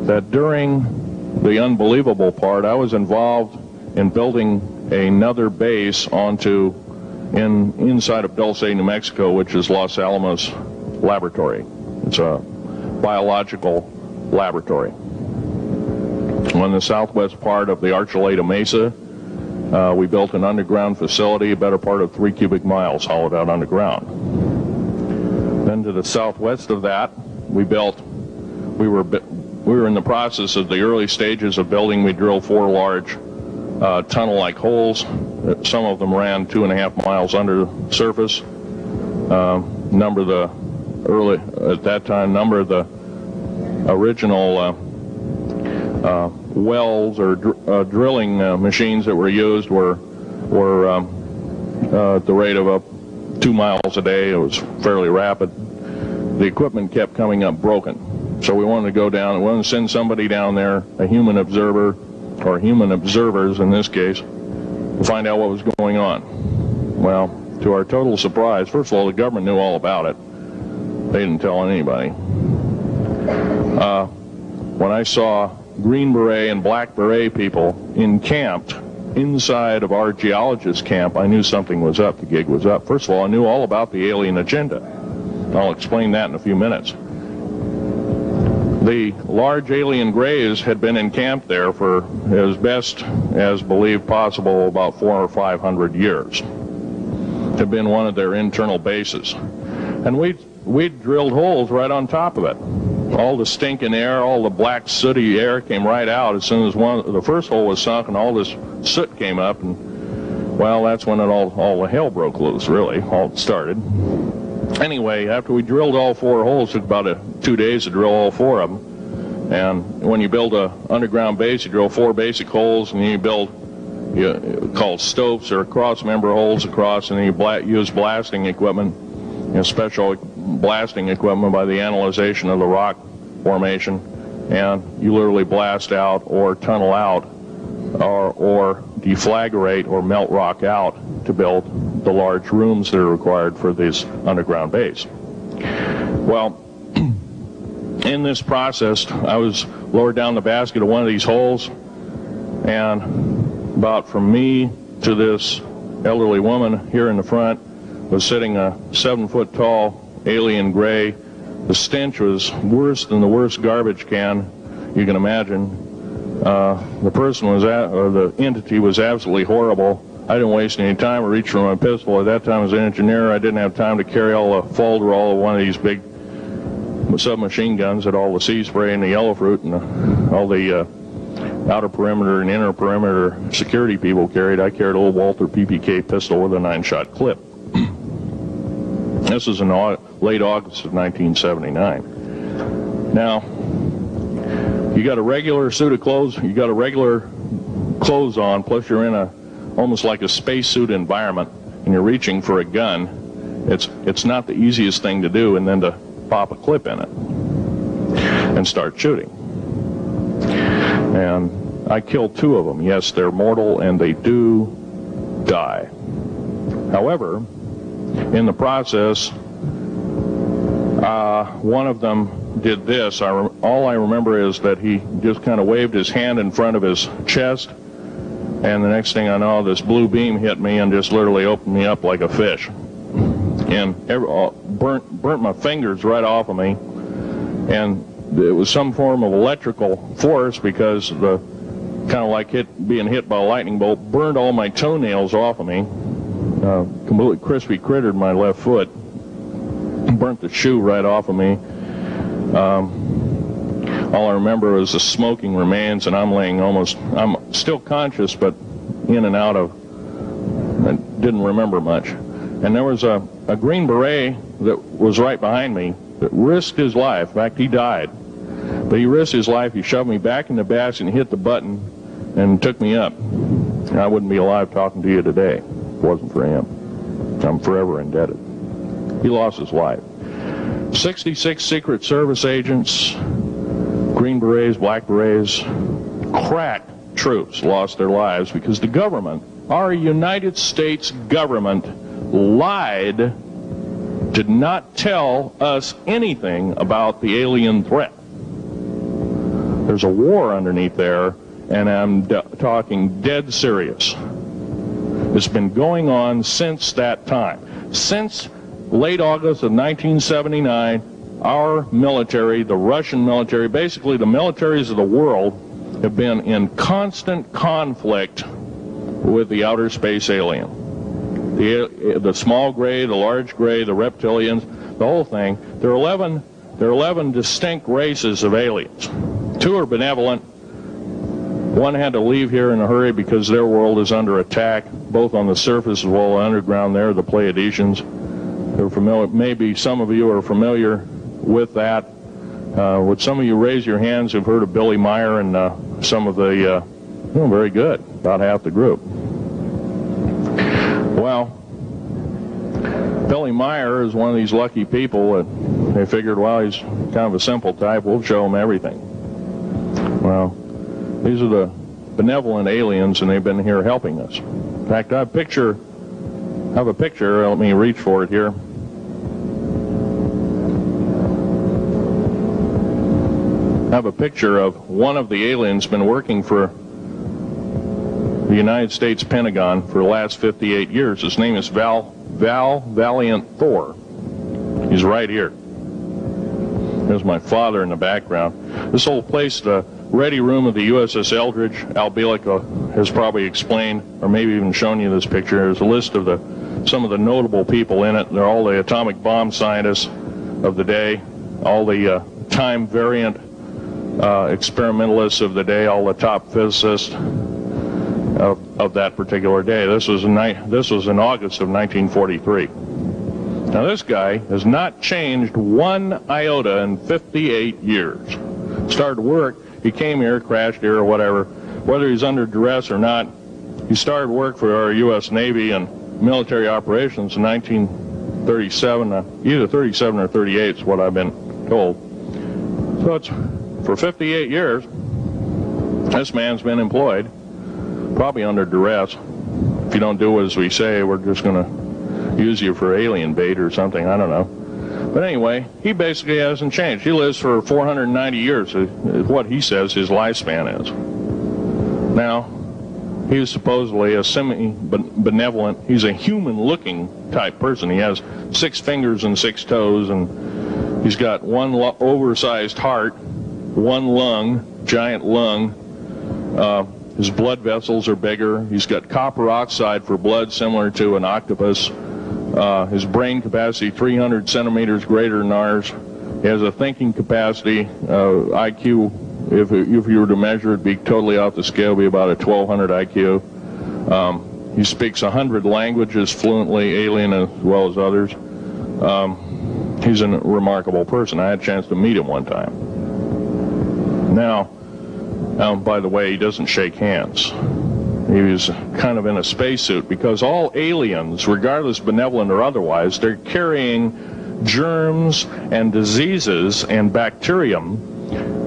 that during the unbelievable part, I was involved in building another base onto in inside of Dulce, New Mexico, which is Los Alamos Laboratory. It's a biological laboratory. On the southwest part of the Archuleta Mesa, uh, we built an underground facility, a better part of three cubic miles hollowed out underground. Then to the southwest of that, we built, we were, we were in the process of the early stages of building. We drilled four large uh, tunnel-like holes. Some of them ran two and a half miles under the surface. Uh, number the early, at that time, number of the original uh, uh, wells or dr- uh, drilling uh, machines that were used were were um, at the rate of up two miles a day. It was fairly rapid. The equipment kept coming up broken, so we wanted to go down. We wanted to send somebody down there, a human observer, or human observers in this case, to find out what was going on. Well, to our total surprise, first of all, the government knew all about it. They didn't tell anybody. Uh, when I saw Green Beret and Black Beret people encamped inside of our geologist camp, I knew something was up. The gig was up. First of all, I knew all about the alien agenda. I'll explain that in a few minutes. The large alien grays had been encamped there for as best as believed possible about four or five hundred years. Had been one of their internal bases. And we we drilled holes right on top of it. All the stinking air, all the black sooty air came right out as soon as one the first hole was sunk and all this soot came up and well that's when it all all the hell broke loose really all started anyway after we drilled all four holes it took about a, two days to drill all four of them and when you build a underground base you drill four basic holes and then you build you, called stopes or cross member holes across and you bla- use blasting equipment you know, special blasting equipment by the analyzation of the rock formation. And you literally blast out or tunnel out or, or deflagrate or melt rock out to build the large rooms that are required for this underground base. Well, in this process, I was lowered down the basket of one of these holes, and about from me to this elderly woman here in the front was sitting a seven foot tall alien gray. The stench was worse than the worst garbage can you can imagine. Uh, the person was at, or the entity was absolutely horrible. I didn't waste any time. I reached for my pistol. At that time, as an engineer, I didn't have time to carry all the folderol of one of these big submachine guns that all the sea spray and the yellow fruit and the, all the uh, outer perimeter and inner perimeter security people carried. I carried little Walther PPK pistol with a nine-shot clip. this is in late August of 1979. Now, you got a regular suit of clothes, you got a regular clothes on, plus you're in a almost like a spacesuit environment, and you're reaching for a gun. It's it's not the easiest thing to do, and then to pop a clip in it and start shooting. And I killed two of them. Yes, they're mortal, and they do die. However, in the process, uh, one of them did this. I all I remember is that he just kind of waved his hand in front of his chest, and the next thing I know, this blue beam hit me and just literally opened me up like a fish, and every, uh, burnt burnt my fingers right off of me, and it was some form of electrical force because the kind of like hit being hit by a lightning bolt burned all my toenails off of me, uh, completely crispy crittered my left foot, burnt the shoe right off of me. Um, all I remember was the smoking remains, and I'm laying almost, I'm still conscious, but in and out of, I didn't remember much. And there was a, a Green Beret that was right behind me that risked his life. In fact, he died. But he risked his life. He shoved me back in the basket and hit the button and took me up. I wouldn't be alive talking to you today if it wasn't for him. I'm forever indebted. He lost his life. 66 Secret Service agents, Green Berets, Black Berets, crack troops lost their lives because the government, our United States government, lied, did not tell us anything about the alien threat. There's a war underneath there, and I'm d- talking dead serious. It's been going on since that time. Since late August of 1979, our military, the Russian military, basically the militaries of the world, have been in constant conflict with the outer space alien. The, the small gray, the large gray, the reptilians, the whole thing. There are 11, there are 11 distinct races of aliens. Two are benevolent. One had to leave here in a hurry because their world is under attack, both on the surface as well as underground there, the Pleiadians. They're familiar, maybe some of you are familiar with that. Uh, would some of you raise your hands who've heard of Billy Meier and uh, some of the, uh, oh, very good, about half the group. Well, Billy Meier is one of these lucky people that they figured, well, he's kind of a simple type, we'll show him everything. Well, these are the benevolent aliens, and they've been here helping us. In fact, I picture, I have a picture, let me reach for it here. Have a picture of one of the aliens been working for the United States Pentagon for the last 58 years. His name is Val Val Valiant Thor. He's right here. There's my father in the background. This old place, the ready room of the USS Eldridge, Al Bielek uh, has probably explained, or maybe even shown you this picture. There's a list of the some of the notable people in it. They're all the atomic bomb scientists of the day, all the uh, time variant uh, experimentalists of the day, all the top physicists of, of that particular day. This was in this was in August of 1943. Now this guy has not changed one iota in 58 years. Started work, he came here, crashed here or whatever. Whether he's under duress or not, he started work for our U.S. Navy and military operations in 1937, uh, either 37 or 38 is what I've been told. So it's for 58 years, this man's been employed, probably under duress. If you don't do as we say, we're just going to use you for alien bait or something. I don't know. But anyway, he basically hasn't changed. He lives for 490 years, is what he says his lifespan is. Now, he was supposedly a semi-benevolent, he's a human-looking type person. He has six fingers and six toes, and he's got one oversized heart, one lung, giant lung. Uh, his blood vessels are bigger. He's got copper oxide for blood, similar to an octopus. Uh, his brain capacity 300 centimeters greater than ours. He has a thinking capacity, uh, IQ. If if you were to measure it, be totally off the scale, be about a 1200 IQ. Um, he speaks 100 languages fluently, alien as well as others. Um, he's a remarkable person. I had a chance to meet him one time. Now, um, by the way, he doesn't shake hands. He was kind of in a spacesuit because all aliens, regardless benevolent or otherwise, they're carrying germs and diseases and bacterium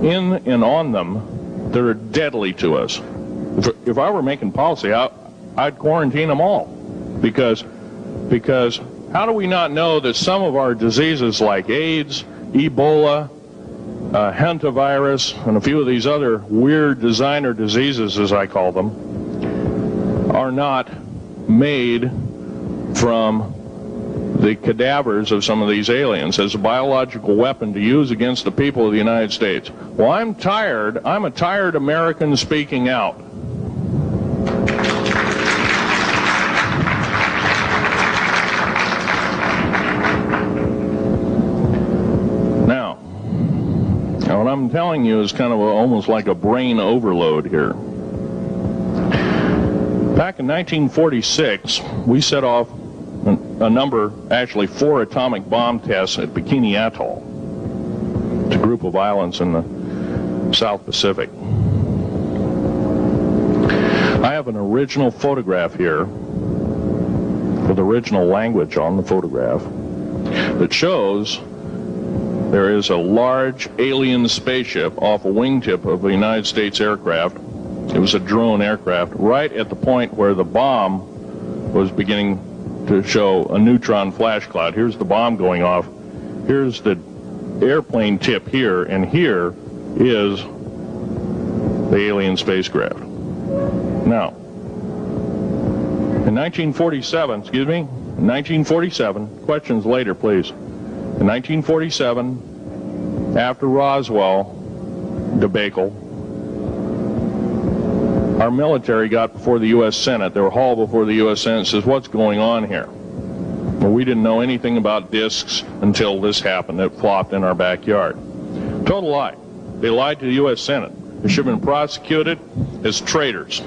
in and on them that are deadly to us. If, if I were making policy, I, I'd quarantine them all because because how do we not know that some of our diseases like AIDS, Ebola, uh, hantavirus, and a few of these other weird designer diseases, as I call them, are not made from the cadavers of some of these aliens as a biological weapon to use against the people of the United States. Well, I'm tired. I'm a tired American speaking out. I'm telling you is kind of a, almost like a brain overload here. Back in 1946, we set off a number, actually four atomic bomb tests at Bikini Atoll. It's a group of islands in the South Pacific. I have an original photograph here with original language on the photograph that shows there is a large alien spaceship off a wingtip of a United States aircraft. It was a drone aircraft right at the point where the bomb was beginning to show a neutron flash cloud. Here's the bomb going off. Here's the airplane tip here, and here is the alien spacecraft. Now, in 1947, excuse me, in 1947, questions later, please. In 1947, after Roswell debacle, our military got before the U.S. Senate. They were hauled before the U.S. Senate and says, what's going on here? Well, we didn't know anything about discs until this happened. It flopped in our backyard. Total lie. They lied to the U.S. Senate. They should have been prosecuted as traitors.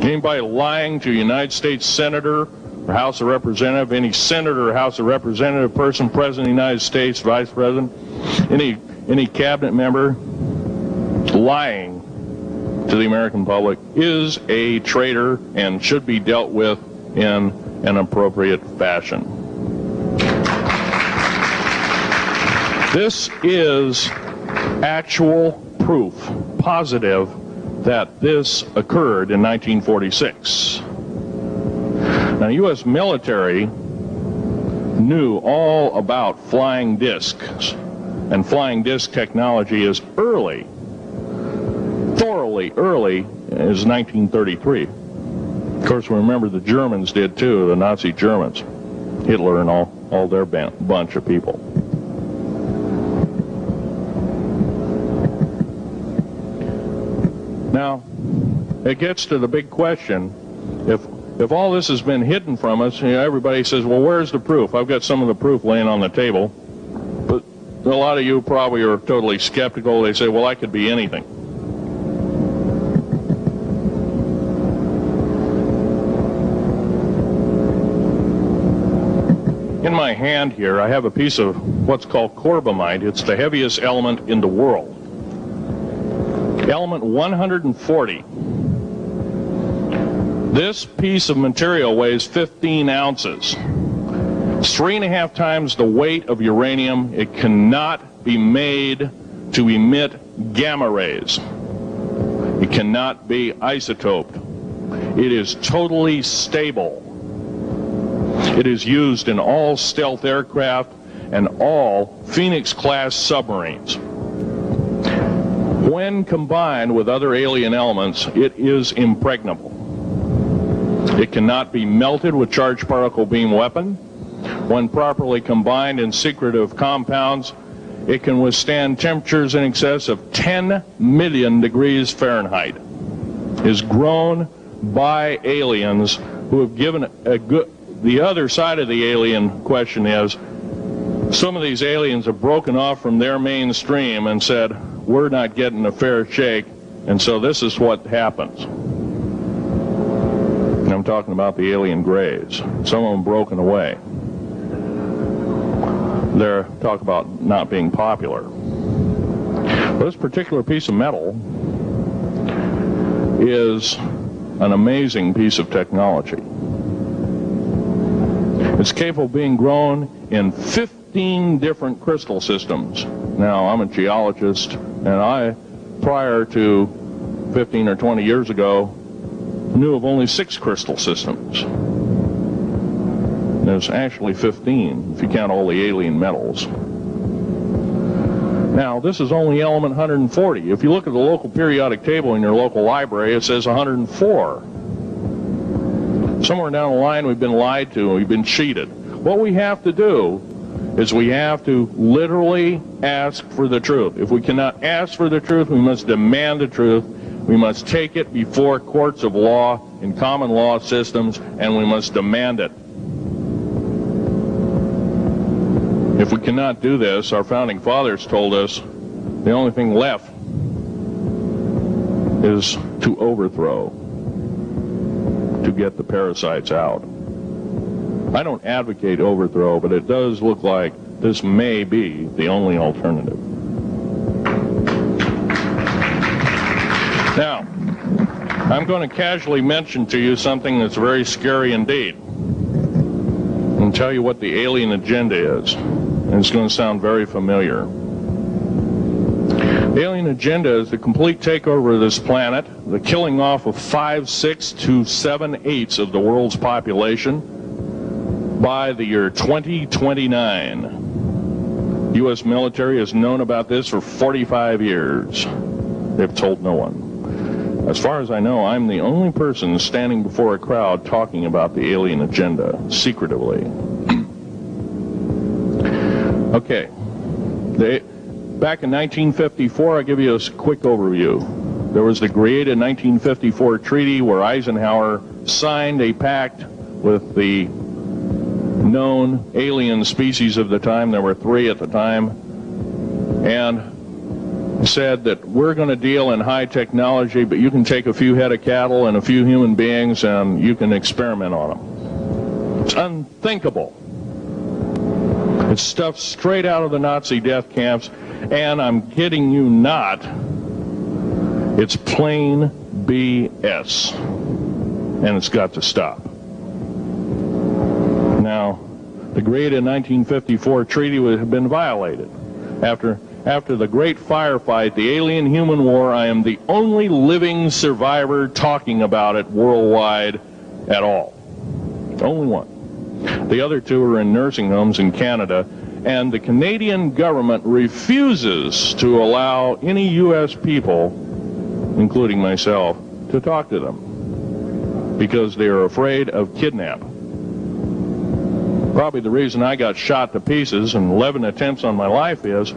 Anybody lying to a United States Senator or House of Representative, any Senator or House of Representative person, President of the United States, Vice President, any any cabinet member lying to the American public is a traitor and should be dealt with in an appropriate fashion. This is actual proof, positive, that this occurred in 1946. Now, U.S. military knew all about flying discs and flying disc technology is early, thoroughly early, as 1933. Of course, we remember the Germans did too, the Nazi Germans, Hitler and all, all their bunch of people. Now, it gets to the big question if if all this has been hidden from us, you know, everybody says, "Well, where's the proof?" I've got some of the proof laying on the table, but a lot of you probably are totally skeptical. They say, "Well, I could be anything." In my hand here, I have a piece of what's called corbamide. It's the heaviest element in the world. Element 140. This piece of material weighs 15 ounces. It's three and a half times the weight of uranium. It cannot be made to emit gamma rays. It cannot be isotoped. It is totally stable. It is used in all stealth aircraft and all Phoenix class submarines. When combined with other alien elements, it is impregnable. It cannot be melted with charged particle beam weapon. When properly combined in secretive compounds, it can withstand temperatures in excess of 10 million degrees Fahrenheit. Is grown by aliens who have given a good the other side of the alien question is some of these aliens have broken off from their mainstream and said, we're not getting a fair shake, and so this is what happens. Talking about the alien grays. Some of them broken away. They're talk about not being popular. This particular piece of metal is an amazing piece of technology. It's capable of being grown in 15 different crystal systems. Now, I'm a geologist, and I, prior to 15 or 20 years ago, knew of only six crystal systems. There's actually 15 if you count all the alien metals. Now, this is only element 140. If you look at the local periodic table in your local library, it says 104 somewhere down the line we've been lied to, we've been cheated. What we have to do is we have to literally ask for the truth. If we cannot ask for the truth, we must demand the truth. We must take it before courts of law in common law systems, and we must demand it. If we cannot do this, our founding fathers told us the only thing left is to overthrow to get the parasites out. I don't advocate overthrow, but it does look like this may be the only alternative. Now, I'm going to casually mention to you something that's very scary indeed. And tell you what the alien agenda is. And it's going to sound very familiar. The alien agenda is the complete takeover of this planet, the killing off of five, six to seven eighths of the world's population by the year 2029. U.S. military has known about this for 45 years. They've told no one. As far as I know, I'm the only person standing before a crowd talking about the alien agenda secretively. okay. They, Back in 1954, I'll give you a quick overview. There was the created 1954 treaty where Eisenhower signed a pact with the known alien species of the time. There were three at the time. And said that we're going to deal in high technology, but you can take a few head of cattle and a few human beings and you can experiment on them. It's unthinkable. It's stuff straight out of the Nazi death camps and I'm kidding you not, it's plain BS. And it's got to stop. Now, the great 1954 treaty would have been violated. After, after the great firefight, the alien-human war, I am the only living survivor talking about it worldwide at all. Only one. The other two are in nursing homes in Canada and the Canadian government refuses to allow any U.S. people, including myself, to talk to them because they are afraid of kidnap. Probably the reason I got shot to pieces and 11 attempts on my life is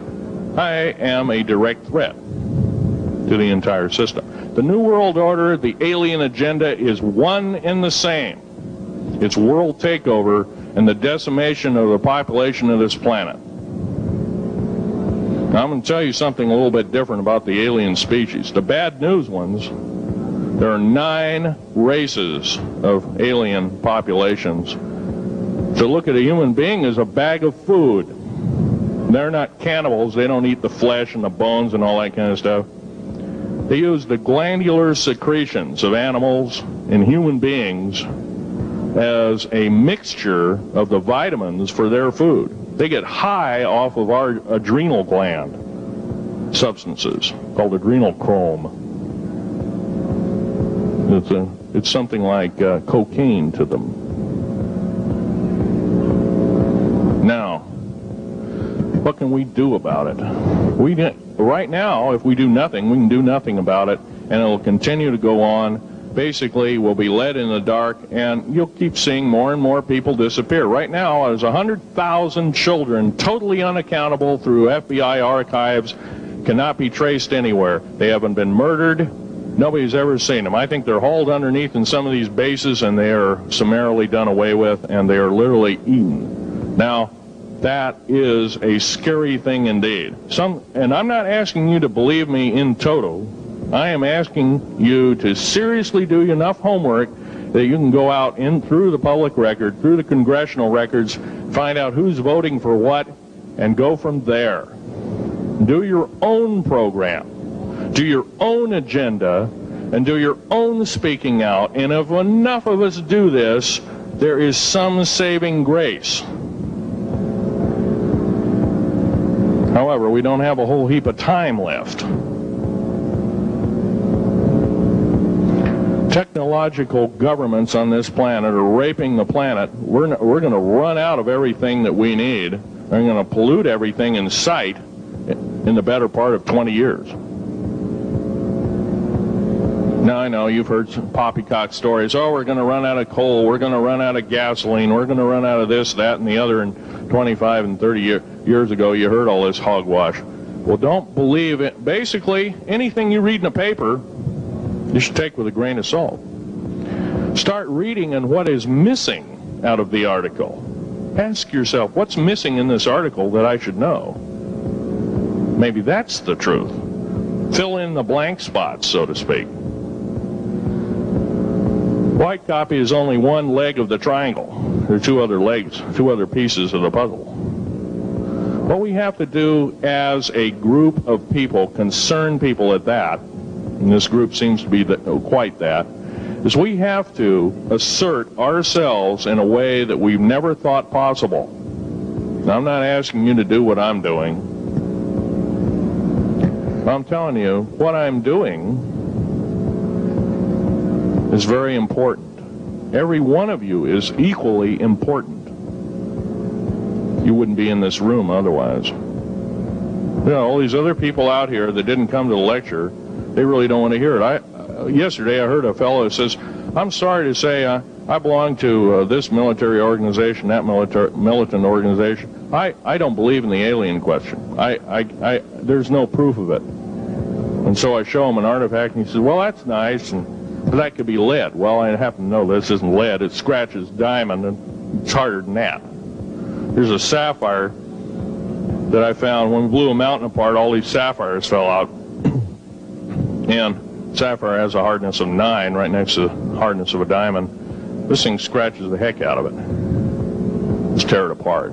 I am a direct threat to the entire system. The New World Order, the alien agenda is one and the same. It's world takeover and the decimation of the population of this planet. Now, I'm going to tell you something a little bit different about the alien species. The bad news ones, there are nine races of alien populations. To look at a human being as a bag of food. They're not cannibals. They don't eat the flesh and the bones and all that kind of stuff. They use the glandular secretions of animals and human beings as a mixture of the vitamins for their food. They get high off of our adrenal gland substances called adrenal chrome. It's, a, it's something like uh, cocaine to them. Now, what can we do about it? We right now, if we do nothing, we can do nothing about it, and it'll continue to go on. Basically, we'll be led in the dark, and you'll keep seeing more and more people disappear. Right now, there's 100,000 children totally unaccountable through FBI archives, cannot be traced anywhere. They haven't been murdered. Nobody's ever seen them. I think they're hauled underneath in some of these bases, and they are summarily done away with, and they are literally eaten. Now, that is a scary thing indeed. Some, and I'm not asking you to believe me in toto. I am asking you to seriously do enough homework that you can go out in through the public record, through the congressional records, find out who's voting for what, and go from there. Do your own program, do your own agenda, and do your own speaking out. And if enough of us do this, there is some saving grace. However, we don't have a whole heap of time left. Technological governments on this planet are raping the planet. We're, we're going to run out of everything that we need. They're going to pollute everything in sight in the better part of 20 years. Now, I know you've heard some poppycock stories. Oh, we're going to run out of coal. We're going to run out of gasoline. We're going to run out of this, that, and the other. And 25 and 30 year, years ago, you heard all this hogwash. Well, don't believe it. Basically, anything you read in a paper, you should take with a grain of salt. Start reading and what is missing out of the article. Ask yourself, what's missing in this article that I should know? Maybe that's the truth. Fill in the blank spots, so to speak. White copy is only one leg of the triangle. There are two other legs, two other pieces of the puzzle. What we have to do as a group of people, concerned people at that, and this group seems to be the, oh, quite that, is we have to assert ourselves in a way that we've never thought possible. Now, I'm not asking you to do what I'm doing. I'm telling you, what I'm doing is very important. Every one of you is equally important. You wouldn't be in this room otherwise. You know, all these other people out here that didn't come to the lecture, they really don't want to hear it. I uh, yesterday I heard a fellow who says, "I'm sorry to say uh, I belong to uh, this military organization, that military militant organization. I, I don't believe in the alien question. I, I, I there's no proof of it." And so I show him an artifact, and he says, "Well, that's nice, and that could be lead." Well, I happen to know this isn't lead. It scratches diamond, and it's harder than that. There's a sapphire that I found when we blew a mountain apart. All these sapphires fell out, and sapphire has a hardness of nine, right next to the hardness of a diamond. This thing scratches the heck out of it. Let's tear it apart.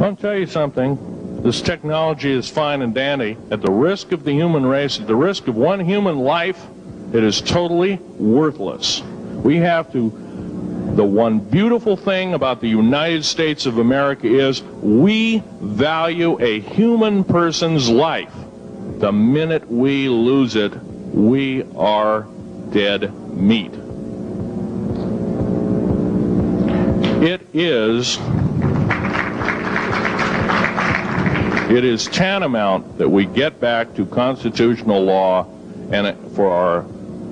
I'll tell you something. This technology is fine and dandy. At the risk of the human race, at the risk of one human life, it is totally worthless. We have to the one beautiful thing about the United States of America is we value a human person's life. The minute we lose it, we are dead meat. It is it is tantamount that we get back to constitutional law and for our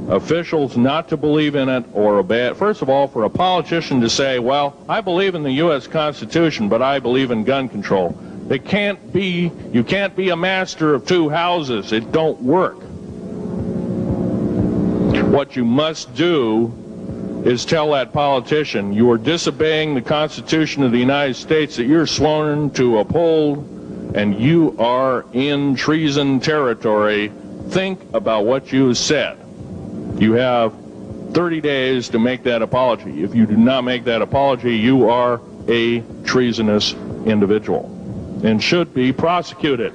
officials not to believe in it or obey it. First of all, for a politician to say, well, I believe in the U.S. Constitution, but I believe in gun control. It can't be, you can't be a master of two houses. It don't work. What you must do is tell that politician you are disobeying the Constitution of the United States that you're sworn to uphold, and you are in treason territory. Think about what you said. You have 30 days to make that apology. If you do not make that apology, you are a treasonous individual and should be prosecuted.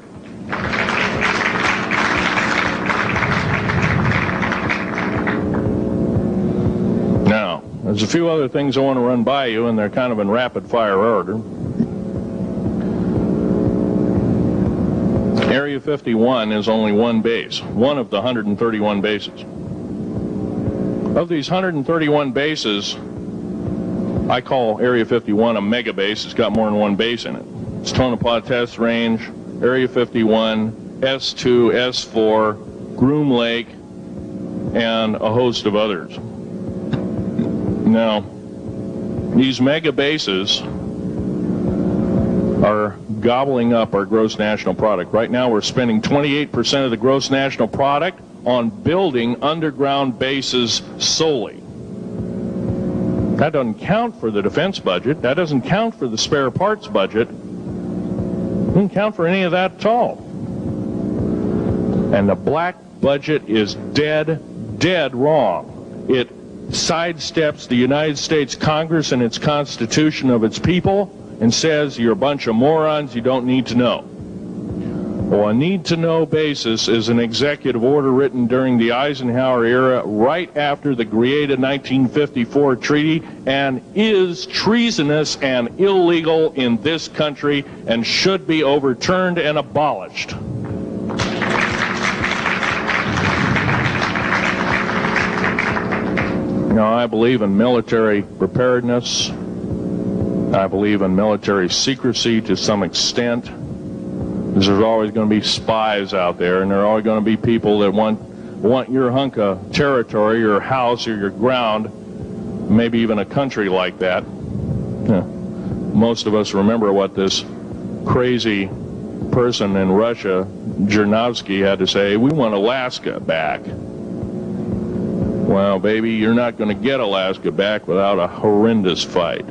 Now, there's a few other things I want to run by you, and they're kind of in rapid fire order. Area 51 is only one base, one of the 131 bases. Of these 131 bases, I call Area 51 a mega base. It's got more than one base in it. It's Tonopah Test Range, Area 51, S2, S4, Groom Lake, and a host of others. Now, these mega bases are gobbling up our gross national product. Right now, we're spending 28% of the gross national product on building underground bases solely. That doesn't count for the defense budget. That doesn't count for the spare parts budget. Doesn't count for any of that at all. And the black budget is dead, dead wrong. It sidesteps the United States Congress and its Constitution of its people and says you're a bunch of morons you don't need to know. Well, a need to know basis is an executive order written during the Eisenhower era right after the Greada 1954 treaty and is treasonous and illegal in this country and should be overturned and abolished. Now, I believe in military preparedness. I believe in military secrecy to some extent. There's always going to be spies out there, and there are always going to be people that want want your hunk of territory, your house, or your ground, maybe even a country like that. Yeah. Most of us remember what this crazy person in Russia, Zhirinovsky, had to say. We want Alaska back. Well, baby, you're not going to get Alaska back without a horrendous fight.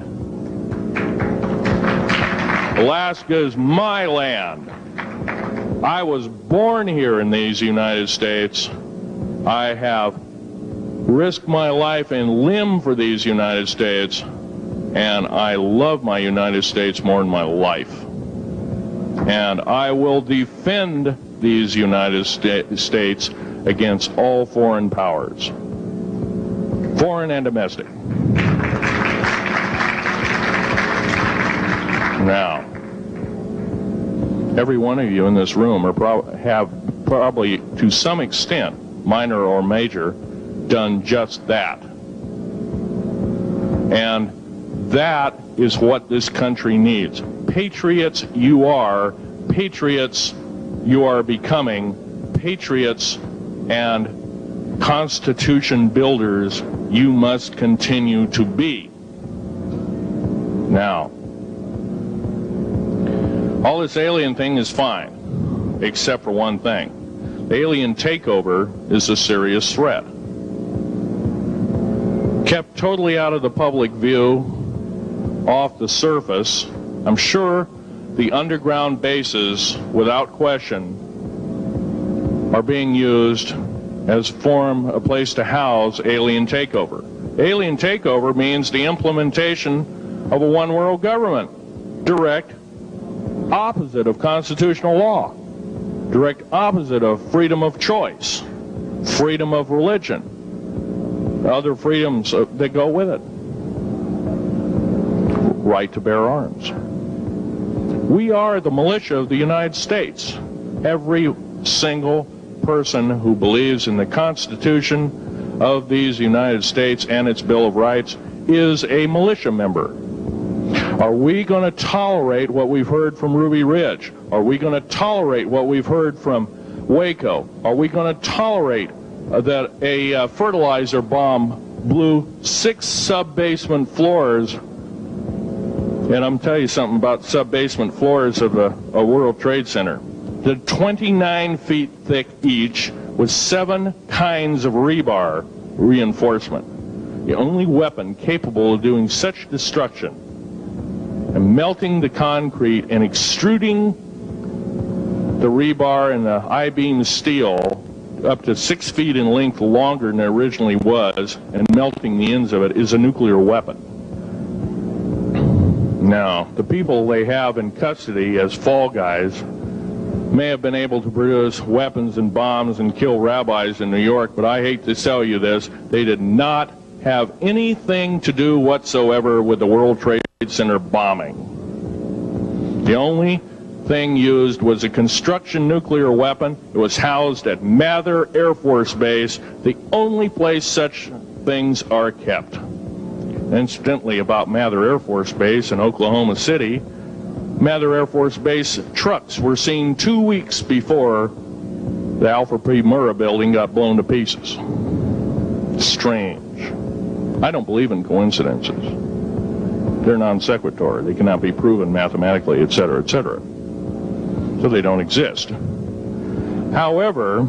Alaska is my land. I was born here in these United States. I have risked my life and limb for these United States, and I love my United States more than my life. And I will defend these United Sta- States against all foreign powers, foreign and domestic. Now, every one of you in this room are prob- have probably, to some extent, minor or major, done just that. And that is what this country needs. Patriots you are, patriots you are becoming, patriots and constitution builders you must continue to be. Now, all this alien thing is fine, except for one thing. Alien takeover is a serious threat. Kept totally out of the public view, off the surface, I'm sure the underground bases, without question, are being used as form a place to house alien takeover. Alien takeover means the implementation of a one world government. Direct opposite of constitutional law, direct opposite of freedom of choice, freedom of religion, other freedoms uh, that go with it, right to bear arms. We are the militia of the United States. Every single person who believes in the Constitution of these United States and its Bill of Rights is a militia member. Are we going to tolerate what we've heard from Ruby Ridge? Are we going to tolerate what we've heard from Waco? Are we going to tolerate uh, that a uh, fertilizer bomb blew six sub-basement floors? And I'm telling you something about sub-basement floors of a, a World Trade Center. They're 29 feet thick each with seven kinds of rebar reinforcement. The only weapon capable of doing such destruction and melting the concrete and extruding the rebar and the I-beam steel up to six feet in length longer than it originally was and melting the ends of it is a nuclear weapon. Now, the people they have in custody as fall guys may have been able to produce weapons and bombs and kill rabbis in New York, but I hate to tell you this, they did not have anything to do whatsoever with the World Trade Center bombing. The only thing used was a construction nuclear weapon. It was housed at Mather Air Force Base, the only place such things are kept. Incidentally, about Mather Air Force Base in Oklahoma City, Mather Air Force Base trucks were seen two weeks before the Alfred P. Murrah building got blown to pieces. Strange. I don't believe in coincidences. They're non sequitur. They cannot be proven mathematically, etc., etc. So they don't exist. However,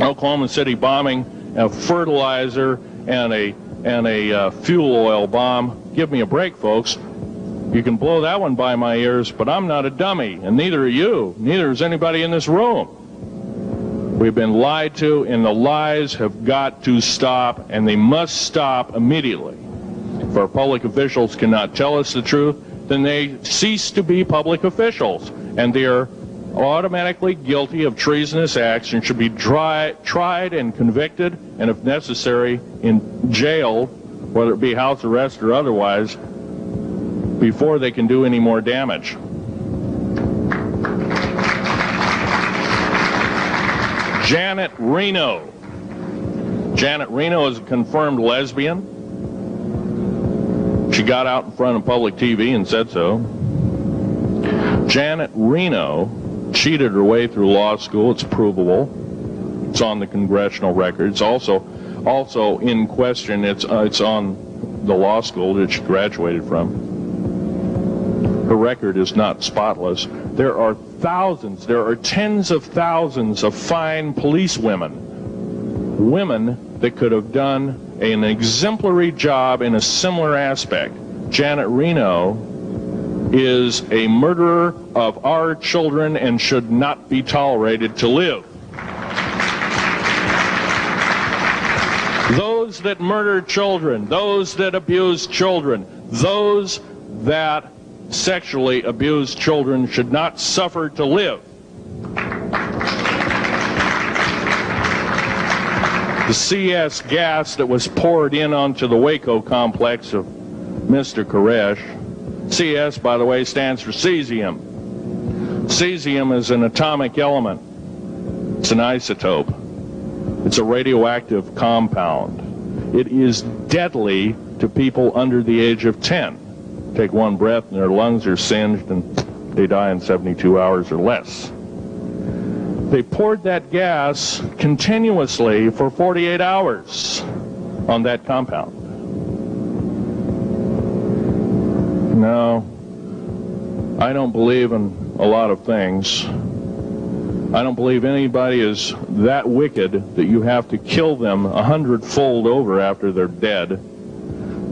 Oklahoma City bombing a fertilizer and a and a uh, fuel oil bomb. Give me a break, folks. You can blow that one by my ears, but I'm not a dummy, and neither are you. Neither is anybody in this room. We've been lied to, and the lies have got to stop, and they must stop immediately. If our public officials cannot tell us the truth, then they cease to be public officials, and they are automatically guilty of treasonous acts and should be dry, tried and convicted, and if necessary, in jail, whether it be house arrest or otherwise, before they can do any more damage. Janet Reno. Janet Reno is a confirmed lesbian. She got out in front of public TV and said so. Janet Reno cheated her way through law school. It's provable. It's on the congressional record. It's also also in question. It's uh, it's on the law school that she graduated from. Her record is not spotless. There are thousands, there are tens of thousands of fine police women, women that could have done an exemplary job in a similar aspect. Janet Reno is a murderer of our children and should not be tolerated to live. Those that murder children, those that abuse children, those that sexually abused children should not suffer to live. The CS gas that was poured in onto the Waco complex of Mr. Koresh, CS, by the way, stands for cesium. Cesium is an atomic element. It's an isotope. It's a radioactive compound. It is deadly to people under the age of 10 take one breath and their lungs are singed and they die in 72 hours or less. They poured that gas continuously for 48 hours on that compound. Now, I don't believe in a lot of things. I don't believe anybody is that wicked that you have to kill them a hundredfold over after they're dead.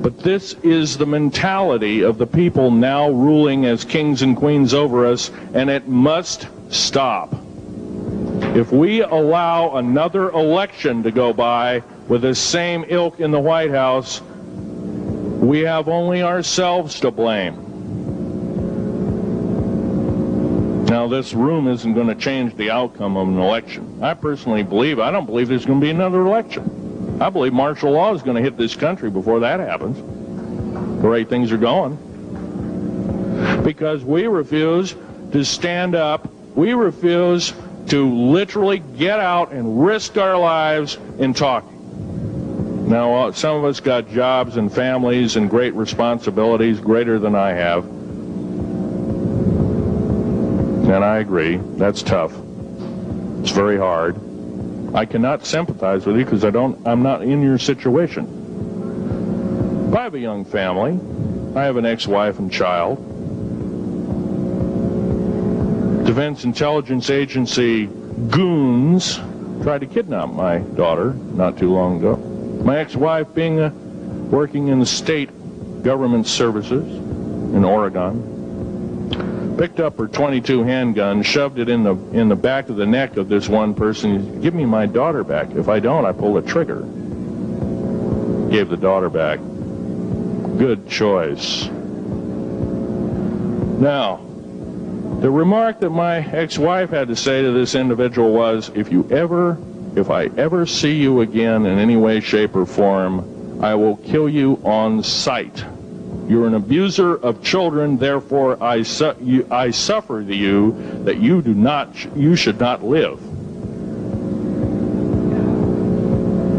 But this is the mentality of the people now ruling as kings and queens over us, and it must stop. If we allow another election to go by with the same ilk in the White House, we have only ourselves to blame. Now, this room isn't going to change the outcome of an election. I personally believe, I don't believe there's going to be another election. I believe martial law is going to hit this country before that happens. The way things are going. Because we refuse to stand up, we refuse to literally get out and risk our lives in talking. Now, uh, some of us got jobs and families and great responsibilities, greater than I have. And I agree, that's tough. It's very hard. I cannot sympathize with you because I don't I'm not in your situation. But I have a young family. I have an ex-wife and child. Defense Intelligence Agency goons tried to kidnap my daughter not too long ago. My ex-wife being a, working in the state government services in Oregon, picked up her 22 handgun, shoved it in the in the back of the neck of this one person. Give me my daughter back. If I don't, I pull the trigger. Gave the daughter back. Good choice. Now, the remark that my ex-wife had to say to this individual was, if you ever, if I ever see you again in any way, shape, or form, I will kill you on sight. You're an abuser of children, therefore I, su- you, I suffer to you that you do not, you should not live.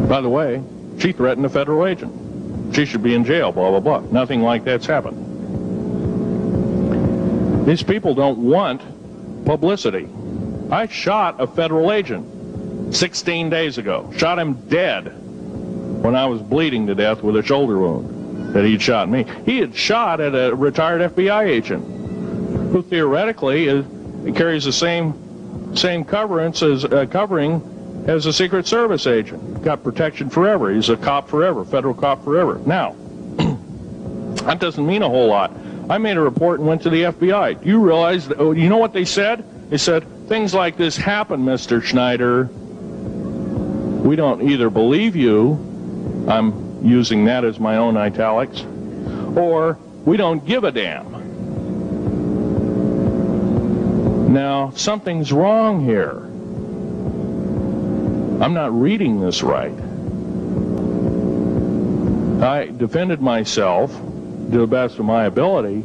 By the way, she threatened a federal agent. She should be in jail, blah, blah, blah. Nothing like that's happened. These people don't want publicity. I shot a federal agent 16 days ago. Shot him dead when I was bleeding to death with a shoulder wound that he'd shot me. He had shot at a retired FBI agent who theoretically is, carries the same same coverance as uh, covering as a Secret Service agent. Got protection forever. He's a cop forever, federal cop forever. Now, that doesn't mean a whole lot. I made a report and went to the FBI. Do you realize, that, oh, you know what they said? They said, things like this happen, Mr. Schneider. We don't either believe you, I'm using that as my own italics, or we don't give a damn. Now, something's wrong here. I'm not reading this right. I defended myself to the best of my ability.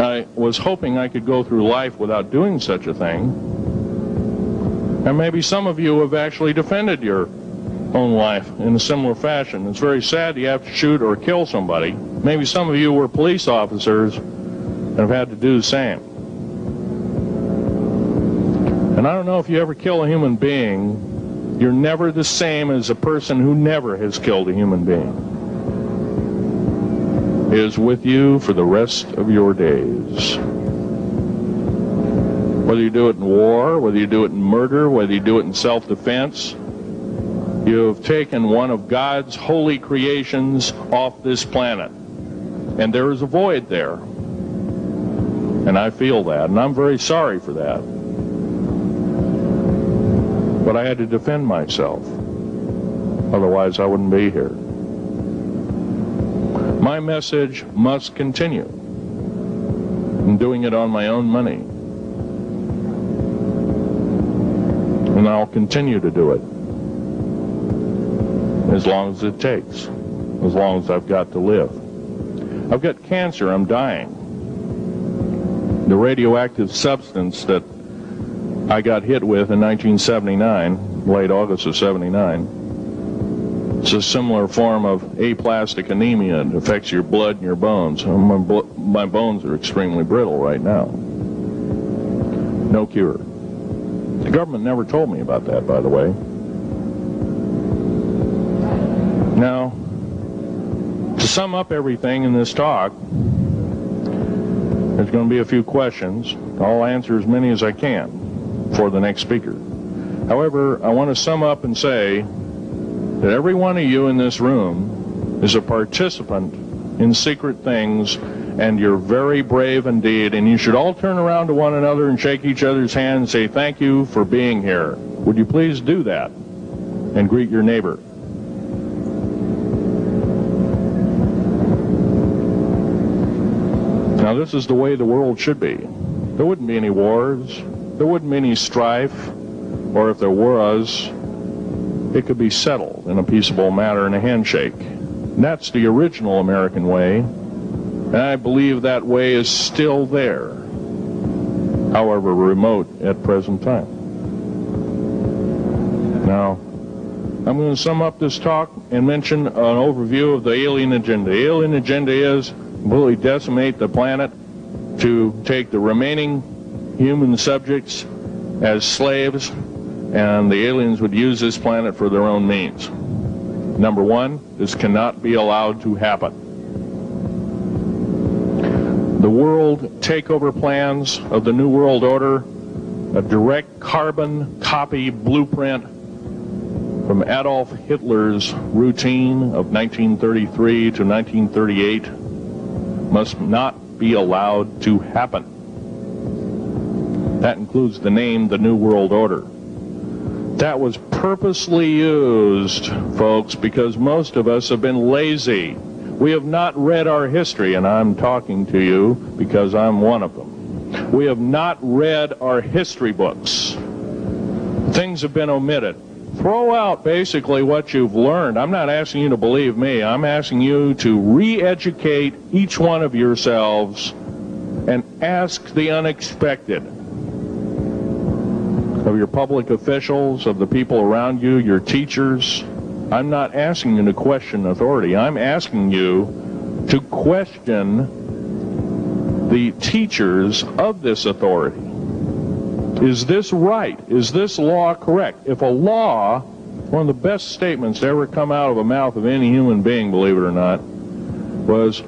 I was hoping I could go through life without doing such a thing. And maybe some of you have actually defended your own life in a similar fashion. It's very sad you have to shoot or kill somebody. Maybe some of you were police officers and have had to do the same. And I don't know if you ever kill a human being, you're never the same as a person who never has killed a human being is with you for the rest of your days. Whether you do it in war, whether you do it in murder, whether you do it in self-defense, you have taken one of God's holy creations off this planet. And there is a void there. And I feel that, and I'm very sorry for that. But I had to defend myself. Otherwise, I wouldn't be here. My message must continue. I'm doing it on my own money. And I'll continue to do it. As long as it takes. As long as I've got to live. I've got cancer. I'm dying. The radioactive substance that I got hit with in 1979, late August of 79, it's a similar form of aplastic anemia. It affects your blood and your bones. My, my bones are extremely brittle right now. No cure. The government never told me about that, by the way. Now, to sum up everything in this talk, there's going to be a few questions. I'll answer as many as I can for the next speaker. However, I want to sum up and say that every one of you in this room is a participant in secret things and you're very brave indeed and you should all turn around to one another and shake each other's hand and say thank you for being here. Would you please do that and greet your neighbor? This is the way the world should be. There wouldn't be any wars. There wouldn't be any strife. Or if there was, it could be settled in a peaceable manner in a handshake. And that's the original American way, and I believe that way is still there, however remote at present time. Now, I'm going to sum up this talk and mention an overview of the alien agenda. The alien agenda is completely decimate the planet to take the remaining human subjects as slaves and the aliens would use this planet for their own means. Number one, this cannot be allowed to happen. The world takeover plans of the New World Order, a direct carbon copy blueprint from Adolf Hitler's routine of 1933 to 1938 must not be allowed to happen. That includes the name the New World Order. That was purposely used, folks, because most of us have been lazy. We have not read our history, and I'm talking to you because I'm one of them. We have not read our history books. Things have been omitted. Throw out basically what you've learned. I'm not asking you to believe me. I'm asking you to re-educate each one of yourselves and ask the unexpected of your public officials, of the people around you, your teachers. I'm not asking you to question authority. I'm asking you to question the teachers of this authority. Is this right? Is this law correct? If a law, one of the best statements to ever come out of the mouth of any human being, believe it or not, was,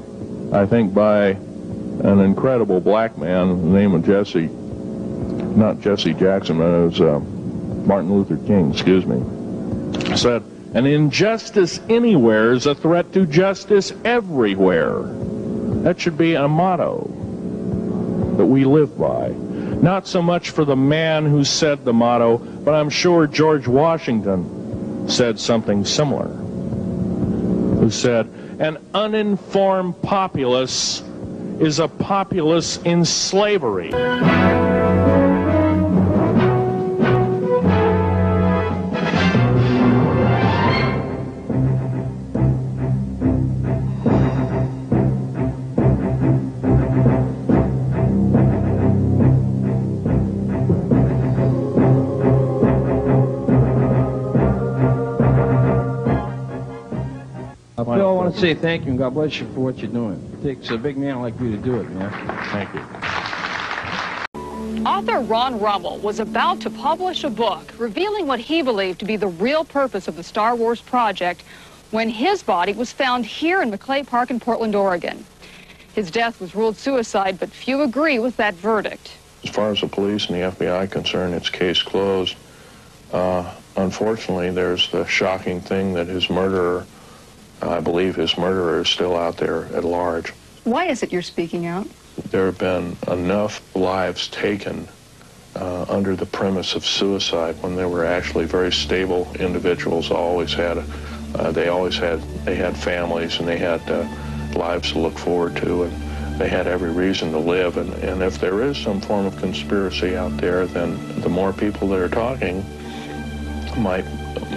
I think, by an incredible black man, the name of Jesse, not Jesse Jackson, but it was uh, Martin Luther King, excuse me, said, an injustice anywhere is a threat to justice everywhere. That should be a motto that we live by. Not so much for the man who said the motto, but I'm sure George Washington said something similar. Who said, an uninformed populace is a populace in slavery. Say thank you and God bless you for what you're doing. It takes a big man like you to do it, man. Thank you. Author Ron Rummel was about to publish a book revealing what he believed to be the real purpose of the Star Wars project when his body was found here in Macleay Park in Portland, Oregon. His death was ruled suicide, but few agree with that verdict. As far as the police and the FBI are concerned, it's case closed. Uh, unfortunately, there's the shocking thing that his murderer, I believe his murderer is still out there at large. Why is it you're speaking out? There have been enough lives taken uh, under the premise of suicide when they were actually very stable individuals. Always had, a, uh, they always had, they had families and they had uh, lives to look forward to, and they had every reason to live. And, and if there is some form of conspiracy out there, then the more people that are talking might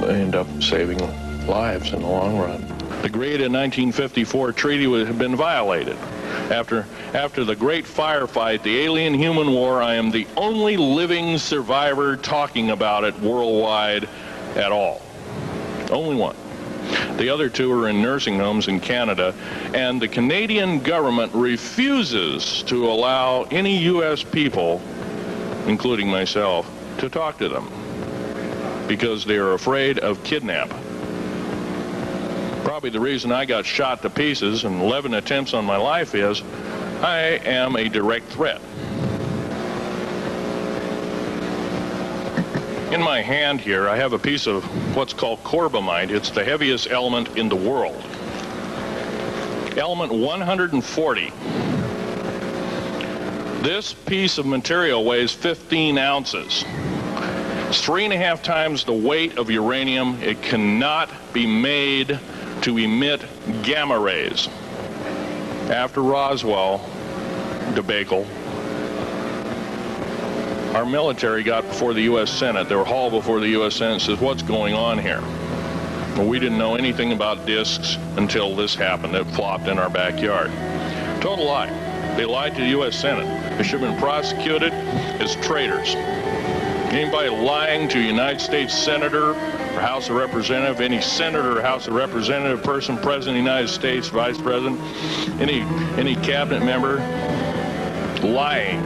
end up saving lives in the long run. The Greada 1954 treaty would have been violated. After, after the great firefight, the alien-human war, I am the only living survivor talking about it worldwide at all. Only one. The other two are in nursing homes in Canada, and the Canadian government refuses to allow any U.S. people, including myself, to talk to them because they are afraid of kidnap. Probably the reason I got shot to pieces and 11 attempts on my life is I am a direct threat. In my hand here, I have a piece of what's called corbamide. It's the heaviest element in the world. Element 140. This piece of material weighs 15 ounces. It's three and a half times the weight of uranium. It cannot be made to emit gamma rays. After Roswell debacle, our military got before the U.S. Senate. They were hauled before the U.S. Senate and says, what's going on here? Well, we didn't know anything about discs until this happened. It flopped in our backyard. Total lie. They lied to the U.S. Senate. They should have been prosecuted as traitors. Anybody lying to a United States Senator House of Representative, any Senator House of Representative person, President of the United States, Vice President, any, any cabinet member lying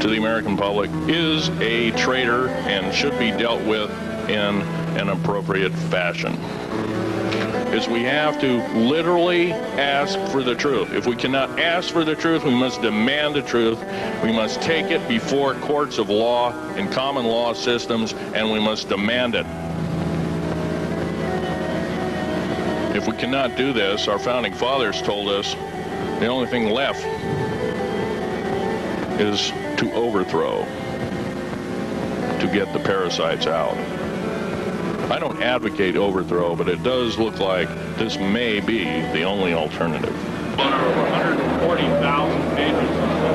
to the American public is a traitor and should be dealt with in an appropriate fashion. Is we have to literally ask for the truth. If we cannot ask for the truth, we must demand the truth. We must take it before courts of law and common law systems, and we must demand it. If we cannot do this, our founding fathers told us the only thing left is to overthrow, to get the parasites out. I don't advocate overthrow, but it does look like this may be the only alternative. Over 140,000 pages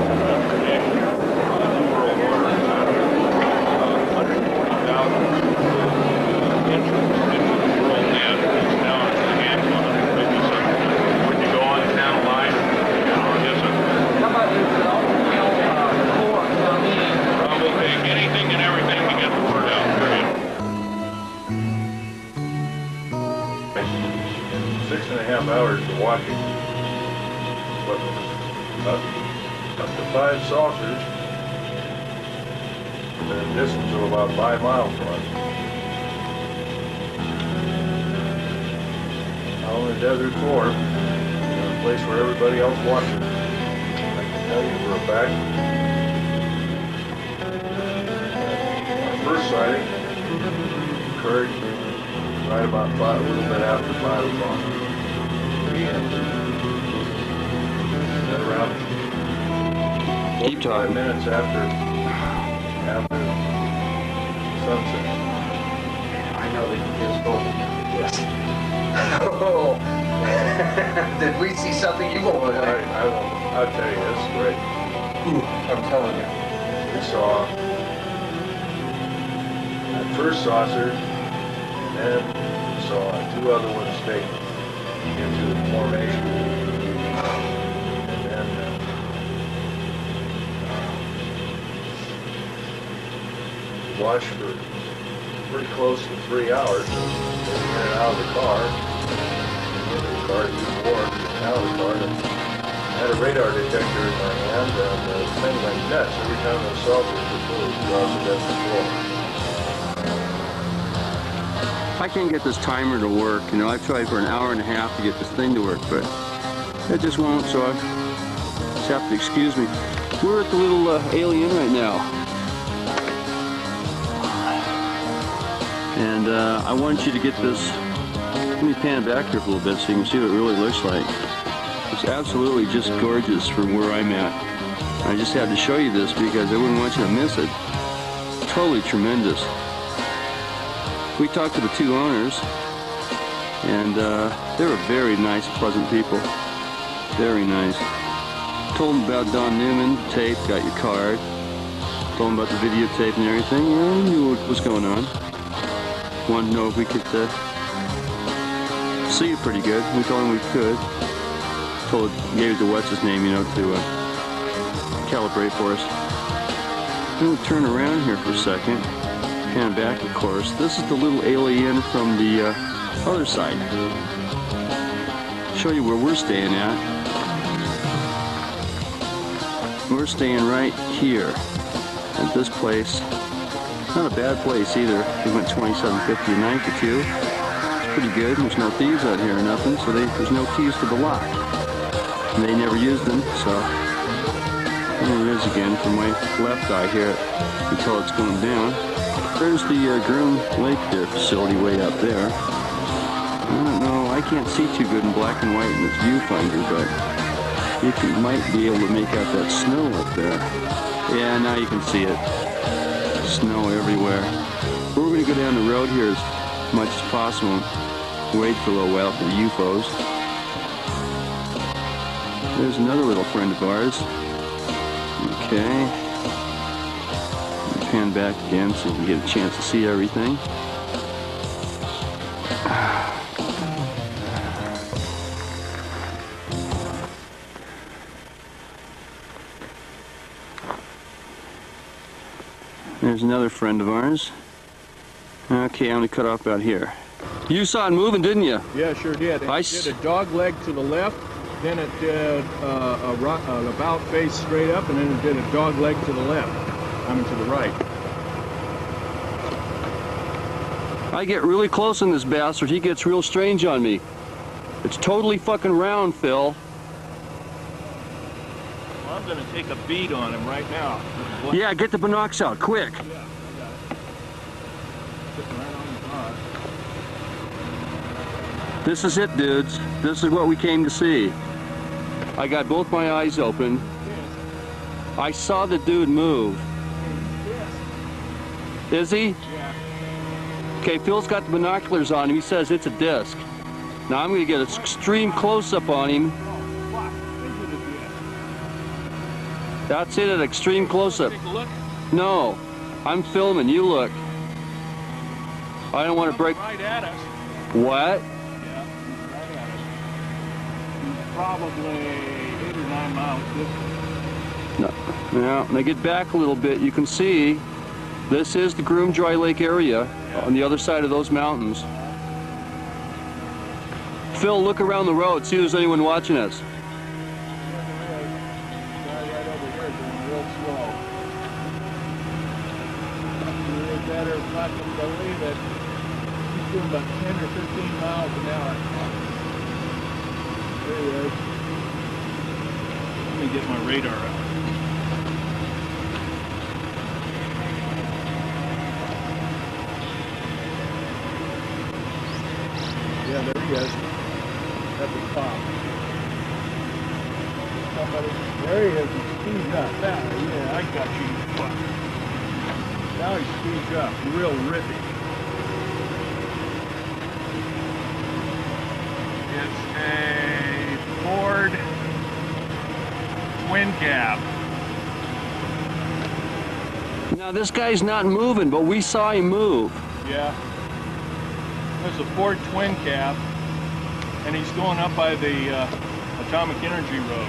Desert floor, in a place where everybody else watches. I can tell you for a fact. Our first sighting occurred right about five, a little bit after five o'clock. p.m. Around Keep talking. minutes after after sunset. I know that you just both. Yes. Oh. Did we see something you won't I, I won't. I'll tell you, it's great. I'm telling you. We saw that first saucer, and then we saw two other ones take into the formation. And then uh, watched for pretty close to three hours. And out of the car. The I had a radar detector in my hand, and went nuts every time saucers would move across the floor. I can't get this timer to work. You know, I've tried for an hour and a half to get this thing to work, but it just won't, so I just have to excuse me. We're at the little uh, A'Le'Inn right now. And uh, I want you to get this, let me pan back here for a little bit so you can see what it really looks like. It's absolutely just gorgeous from where I'm at. I just had to show you this because I wouldn't want you to miss it. Totally tremendous we talked to the two owners, and uh, they were very nice, pleasant people. Very nice. Told them about Don Newman, tape, got your card. Told them about the videotape and everything. Know, knew what was going on. Wanted to know if we could uh, see you pretty good. We told him we could. Told, gave it to what's his name, you know, to uh, calibrate for us. We'll turn around here for a second pan back, of course. This is the Little A'Le'Inn from the uh, other side. Show you where we're staying at. We're staying right here at this place. Not a bad place either. We went 27.50 a night for two. Pretty good. There's no thieves out here or nothing, so they, there's no keys to the lock. And they never used them, so there it is again from my left eye here until it's going down. There's the uh, Groom Lake there facility way up there. I don't know, I can't see too good in black and white in this viewfinder, but you can, might be able to make out that snow up there. Yeah, now you can see it. Snow everywhere. We're going to go down the road here much as possible. Wait for a little while for the UFOs. There's another little friend of ours. Okay pan back again so can get a chance to see everything. There's another friend of ours. Okay, I'm gonna cut off about here. You saw it moving, didn't you? Yeah, sure did. It I did a dog leg to the left, then it did uh, a ro- an about face straight up, and then it did a dog leg to the left. I mean to the right. I get really close on this bastard. He gets real strange on me. It's totally fucking round, Phil. Well, I'm gonna take a bead on him right now. Yeah, get the binocs out, quick. Sitting right on the bar. This is it, dudes. This is what we came to see. I got both my eyes open. I saw the dude move. Is he? Okay, Phil's got the binoculars on him. He says it's a disc. Now I'm going to get an extreme close-up on him. That's it, an extreme close-up. Take a look. No, I'm filming. You look. I don't want to break. Right at us. What? Yeah, he's right at us. He's probably eight or nine miles distant. No. Now, when I get back a little bit, you can see this is the Groom Dry Lake area on the other side of those mountains. Phil, look around the road, see if there's anyone watching us. Guy right over here going real slow. You had better fucking believe it. He's doing about 10 or 15 miles an hour. There he is. Let me get my radar out. Yeah, there he is. At the top. Somebody, there he is. He speeds up. Now, yeah, I got you. Now he speeds up. Real rippy. It's a Ford cab. Now, this guy's not moving, but we saw him move. Yeah. There's a Ford twin cab, and he's going up by the uh, Atomic Energy Road.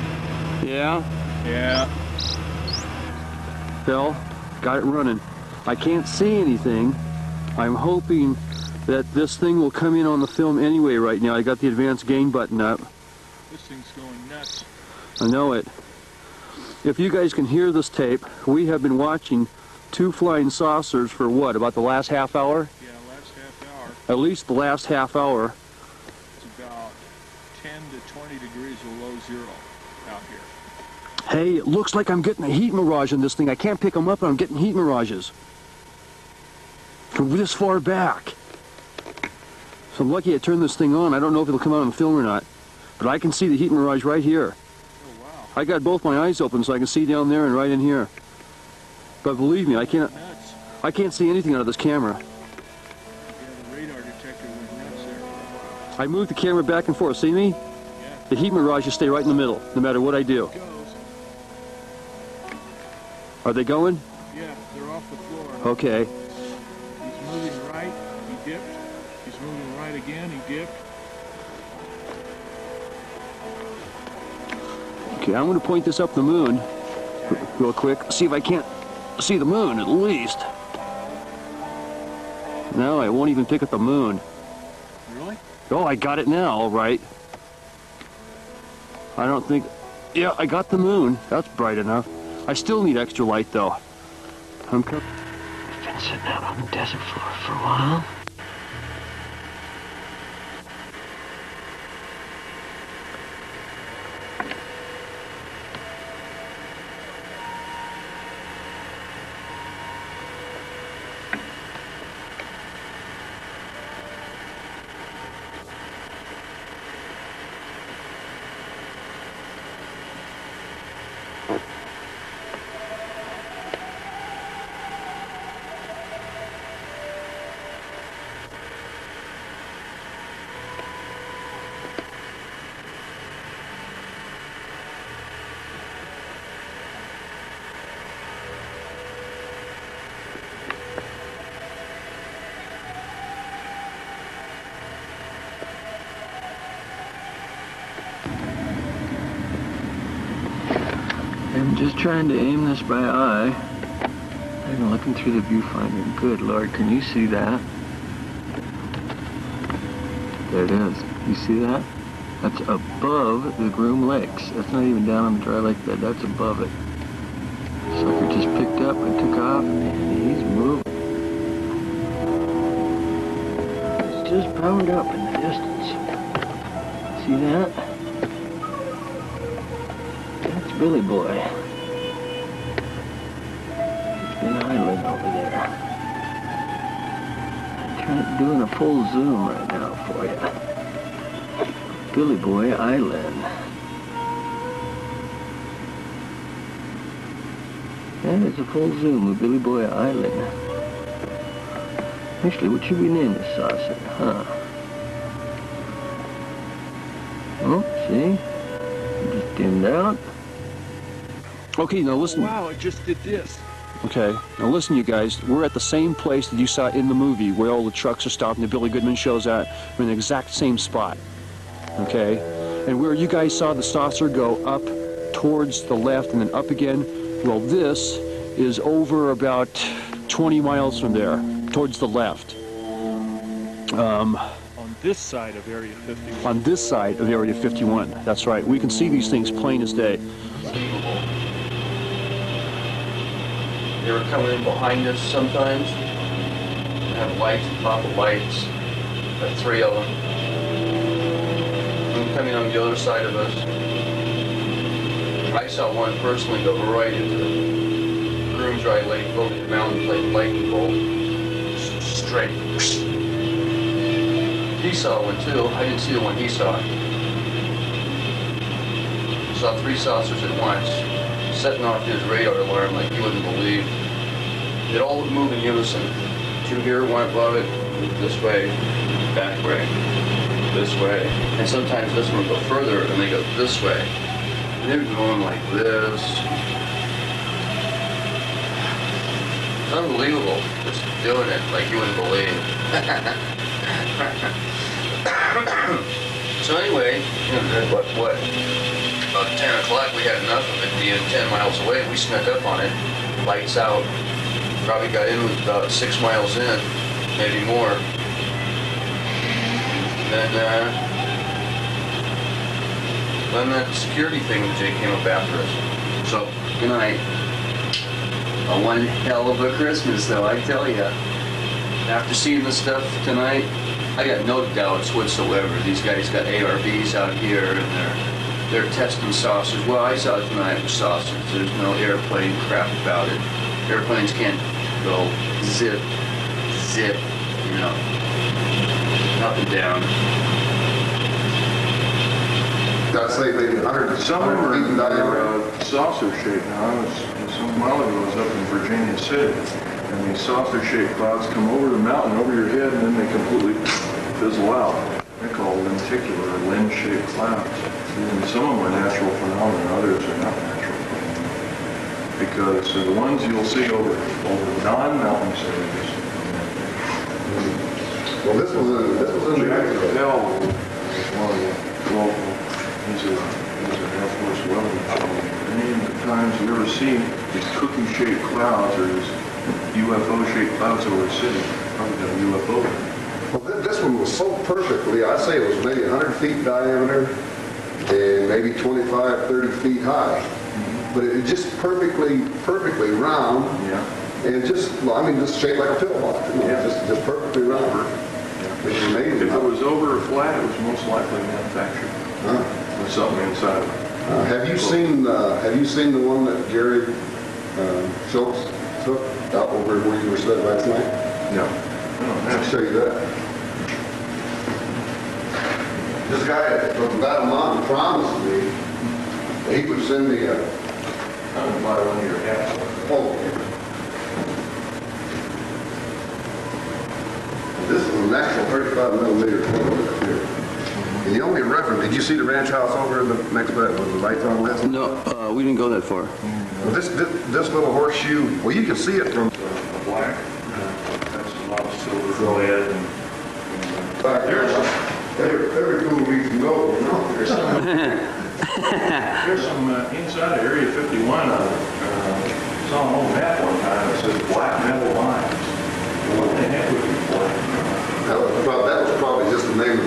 Yeah? Yeah. Phil, got it running. I can't see anything. I'm hoping that this thing will come in on the film anyway right now. I got the advanced gain button up. This thing's going nuts. I know it. If you guys can hear this tape, we have been watching two flying saucers for what, about the last half hour? Yeah, last half hour. At least the last half hour. It's about 10 to 20 degrees below zero out here. Hey, it looks like I'm getting a heat mirage on this thing. I can't pick them up, but I'm getting heat mirages. From this far back. So I'm lucky I turned this thing on. I don't know if it'll come out on the film or not. But I can see the heat mirage right here. I got both my eyes open so I can see down there and right in here. But believe me, I can't. I can't see anything out of this camera. Yeah, the radar detector went nuts there. I move the camera back and forth. See me? Yeah. The heat mirages stay right in the middle, no matter what I do. Are they going? Yeah, they're off the floor. Okay. Okay, I'm to point this up the moon real quick. See if I can't see the moon at least. No, I won't even pick up the moon. Really? Oh, I got it now, all right. I don't think... Yeah, I got the moon. That's bright enough. I still need extra light, though. I'm Been sitting out on the desert floor for a while. I'm just trying to aim this by eye. I'm looking through the viewfinder. Good lord, can you see that? There it is. You see that? That's above the Groom Lakes. That's not even down on the dry lake bed. That's above it. Sucker just picked up and took off, and he's moving. It's just powered up in the distance. See that? That's Billy Boy. Doing a full zoom right now for you. Billy Boy Island. And it's a full zoom of Billy Boy Island. Actually, what should we name this saucer, huh? Oh, see? Just dimmed out. Okay, now listen. Wow, I just did this. Okay, now listen, you guys. We're at the same place that you saw in the movie where all the trucks are stopping, the Billy Goodman shows at. We're in the exact same spot. Okay? And where you guys saw the saucer go up towards the left and then up again, well, this is over about 20 miles from there, towards the left. Um, On this side of Area 51. on this side of Area 51. That's right. We can see these things plain as day. They were coming in behind us sometimes. They have lights, top of lights, about three of them. Coming on the other side of us. I saw one personally go right into the Groom Dry Lake, over the mountain, like lightning bolt, straight. He saw one too. I didn't see the one he saw. Saw three saucers at once, setting off his radar alarm like you wouldn't believe. It all would move in unison. Two here, one above it, this way, back way, this way. And sometimes this one would go further and they go this way. And they were going like this. It's unbelievable. Just doing it like you wouldn't believe. so anyway, what, what? About 10 o'clock, we had enough of it being 10 miles away. We snuck up on it, lights out. Probably got in with about six miles in, maybe more. Then, uh, then that security thing Jay came up after us. So, good night. A one hell of a Christmas, though, I tell ya. After seeing this stuff tonight, I got no doubts whatsoever. These guys got ARVs out here and they're they're testing saucers. Well, I saw it tonight with saucers. There's no airplane crap about it. Airplanes can't go zip, zip, you know, up and down. I'd say maybe 100 Some of them are, feet in diameter. are uh, saucer shaped now. I was, some while ago, I was up in Virginia City, and these saucer shaped clouds come over the mountain, over your head, and then they completely fizzle out. They're called lenticular lens-shaped clouds. And some of them are natural phenomena, others are not natural phenomena. Because the ones you'll see over, over non-mountainous areas. Well, this was in, this was in Jack. Bell was one of the local, he's a, he's an Air Force weatherman. Many of the times you ever see these cookie-shaped clouds or these UFO-shaped clouds over a city, probably got a UFO. Well, this one was so perfectly, I'd say it was maybe 100 feet diameter and maybe 25, 30 feet high. But it just perfectly, perfectly round Yeah. and just, well, I mean, just shaped like a pillbox, you know, Yeah. just, just perfectly round. It's amazing. If it was over or flat, it was most likely manufactured Huh? with something inside of it. Uh, Have you seen, uh, have you seen the one that Gary uh, Schultz took out over where you were sitting last night? No. I'll show you that. This guy from Battle Mountain promised me that he would send me a, I'm gonna buy one of your hats. oh. This is an actual 35 millimeter photo up here. And the only reference, did you see the ranch house over in the next bed with the lights on last? No, uh, we didn't go that far. Well, this, this, this little horseshoe, well, you can see it from the Black, that's a lot of silver lead and back there. Every, every two weeks you go, you know? There's some, there's some, uh, inside of Area 51, I uh, saw an old map one time, it says black metal lines. What the heck would be black? That was prob- that was probably just the name of,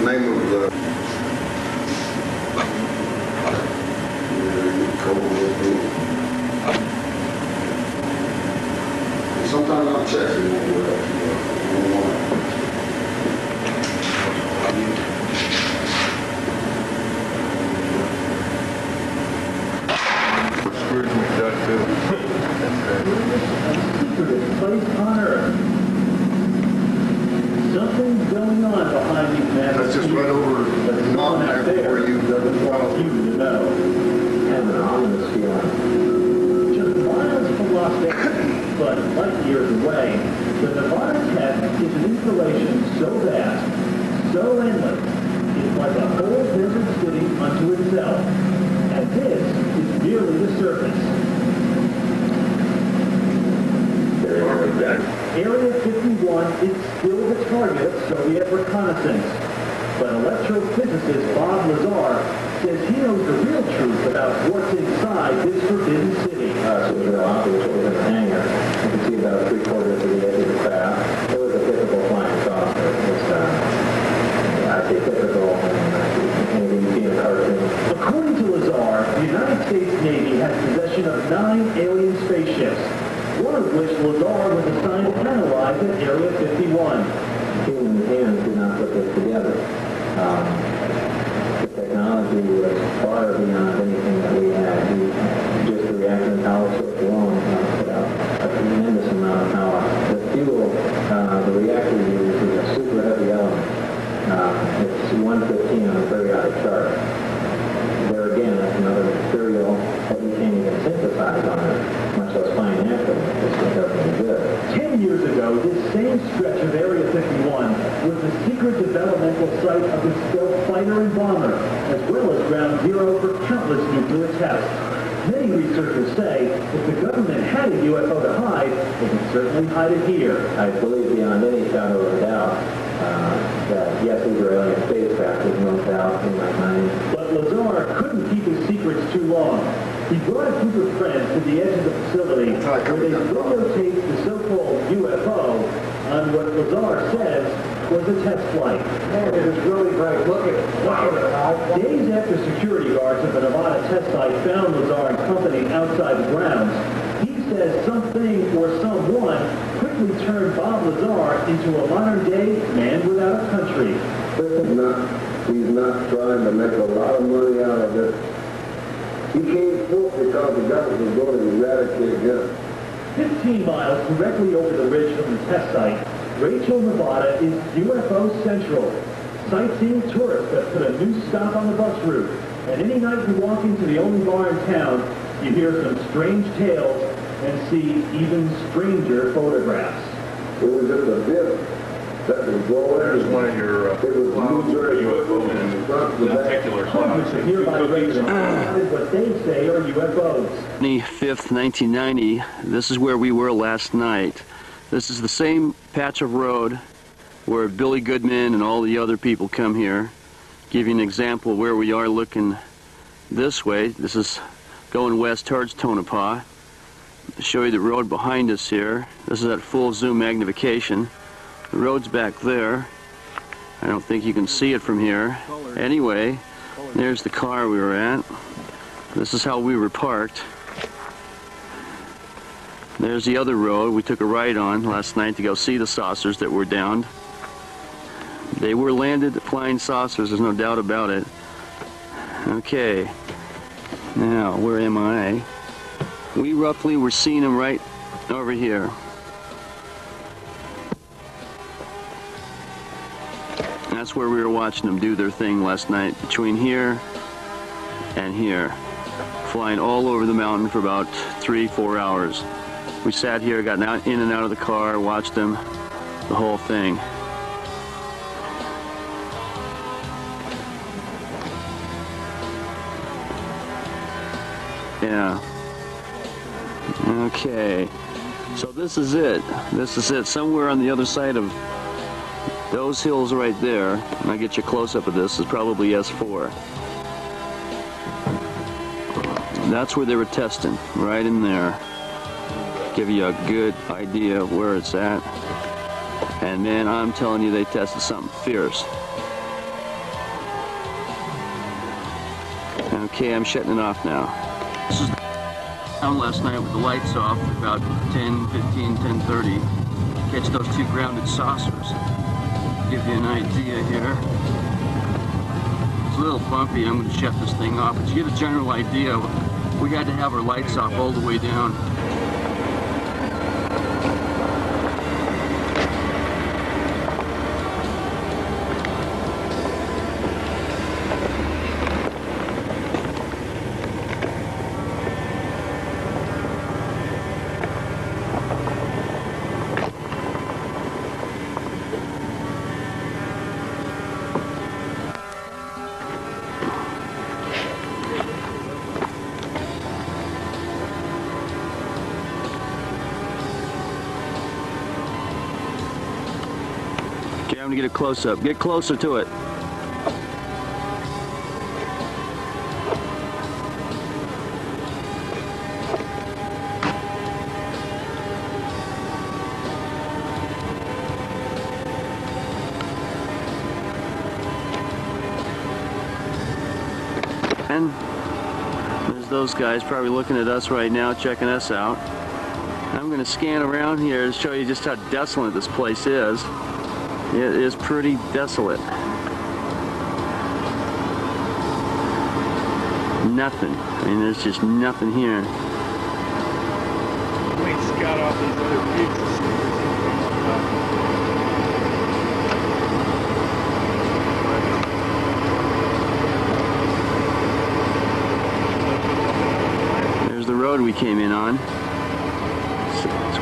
the name of the. Sometimes I'll check it. Scrooge This is where we were last night. This is the same patch of road where Billy Goodman and all the other people come here. Give you an example where we are looking this way. This is going west towards Tonopah. Show you the road behind us here. This is at full zoom magnification. The road's back there. I don't think you can see it from here. Anyway, there's the car we were at. This is how we were parked. There's the other road we took a ride on last night to go see the saucers that were downed. They were landed flying saucers, there's no doubt about it. Okay, now where am I? We roughly were seeing them right over here. That's where we were watching them do their thing last night, between here and here. Flying all over the mountain for about three, four hours. We sat here, got in and out of the car, watched them, the whole thing. Yeah. Okay. So this is it. This is it. Somewhere on the other side of those hills right there, and I get you a close-up of this, is probably S4. That's where they were testing, right in there. Give you a good idea of where it's at. And man, I'm telling you, they tested something fierce. Okay, I'm shutting it off now. This is down last night with the lights off, about 10, 15, 10:30. Catch those two grounded saucers. Give you an idea here. It's a little bumpy. I'm going to shut this thing off, but you get a general idea. We had to have our lights off all the way down. Close up. Get closer to it. And there's those guys probably looking at us right now, checking us out. I'm going to scan around here to show you just how desolate this place is. It is pretty desolate. Nothing. I mean, there's just nothing here. Wait, scout off these other peaks. There's the road we came in on. So it's-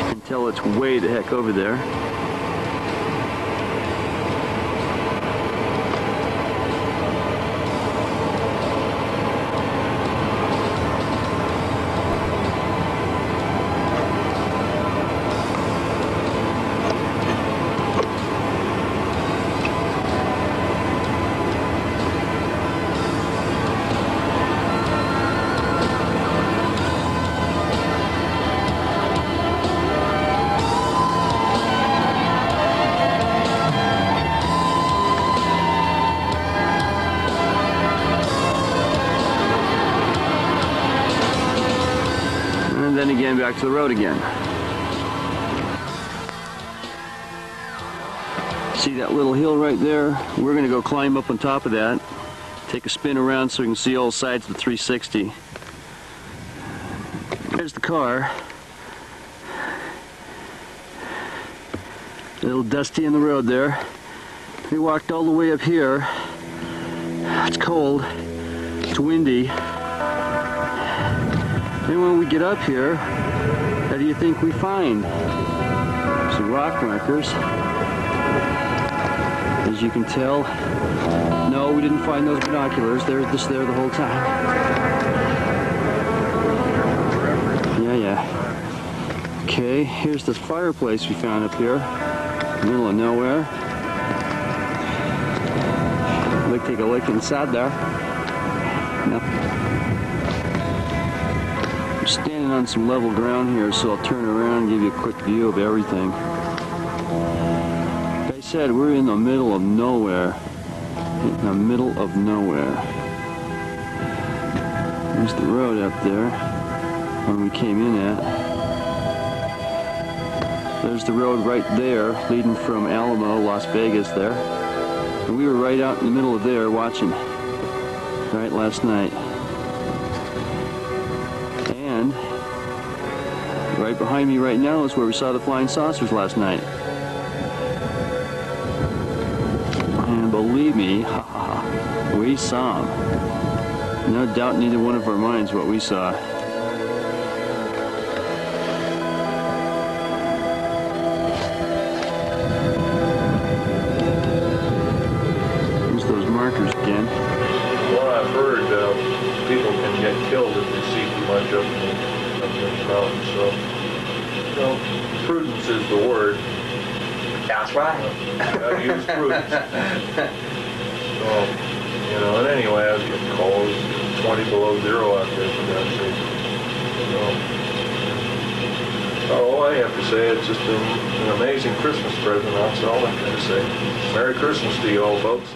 you can tell it's way the heck over there. Back to the road again. See that little hill right there? We're gonna go climb up on top of that, take a spin around so we can see all sides of the 360. There's the car. A little dusty in the road there. We walked all the way up here. It's cold. It's windy. And when we get up here, how do you think we find? Some rock markers. As you can tell, no, we didn't find those binoculars. They're just there the whole time. Yeah, yeah. Okay, here's this fireplace we found up here. Middle of nowhere. Let's take a look inside there. On some level ground here, so I'll turn around and give you a quick view of everything. Like I said, we're in the middle of nowhere. In the middle of nowhere. There's the road up there, where we came in at. There's the road right there, leading from Alamo, Las Vegas there. And we were right out in the middle of there watching, right last night. Right behind me right now is where we saw the flying saucers last night. And believe me, ha, ha, ha, we saw them. No doubt neither one of our minds what we saw. Right. Gotta use prudence. So, you know, and anyway, I was getting calls, twenty below zero out there, for God's sake. So, so all I have to say, it's just been an amazing Christmas present, that's all I can say. Merry Christmas to you all, folks.